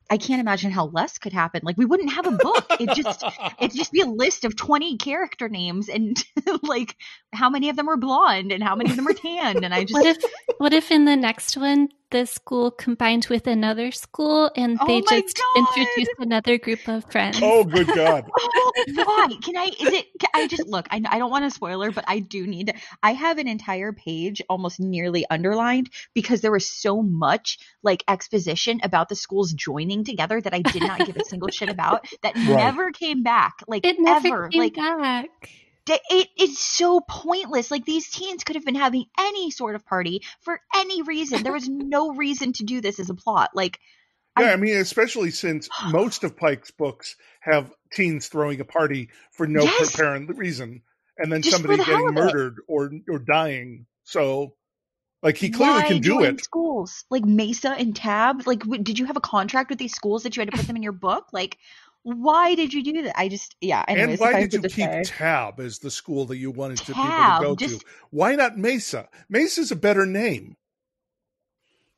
I can't imagine how less could happen. Like we wouldn't have a book. It just <laughs> it'd just be a list of 20 character names and like how many of them are blonde and how many of them are tan and I just What if what if in the next one the school combined with another school and Oh they my just God. introduced another group of friends? Oh, good God. <laughs> Oh, why? Can I? Is it? Can I just look? I, I don't want a spoiler, but I do need to. I have an entire page almost nearly underlined because there was so much like exposition about the schools joining together that I did not give a single shit about that <laughs> never came back. Like It never ever. came Like back. It is so pointless. Like these teens could have been having any sort of party for any reason. There was no <laughs> reason to do this as a plot. Like Yeah, I- I mean, especially since <sighs> most of Pike's books have teens throwing a party for no Yes. apparent reason, and then Just somebody the getting of it. murdered or or dying. So, like, he clearly Why can do it. Schools like Mesa and Tabb. Like, w- did you have a contract with these schools that you had to put them in your book? Like, why did you do that? I just, yeah. Anyways, and why did you keep say- Tabb as the school that you wanted to people to go just- to? Why not Mesa? Mesa's a better name.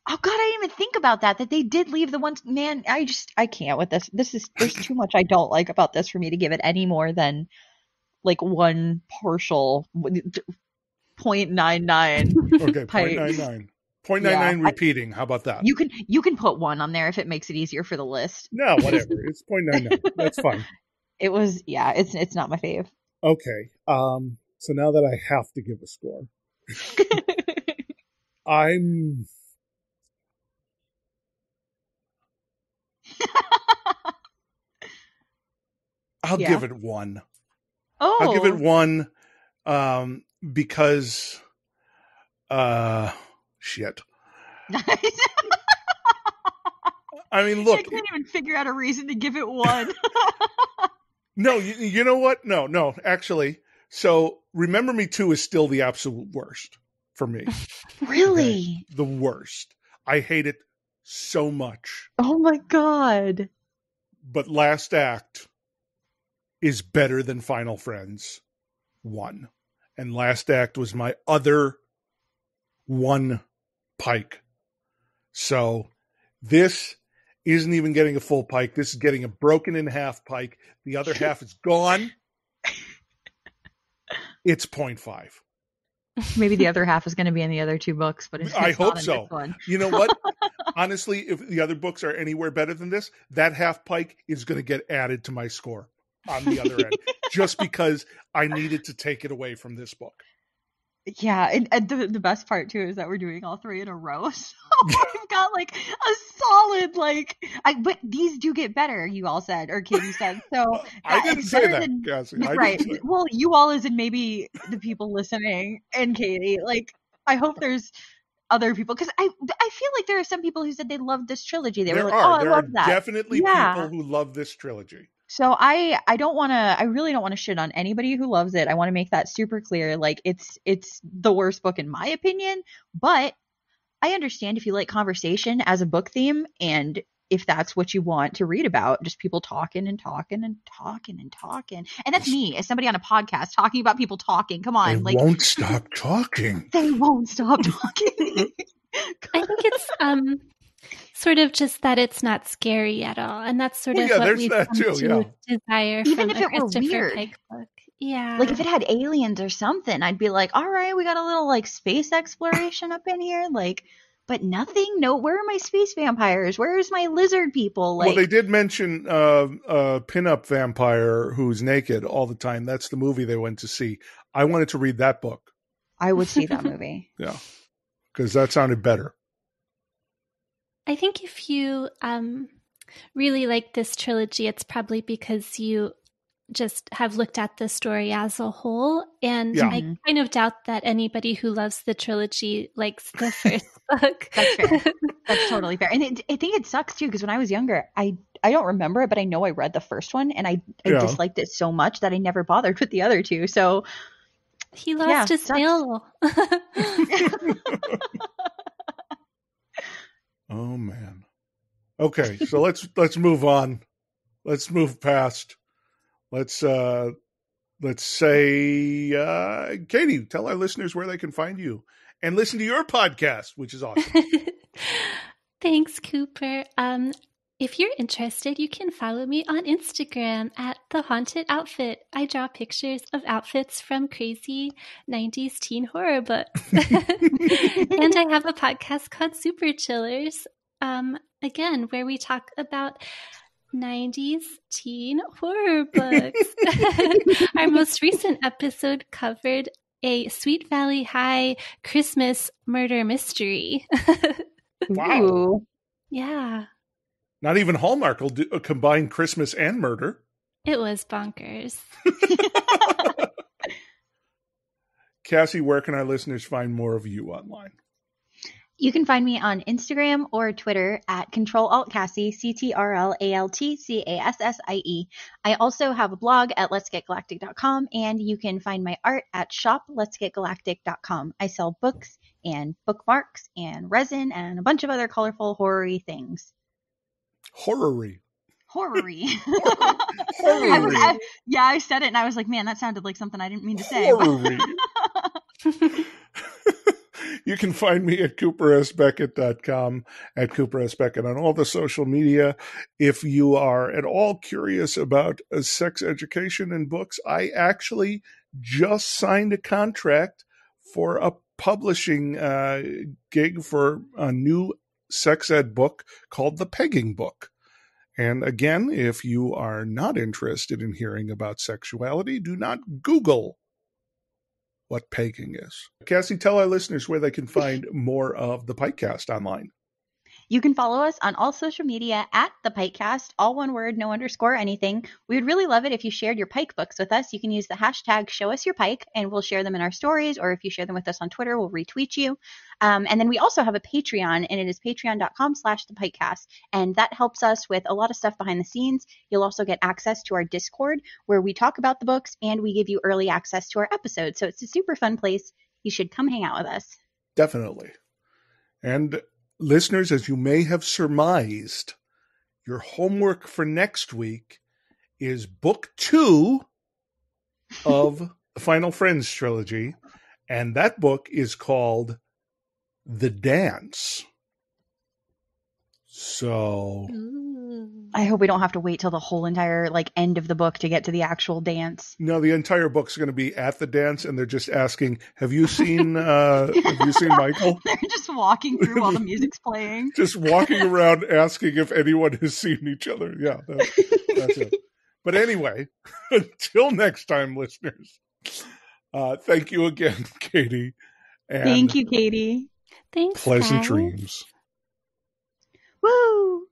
Oh God, I didn't even think about that. That they did leave the ones. Man, I just, I can't with this. This is there's too much I don't like about this for me to give it any more than like one partial point nine nine. <laughs> Okay, Pike. 0.99. 0.99 Yeah, I- repeating. How about that? You can you can put one on there if it makes it easier for the list. no, whatever. It's 0.99. <laughs> That's fine. It was yeah. It's it's not my fave. Okay. Um. So now that I have to give a score, <laughs> I'm. <laughs> I'll Yeah. give it one. oh, I'll give it one um, because, uh, shit. <laughs> I mean, look. I can't even figure out a reason to give it one. <laughs> no, you, you know what? No, no, actually. So, Remember Me Too is still the absolute worst for me. <laughs> really? the worst. I hate it so much. Oh my god. But Last Act is better than Final Friends 1. And Last Act was my other one pike. So this isn't even getting a full pike. This is getting a broken in half pike. The other <laughs> half is gone. It's 0.5. <laughs> Maybe the other half is going to be in the other two books, but it's, I hope not so. one. You know what? <laughs> Honestly, if the other books are anywhere better than this, that half pike is going to get added to my score on the other end, just because I needed to take it away from this book. Yeah, and, and the the best part too is that we're doing all three in a row. <laughs> So we've got like a solid like. I but these do get better. You all said, or Katie said. So <laughs> I didn't say that, than- Cassie. I right. say Well, you all as in maybe the people listening and Katie. Like, I hope there's other people because I I feel like there are some people who said they loved this trilogy. They there were like, are oh, there I are love that. definitely Yeah. people who love this trilogy. So I I don't want to I really don't want to shit on anybody who loves it. I want to make that super clear. Like it's it's the worst book in my opinion, but I understand if you like conversation as a book theme and if that's what you want to read about, just people talking and talking and talking and talking. And that's me as somebody on a podcast talking about people talking. Come on, they like won't stop talking. <laughs> they won't stop talking. <laughs> I think it's um sort of just that it's not scary at all, and that's sort Well, of yeah, what there's we've that come too, to desire Even from if a it were Christopher weird. Pike book. Yeah, like if it had aliens or something, I'd be like, all right, we got a little like space exploration up in here. Like, but nothing. No, where are my space vampires? Where's my lizard people? Like, well, they did mention uh, a pinup vampire who's naked all the time. That's the movie they went to see. I wanted to read that book. I would see that movie. <laughs> yeah, because that sounded better. I think if you um, really like this trilogy, it's probably because you just have looked at the story as a whole. And Yeah. I kind of doubt that anybody who loves the trilogy likes the <laughs> first book. That's fair. <laughs> That's totally fair. And it, I think it sucks too because when I was younger, I I don't remember it, but I know I read the first one and I, I Yeah. disliked it so much that I never bothered with the other two. So he lost Yeah, his sucks. <laughs> Oh man. Okay, so let's <laughs> let's move on. Let's move past. Let's uh let's say uh Katie, tell our listeners where they can find you and listen to your podcast, which is awesome. <laughs> Thanks, Cooper. Um, if you're interested, you can follow me on Instagram at the Haunted Outfit. I draw pictures of outfits from crazy '90s teen horror books, <laughs> and I have a podcast called Super Chillers. Um, again, where we talk about 90s teen horror books. <laughs> Our most recent episode covered a Sweet Valley High Christmas murder mystery. <laughs> Wow. ooh. yeah, Not even Hallmark will do, uh, combine Christmas and murder. it was bonkers. <laughs> <laughs> Cassie, where can our listeners find more of you online? You can find me on Instagram or Twitter at Control Alt Cassie, C T R L A L T C A S S I E. I also have a blog at letsgetgalactic.com and you can find my art at shopletsgetgalactic.com. I sell books and bookmarks and resin and a bunch of other colorful horror things. Horrory. <laughs> Horror-y. I was, Horror-y. I- yeah, I said it and I was like, man, that sounded like something I didn't mean to say. Horror-y. <laughs> you can find me at coopersbeckett.com, at Cooper S. Beckett on all the social media. If you are at all curious about uh, sex education and books, I actually just signed a contract for a publishing uh, gig for a new sex ed book called The Pegging Book. And again, if you are not interested in hearing about sexuality, do not Google what pegging is. Cassie, tell our listeners where they can find more of the Pikecast online. You can follow us on all social media at the Pikecast, all one word, no underscore anything. We would really love it if you shared your Pike books with us. You can use the hashtag show us your Pike and we'll share them in our stories, or if you share them with us on Twitter, we'll retweet you. Um, and then we also have a Patreon, and it is patreon.com slash the Pikecast. And that helps us with a lot of stuff behind the scenes. You'll also get access to our Discord where we talk about the books and we give you early access to our episodes. So it's a super fun place. You should come hang out with us. Definitely. And listeners, as you may have surmised, your homework for next week is book two <laughs> of the Final Friends trilogy. And that book is called The Dance. So. I hope we don't have to wait till the whole entire like end of the book to get to the actual dance. No, the entire book's going to be at the dance, and they're just asking, "Have you seen? Uh, have you seen Michael?" <laughs> They're just walking through while the music's playing. <laughs> Just walking around asking if anyone has seen each other. Yeah, that, that's it. But anyway, <laughs> until next time, listeners. Uh, thank you again, Katie. And Thank you, Katie. Thanks. Pleasant guys. dreams. Woo!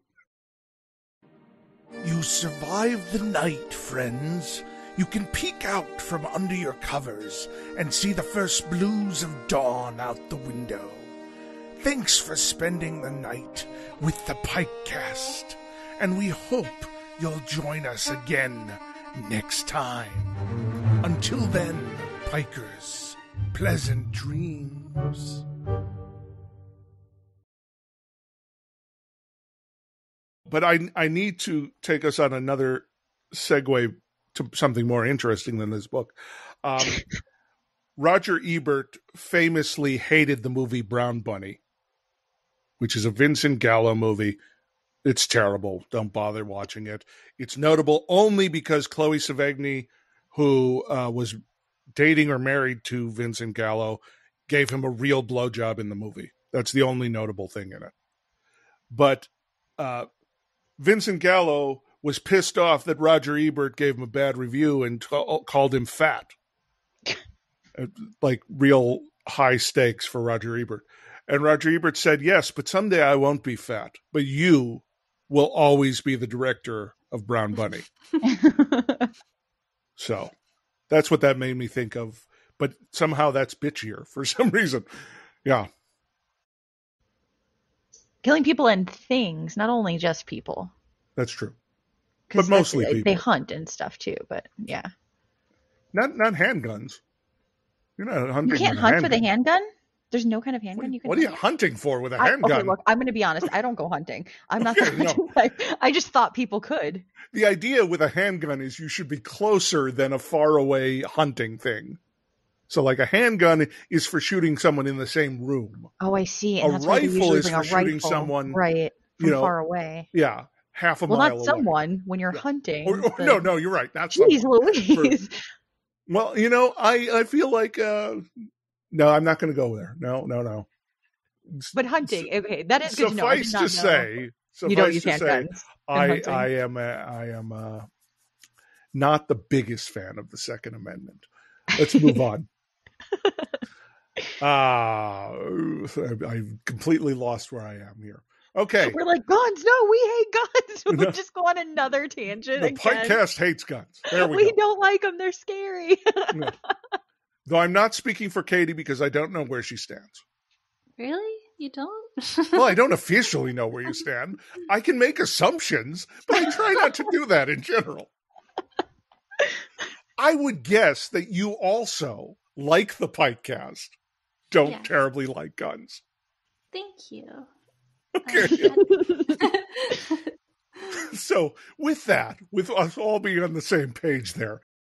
You survive the night, friends. You can peek out from under your covers and see the first blues of dawn out the window. Thanks for spending the night with the Pikecast, and we hope you'll join us again next time. Until then, Pikers, pleasant dreams. But I I need to take us on another segue to something more interesting than this book. Um, <laughs> Roger Ebert famously hated the movie Brown Bunny, which is a Vincent Gallo movie. It's terrible. Don't bother watching it. It's notable only because Chloe Sevigny, who uh, was dating or married to Vincent Gallo, gave him a real blowjob in the movie. That's the only notable thing in it. But uh, Vincent Gallo was pissed off that Roger Ebert gave him a bad review and t- called him fat. <laughs> Uh, like real high stakes for Roger Ebert. And Roger Ebert said, Yes, but someday I won't be fat, but you will always be the director of Brown Bunny. <laughs> so that's what that made me think of. But somehow that's bitchier for <laughs> some reason. Yeah. Killing people and things, not only just people. That's true. But mostly people. They hunt and stuff too, but yeah. Not not handguns. You're not hunting. You can't hunt with a handgun. There's no kind of handgun you can What are you hunt? hunting for with a handgun? okay, look, I'm going to be honest. I don't go hunting. I'm not Okay, no. type. I just thought people could. the idea with a handgun is you should be closer than a far away hunting thing. So, like a handgun is for shooting someone in the same room. Oh, I see. A And that's rifle is for shooting rifle, someone, right from you know, far away. Yeah, half a Well, mile not away. someone when you're Yeah. hunting. Or- or- but- no, no, you're right. Not Jeez someone. Louise. Well, you know, I I feel like uh no, I'm not going to go there. No, no, no. But hunting, okay, that is good to know. Suffice to say, you don't use handguns. I hunting. I am a, I am uh not the biggest fan of the Second Amendment. Let's move <laughs> on. <laughs> Ah, I completely lost where I am here. Okay, We're like guns. No, we hate guns. <laughs> No. we <laughs> just go on another tangent the again. podcast hates guns. There we, we go. don't like them. They're scary. Though I'm not speaking for Katie because I don't know where she stands. Really? You don't? Well, I don't officially know where you stand. I can make assumptions, but I try not to do that in general. I would guess that you also, like the Pikecast, don't Yes. terribly like guns. Thank you. Okay. <laughs> So, with that, with us all being on the same page there,